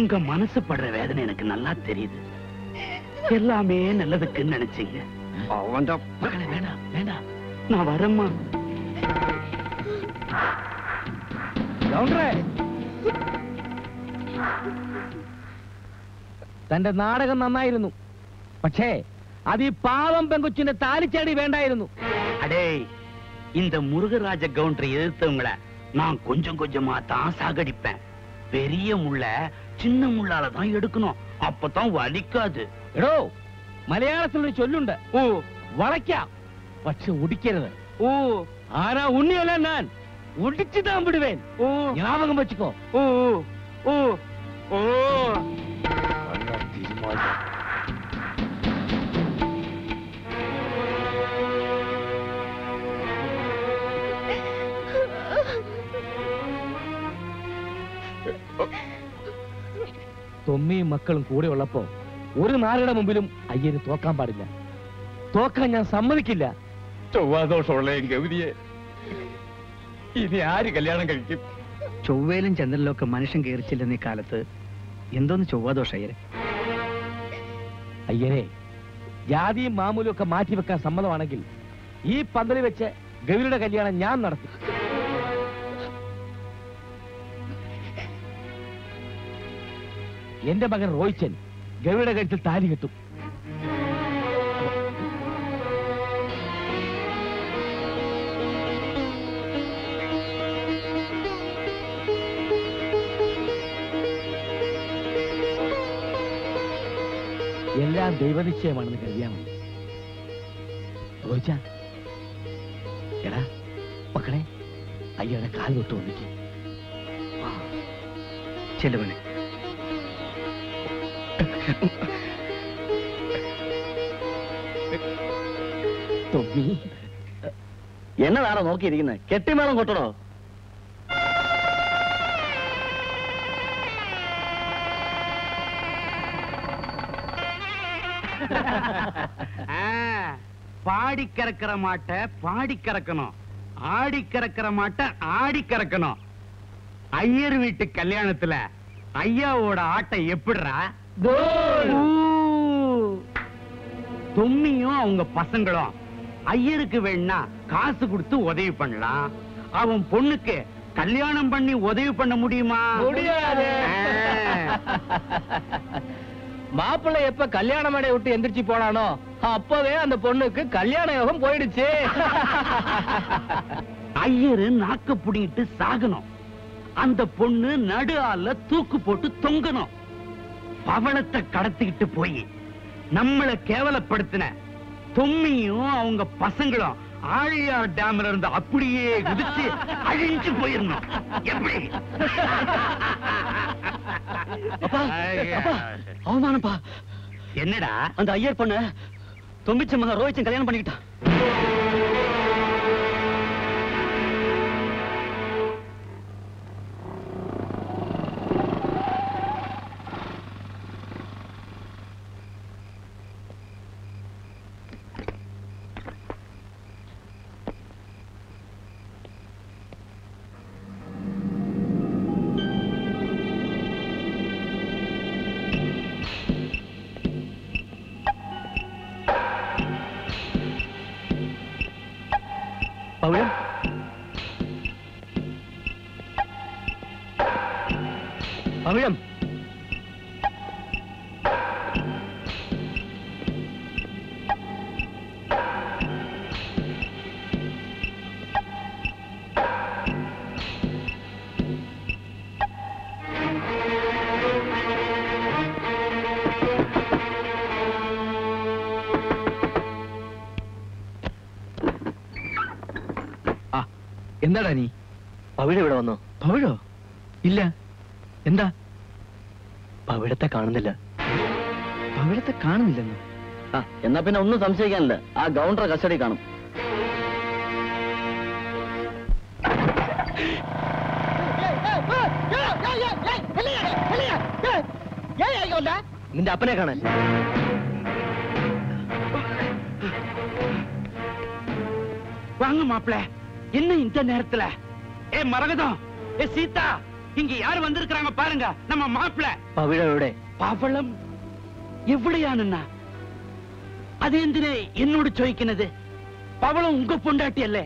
உங்க மனசு படுற வேதனை எனக்கு நல்லா தெரியுது எல்லாமே நல்லதுக்குன்னு நினைச்சீங்க மகளே, வேண்டாம் வேண்டாம் நான் வரேம்மா ഗൗണ്ടറേ തന്റെ നാടകം നന്നായിരുന്നു പക്ഷേ അത് ഈ പാവം പെങ്കൊച്ചിന്റെ താലിച്ചാടി വേണ്ടായിരുന്നു அடே இந்த முருகராஜ கவுண்டரை எதிர்த்தவங்கள நான் கொஞ்சம் கொஞ்சமா தான் சாகடிப்பேன் பெரிய முள்ளை சின்ன முள்ளால தான் எடுக்கணும். அப்பதான் வலிக்காது. எடோ மலையாளத்துல சொல்லுண்ட. ஓ. வளைக்கா. பட்சே உடிக்கிறது ஓ. ஆனா உன்னையெல்லாம் நான். உடிச்சுதான் விடுவேன். ஓ. ஞாபகம் வச்சுக்கோ. ஓ ஓ. ஓ. ஓ തൊമ്മിയും മക്കളും കൂടെ ഉള്ളപ്പോ ഒരു നാളുടെ മുമ്പിലും അയ്യന് തോക്കാൻ പാടില്ല. തോക്കാൻ ഞാൻ സമ്മതിക്കില്ല. ചൊവ്വാദോഷമുള്ള ഗൗരിയെ ഇനി ആര് കല്യാണം കഴിക്കും? ചൊവ്വയിലും ചന്ദ്രനിലും ഒക്കെ മനുഷ്യൻ കയറിച്ചില്ലെന്ന ഈ കാലത്ത് എന്തോന്ന് ചൊവ്വാദോഷ അയ്യരെ? അയ്യരെ ജാതിയും മാമൂലും ഒക്കെ മാറ്റിവെക്കാൻ സമ്മതമാണെങ്കിൽ ഈ പന്തലിൽ വെച്ച് ഗൗരിയുടെ കല്യാണം ഞാൻ നടത്തും. എന്റെ മകൻ റോയിച്ചൻ ഗവിയുടെ കഴുത്തിൽ താലി കെട്ടും. എല്ലാം ദൈവനിശ്ചയമാണെന്ന് കരുതിയാൽ മതി. റോയ്ച്ച എടാ മക്കളെ അയ്യയുടെ കാൽ തൊട്ട് വന്നിക്ക്. ചെല്ലുവനെ എന്നതാണോ നോക്കിയിരിക്കുന്നത് കെട്ടിമേളം കൊട്ടടോ ஆ, பாடி கறக்கிற மாட்டை பாடி கறக்கணும் ஆடி கறக்கிற மாட்டை ஆடி கறக்கணும் ஐயர் வீட்டு கல்யாணத்துல ஐயாவோட ஆட்டம் எப்படிடா ஊ. தொம்மியும் அவங்க பசங்களும் ஐயருக்கு வேணா காசு கொடுத்து உதவி பண்ணலாம். அவன் பொண்ணுக்கு கல்யாணம் பண்ணி உதவி பண்ண முடியுமா? முடியாது. மாப்பிள்ளை எப்ப கல்யாண மேடை விட்டு எந்திரிச்சு போனானோ அப்பவே அந்த பொண்ணுக்கு கல்யாண யோகம் போயிடுச்சு. ஐயரு நாக்க புடிங்கிட்டு சாகணும். அந்த பொண்ணு நடு ஆள்ல தூக்கு போட்டு தொங்கணும். பவளத்தை கடத்திக்கிட்டு போய் நம்மள கேவலப்படுத்தின தொம்மியும் அவங்க பசங்களும் ஆழியார் டேம்ல இருந்து அப்படியே குதிச்சு அழிஞ்சு போயிடணும் எப்படி? அவமானப்பா என்னடா? அந்த ஐயர் பொண்ண தொம்பிச்ச மகன் ரோஹிச்சன் கல்யாணம் பண்ணிக்கிட்டான். എന്താടാ നീ? പവിഴ ഇവിടെ വന്നോ? പവിഴോ? ഇല്ല. എന്താ? പവിഴത്തെ കാണുന്നില്ല. പവിഴത്തെ കാണുന്നില്ലെന്നോ? ആ എന്നാ പിന്നെ ഒന്നും സംശയിക്കാനില്ല. ആ ഗൗണ്ടർ കസ്റ്റഡി കാണും. നിന്റെ അപ്പനെ കാണാൻ. വാങ്ങ മാപ്പിളേ. என்ன இந்த நேரத்துல. ஏ மரகதம். ஏ சீதா இங்க யாரு வந்திருக்கிறாங்க பாருங்க நம்ம மாப்பிள. பவிழோட பவளம் எவ்வளையானுண்ணா? அது எந்தினே என்னோடு சோய்க்கினது. பவளம் உங்க பொண்டாட்டி அல்ல.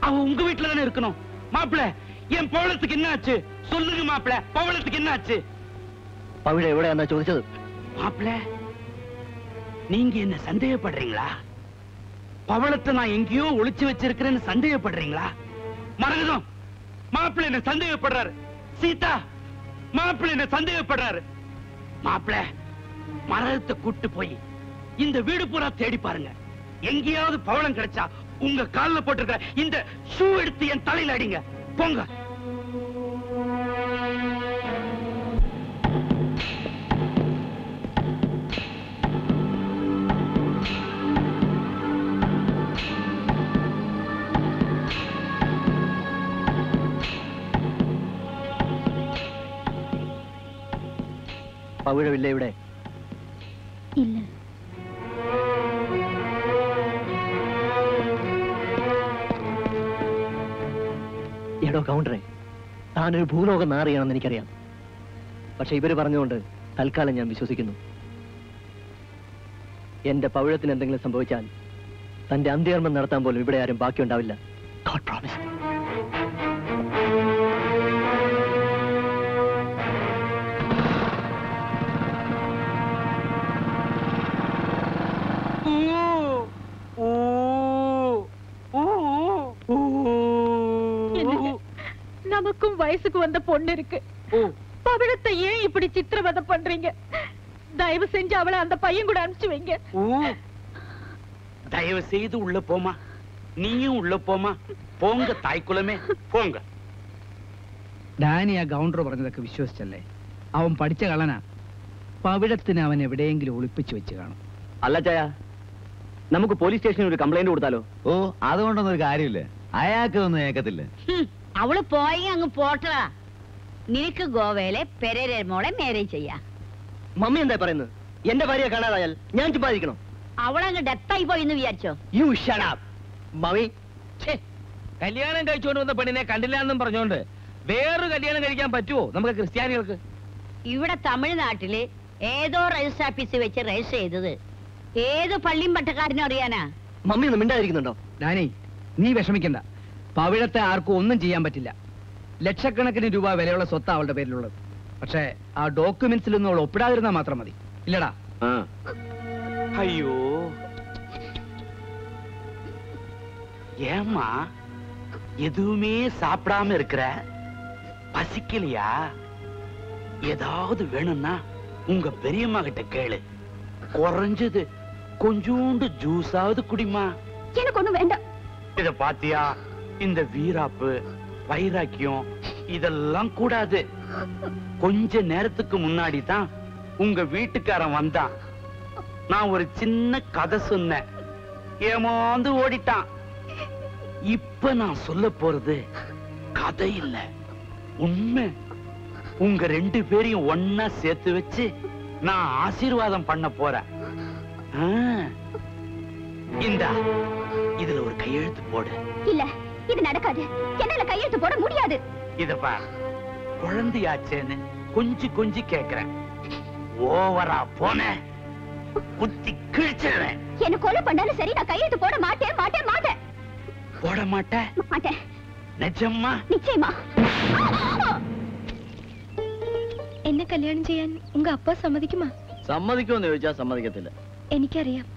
அவ உங்க வீட்டுல தானே இருக்கணும். மாப்பிள என் பவளத்துக்கு என்ன ஆச்சு சொல்லுங்க மாப்பிள பவளத்துக்கு என்ன ஆச்சு பவிழ எவ்வளவு என்ன சோதிச்சது? மாப்பிள நீங்க என்ன சந்தேகப்படுறீங்களா? பவளத்தை நான் எங்கேயோ ஒளிச்சு வச்சிருக்கிறேன்னு சந்தேகப்படுறீங்களா? மரகதம் மாப்பிள்ள என்ன சந்தேகப்படுறாரு. சீதா மாப்பிள்ள என்ன சந்தேகப்படுறாரு. மாப்பிள்ள மரகத்தை கூட்டு போய் இந்த வீடு பூரா தேடி பாருங்க. எங்கேயாவது பவளம் கிடைச்சா உங்க கால்ல போட்டிருக்கிற இந்த ஷூ எடுத்து என் தலையில அடிங்க. போங்க. പവിഴമില്ല ഇവിടെ? ഇല്ല. എടോ കൗണ്ടറെ താനൊരു ഭൂലോകം നാറിയാണെന്ന് എനിക്കറിയാം. പക്ഷെ ഇവർ പറഞ്ഞുകൊണ്ട് തൽക്കാലം ഞാൻ വിശ്വസിക്കുന്നു. എന്റെ പവിഴത്തിന് എന്തെങ്കിലും സംഭവിച്ചാൽ തന്റെ അന്ത്യകർമ്മം നടത്താൻ പോലും ഇവിടെ ആരും ബാക്കിയുണ്ടാവില്ല. God promise. வயசுக்கு வந்த பொண்ணு இருக்கு பவிழத்தை ஏன் இப்படி சித்திரவதை பண்றீங்க தயவு செஞ்சு அவளை அந்த பையன் கூட அனுப்பிச்சு வைங்க தயவு செய்து உள்ள போமா நீயும் உள்ள போமா போங்க தாய்க்குலமே போங்க ഡാനി ആ ഗൗണ്ടർ പറഞ്ഞതൊക്കെ വിശ്വസിച്ചല്ലേ അവൻ പഠിച്ച കളനാ പവിഴത്തിന് അവൻ എവിടെയെങ്കിലും ഒളിപ്പിച്ചു വെച്ച് കാണും അല്ല ചായ നമുക്ക് പോലീസ് സ്റ്റേഷനിൽ ഒരു കംപ്ലൈന്റ് കൊടുത്താലോ ഓ അതുകൊണ്ടൊന്നും ഒരു കാര്യമില്ല അയാൾക്ക് ഒന്നും ഏക്കത്തില്ല ഹും, അവൾ പോയി അങ്ങ് പോട്ടടാ നിനക്ക് ഗോവയിലെ പെരേര മോളെ മാരേജ് ചെയ്യാ. മമ്മി എന്താ പറയുന്നത്? എന്റെ ഭാര്യയെ കാണാതായാൽ ഞാൻ ചുമ്മാതിരിക്കണം? അവളങ്ങ് ഡെത്തായി പോയി എന്ന് വിചാരിച്ചോ? യു മമ്മി കല്യാണം കഴിച്ചുകൊണ്ട് വന്ന പെണ്ണിനെ കണ്ടില്ല എന്നും പറഞ്ഞോണ്ട് വേറൊരു കല്യാണം കഴിക്കാൻ പറ്റുമോ നമുക്ക് ക്രിസ്ത്യാനികൾക്ക്? ഇവിടെ തമിഴ്നാട്ടിൽ ഏതോ രജിസ്റ്റർ ഓഫീസിൽ വെച്ച് രജിസ്റ്റർ ചെയ്തത്. ഏത് പള്ളിയും പട്ടക്കാരനും അറിയാനാ? മമ്മി ഒന്ന് മിണ്ടായിരിക്കുന്നുണ്ടോ ഡാനി നീ വിഷമിക്കണ്ട. പവിഴത്തെ ആർക്കും ഒന്നും ചെയ്യാൻ പറ്റില്ല ലക്ഷക്കണക്കിന് രൂപ വിലയുള്ള സ്വത്ത് അവളുടെ പേരിലുള്ളത് പക്ഷേ ആ ഡോക്യുമെന്റ്സിലൊന്നും അവൾ ഒപ്പിടാതിരുന്നാൽ മാത്രം മതി ഇല്ലടാ ஐயோ ஏம்மா எதுவுமே சாப்பிடாம இருக்கிற பசிக்கலையா ஏதாவது வேணும்னா உங்க பெரியம்மா கிட்ட கேளு குறைஞ்சது கொஞ்சோண்டு ஜூஸாவது குடிமா எனக்கு ஒண்ணும் வேண்டாம் இத பாத்தியா இந்த வீராப்பு வைராக்கியம் இதெல்லாம் கூடாது. கொஞ்ச நேரத்துக்கு முன்னாடி தான் உங்க வீட்டுக்காரன் வந்தான். நான் ஒரு சின்ன கதை சொன்னேன். ஏமாந்து ஓடிட்டான். இப்ப நான் சொல்ல போறது கதை இல்ல. உண்மை. உங்க ரெண்டு பேரையும் ஒன்னா சேர்த்து வச்சு நான் ஆசீர்வாதம் பண்ண போறேன். இந்த இந்தா இதுல ஒரு கையெழுத்து போடு. இல்ல. இது நடக்காது என்னால கையெழுத்து போட முடியாது இத பார் குழந்தையாச்சேன்னு கொஞ்சி கொஞ்சி கேக்குறேன் ஓவரா போன குத்தி கிழிச்சிடுவேன் என்ன கொலை பண்ணாலும் சரி நான் கையெழுத்து போட மாட்டேன் மாட்டேன் மாட்டேன் போட மாட்டேன் மாட்டேன் நிஜமா நிச்சயமா എന്നെ കല്യാണം ചെയ്യാൻ ഉങ്ക അപ്പ സമ്മതിക്കുമാ സമ്മതിക്കുമെന്ന് ചോദിച്ചാൽ സമ്മതിക്കത്തില്ല എനിക്കറിയാം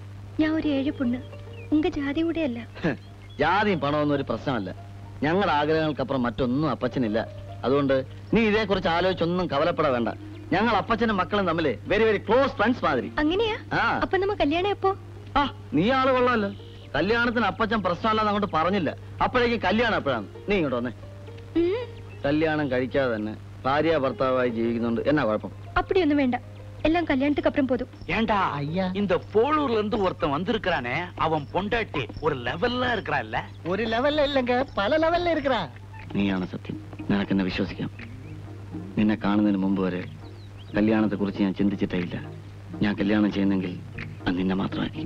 ഞാൻ ഒരു ഏഴ് പൊണ്ണ് ഉങ്ക ജാതി കൂടെ അല്ല ജാതിയും പണമൊന്നും ഒരു പ്രശ്നമല്ല. ഞങ്ങളുടെ ആഗ്രഹങ്ങൾക്കപ്പുറം മറ്റൊന്നും അപ്പച്ചനില്ല. അതുകൊണ്ട് നീ ഇതേക്കുറിച്ച് ആലോചിച്ചൊന്നും കവലപ്പെട വേണ്ട. ഞങ്ങൾ അപ്പച്ചനും മക്കളും തമ്മിൽ വെരി വെരി ക്ലോസ് ഫ്രണ്ട്സ് മാതിരി. അങ്ങനെയാ? അപ്പൊ നമ്മ കല്യാണം എപ്പോ? ആ നീ ആൾ കൊള്ളാമല്ലോ കല്യാണത്തിന് അപ്പച്ചൻ പ്രശ്നമല്ലാന്ന് അങ്ങോട്ട് പറഞ്ഞില്ല. അപ്പോഴേക്കും കല്യാണം എപ്പോഴാണ്? നീ ഇങ്ങോട്ട് വന്നേ. കല്യാണം കഴിക്കാതെ തന്നെ ഭാര്യ ഭർത്താവായി ജീവിക്കുന്നുണ്ട്. എന്നാ കുഴപ്പം? അപ്പടിയൊന്നും വേണ്ട. எல்லாம் கல்யாணத்துக்கு அப்புறம் போதும். ஏண்டா ஐயா? இந்த போலூர்ல இருந்து ஒருத்தன் வந்திருக்கிறானே அவன் பொண்டாட்டி ஒரு லெவல்ல இருக்கிறான் இல்ல? ஒரு லெவல்ல இல்லங்க பல லெவல்ல இருக்கிறான் നീയാണ് സത്യം നിനക്ക് എന്നെ വിശ്വസിക്കാം നിന്നെ കാണുന്നതിന് മുമ്പ് വരെ കല്യാണത്തെക്കുറിച്ച് ഞാൻ ചിന്തിച്ചിട്ടേ ഇല്ല. ഞാൻ കല്യാണം ചെയ്യുന്നെങ്കിൽ അത് നിന്നെ മാത്രമാക്കി.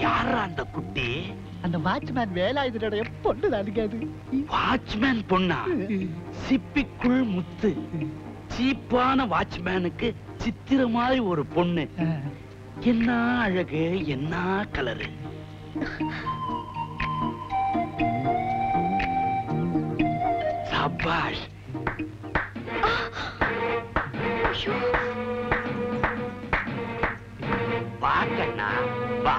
யாரா அந்த குட்டி? அந்த வாட்ச்மேன் வேலாயுதனோட பொண்ணு தானுங்க வாட்ச்மேன் பொண்ணா? சிப்பிக்குள் முத்து. சீப்பான வாட்ச்மேனுக்கு சித்திர மாதிரி ஒரு பொண்ணு. என்ன அழகு என்ன கலரு? சபாஷ். வா கண்ணா. வா.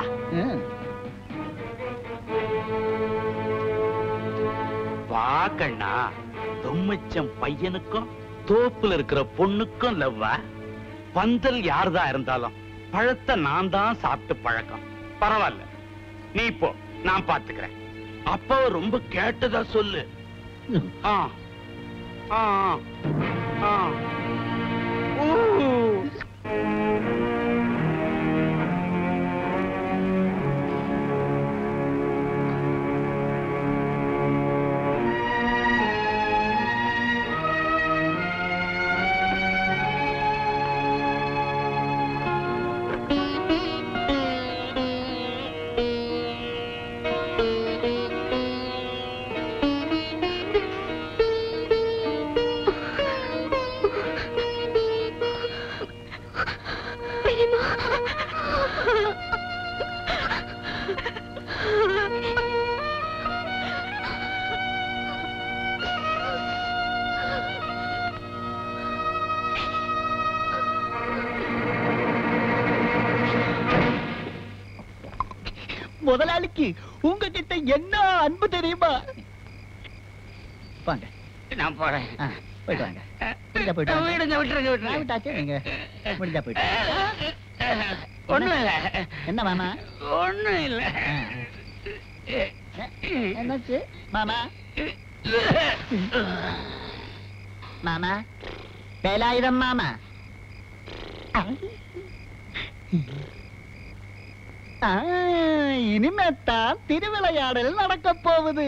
வாக்கண்ணா தொம்மச்சம் பையனுக்கும் தோப்புல இருக்கிற பொண்ணுக்கும் லவ்வா. பந்தல் யார்தான் இருந்தாலும் பழத்தை நான் தான் சாப்பிட்டு பழக்கம். பரவாயில்ல. நீ இப்போ நான் பாத்துக்கிறேன். அப்பா ரொம்ப கேட்டதா சொல்லு. ஆ ஆ. ஆ. ஊ. என்ன அன்பு தெரியுமா? வாங்க. நான் போறேன். போயிட்டு வாங்க. முடிஞ்சா போயிட்டு. விடுங்க விட்டுருங்க விட்டுருங்க. விட்டாச்சு நீங்க முடிஞ்சா போயிட்டு. ஒண்ணும் இல்ல. என்ன மாமா? ஒண்ணும் இல்ல. என்னாச்சு? மாமா? மாமா? வேலாயுதம் மாமா ஆ, இனிமேத்தான் திருவிளையாடல் நடக்கப் போகுது.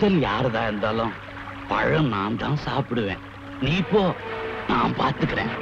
பந்தல் யாருதா இருந்தாலும் பழம் நான் தான் சாப்பிடுவேன். நீ போ நான் பார்த்துக்கிறேன்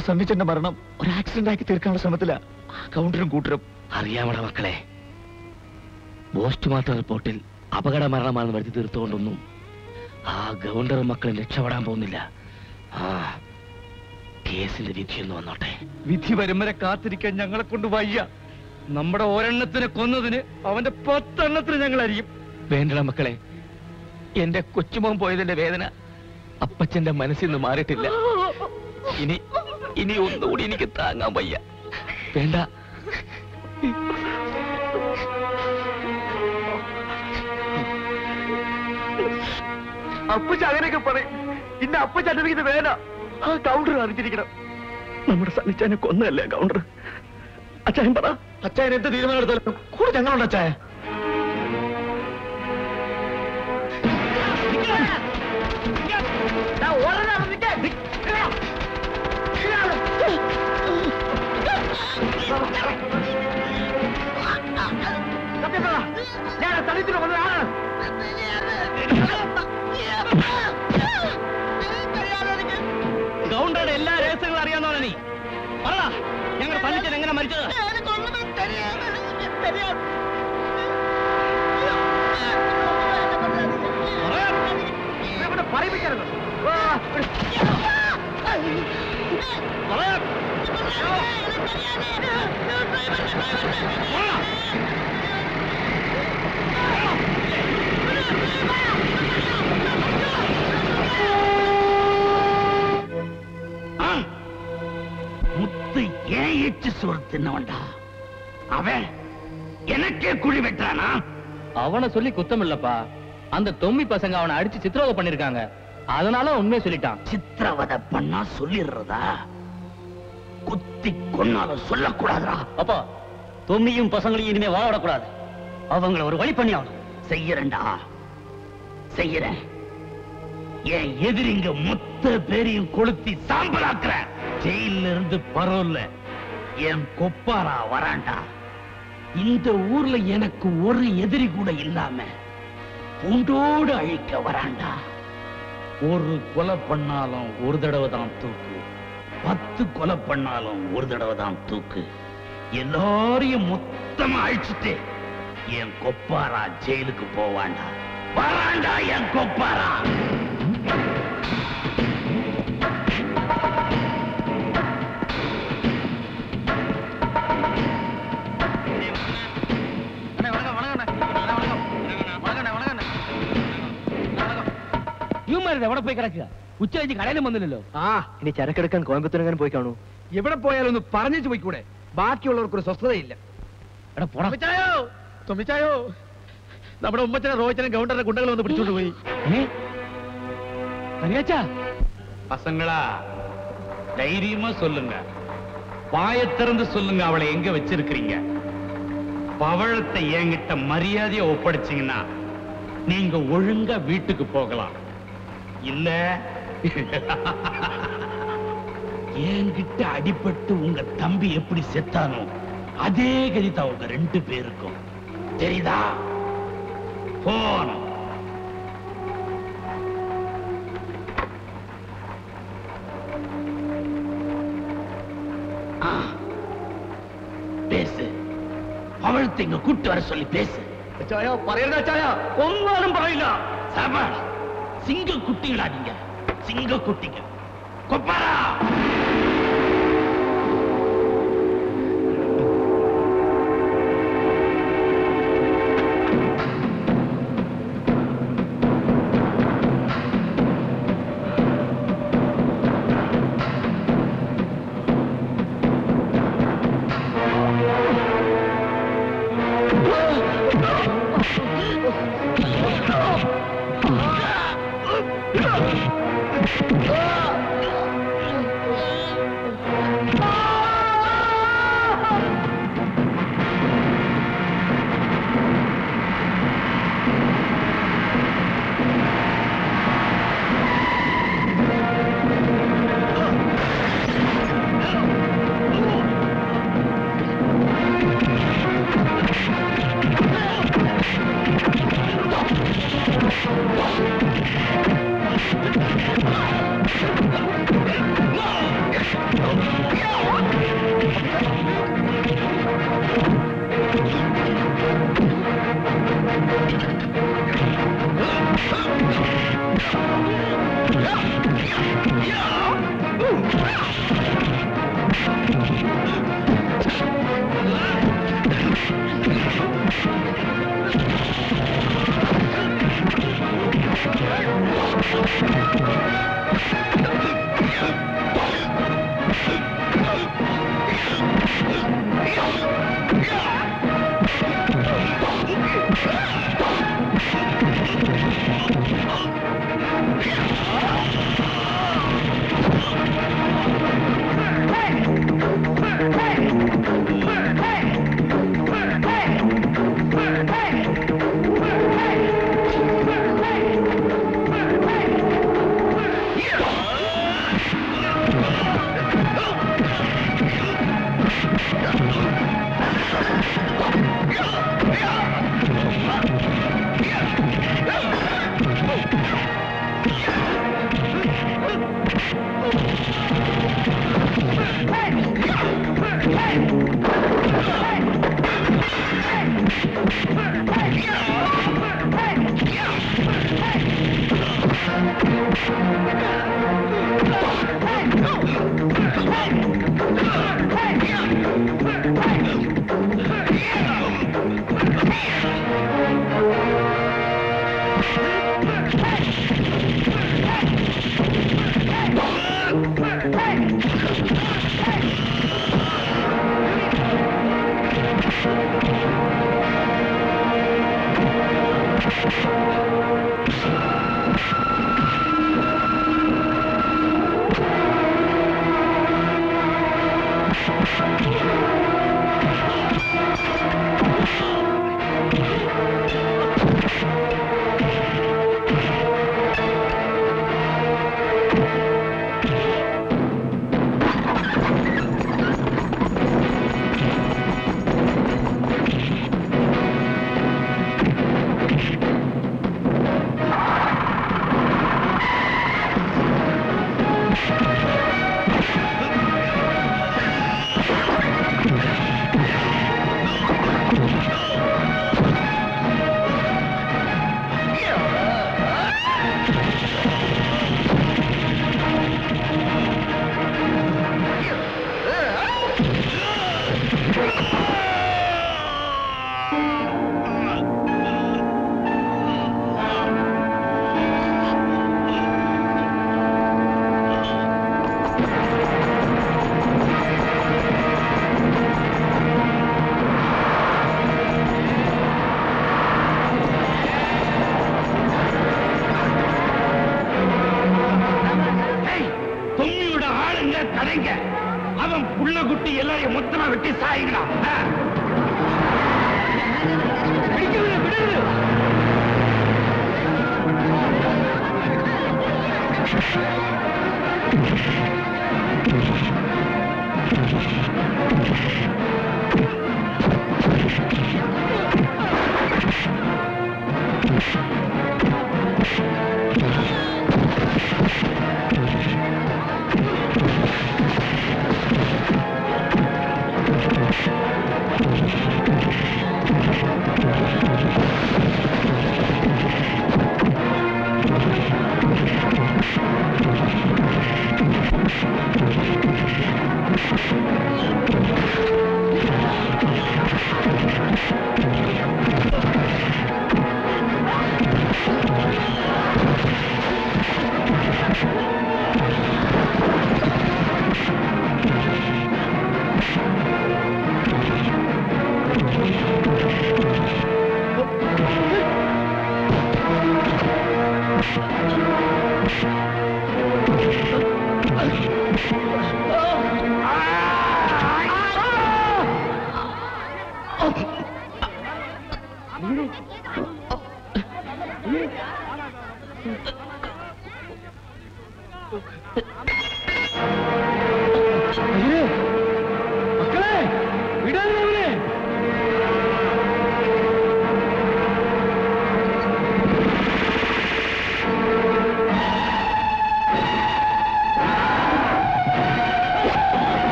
നമ്മുടെ സന്ധിച്ചന്റെ മരണം ഒരു ആക്സിഡന്റ് ആക്കി തീർക്കാനുള്ള ശ്രമത്തില. കൗണ്ടറും കൂട്ടരും. അറിയാമട മക്കളെ. പോസ്റ്റ്മോർട്ടം റിപ്പോർട്ടിൽ അപകട മരണമാണെന്ന് വരുത്തി തീർത്തുകൊണ്ടൊന്നും ആ ഗവർണർ മക്കളും രക്ഷപ്പെടാൻ പോകുന്നില്ല. ആ കേസിന്റെ വിധിയൊന്നും വന്നോട്ടെ. വിധി വരും വരെ കാത്തിരിക്കാൻ ഞങ്ങളെ കൊണ്ട് വയ്യ. നമ്മുടെ ഒരെണ്ണത്തിനെ കൊന്നതിന് അവന്റെ പത്തെണ്ണത്തിന് ഞങ്ങൾ അരിയും വേണ്ടട മക്കളെ. എന്റെ കൊച്ചുമോൻ പോയതിന്റെ വേദന അപ്പച്ചന്റെ മനസ്സിൽ നിന്ന് മാറിയിട്ടില്ല. ഇനി ഇനി ഒന്നുകൂടി എനിക്ക് താങ്ങാൻ വയ്യ. വേണ്ട. അപ്പച്ച അങ്ങനെയൊക്കെ പറയും. ഇന്ന് അപ്പച്ച അനുഭവിക്കുന്ന വേദന ആ കൗണ്ടർ അറിഞ്ഞിരിക്കണം. നമ്മുടെ സന്നിച്ചാനെ കൊന്നല്ലേ കൗണ്ടർ അച്ചായൻ പറ. അച്ചായൻ എന്ത് തീരുമാനം എടുത്താലും കൂടെ ഞങ്ങളുണ്ട് അച്ചായ ഗൗണ്ടറുടെ എല്ലാ രഹസ്യങ്ങളും അറിയാവുന്നതാണ് നീ. പറ ഞങ്ങൾ പള്ളിച്ചൻ എങ്ങനെ മരിച്ചത്? പറയിപ്പിക്കരുത് முத்து ஏன் எச்சு சோறு தின்னவன்டா? அவன் எனக்கே குழி வெட்டானா அவனை சொல்லி குத்தம் இல்லப்பா. அந்த தொம்மி பசங்க அவனை அடிச்சு சித்திரவதை பண்ணிருக்காங்க. அதனால உண்மையை சொல்லிட்டான். சித்திரவதை பண்ணா சொல்லிடுறதா? குத்தி கொன்னாலும் சொல்லக்கூடாதுடா. அப்பா தொம்மியும் பசங்களையும் இனிமே வாழ விடக்கூடாது. அவங்கள ஒரு வழி பண்ணி ஆகணும் செய்யறேன்டா. செய்யறேன் என் எதிரிங்க மொத்த பேரையும் கொளுத்தி சாம்பலாக்குற. ஜெயில இருந்து பரவல்ல. என் கொப்பாரா வரான்டா இந்த ஊர்ல எனக்கு ஒரு எதிரி கூட இல்லாம பூண்டோடு அழிக்க வரான்டா ஒரு கொலை பண்ணாலும் ஒரு தடவை தான் தூக்கு. பத்து கொலை பண்ணாலும் ஒரு தடவை தான் தூக்கு. எல்லாரையும் மொத்தமா அழிச்சுட்டு என் கொப்பாரா ஜெயிலுக்கு போவான்டா வரான்டா என் கொப்பாரா ഇവന്മാരുടെ എവിടെ പോയി കിടക്കുക ഉച്ച കഴിഞ്ഞ് കടയിലും വന്നില്ലല്ലോ ആ ഇനി ചരക്കെടുക്കാൻ കോയമ്പത്തൂരെങ്ങാനും പോയി കാണൂ എവിടെ പോയാലും ഒന്ന് പറഞ്ഞിട്ട് പോയിക്കൂടെ ബാക്കിയുള്ളവർക്ക് ഒരു സ്വസ്ഥതയില്ല എടാ പോടാ തൊമ്മിച്ചായോ തൊമ്മിച്ചായോ നമ്മുടെ ഉമ്മച്ചനെ റോഹിച്ചനെ ഗൗണ്ടറിന്റെ ഗുണ്ടകൾ വന്ന് പിടിച്ചോണ്ട് പോയി பசங்களா தைரியமா சொல்லுங்க வாயை திறந்து சொல்லுங்க அவளை எங்க வச்சிருக்கிறீங்க பவழத்தை என்கிட்ட மரியாதையா ஒப்படைச்சீங்கன்னா நீங்க ஒழுங்கா வீட்டுக்கு போகலாம் இல்ல என்கிட்ட அடிபட்டு உங்க தம்பி எப்படி செத்தானோ அதே கதிதான் உங்க ரெண்டு பேருக்கும் தெரியுதா போன. பேசு. அவளுக்கு இங்க கூட்டு வர சொல்லி பேசு. சாயா பறையடா சாயா? ஒன்னாலும் பறையிலா சபாடா சிங்க குட்டிகளா நீங்க சிங்க குட்டிங்க. கொப்பாரா.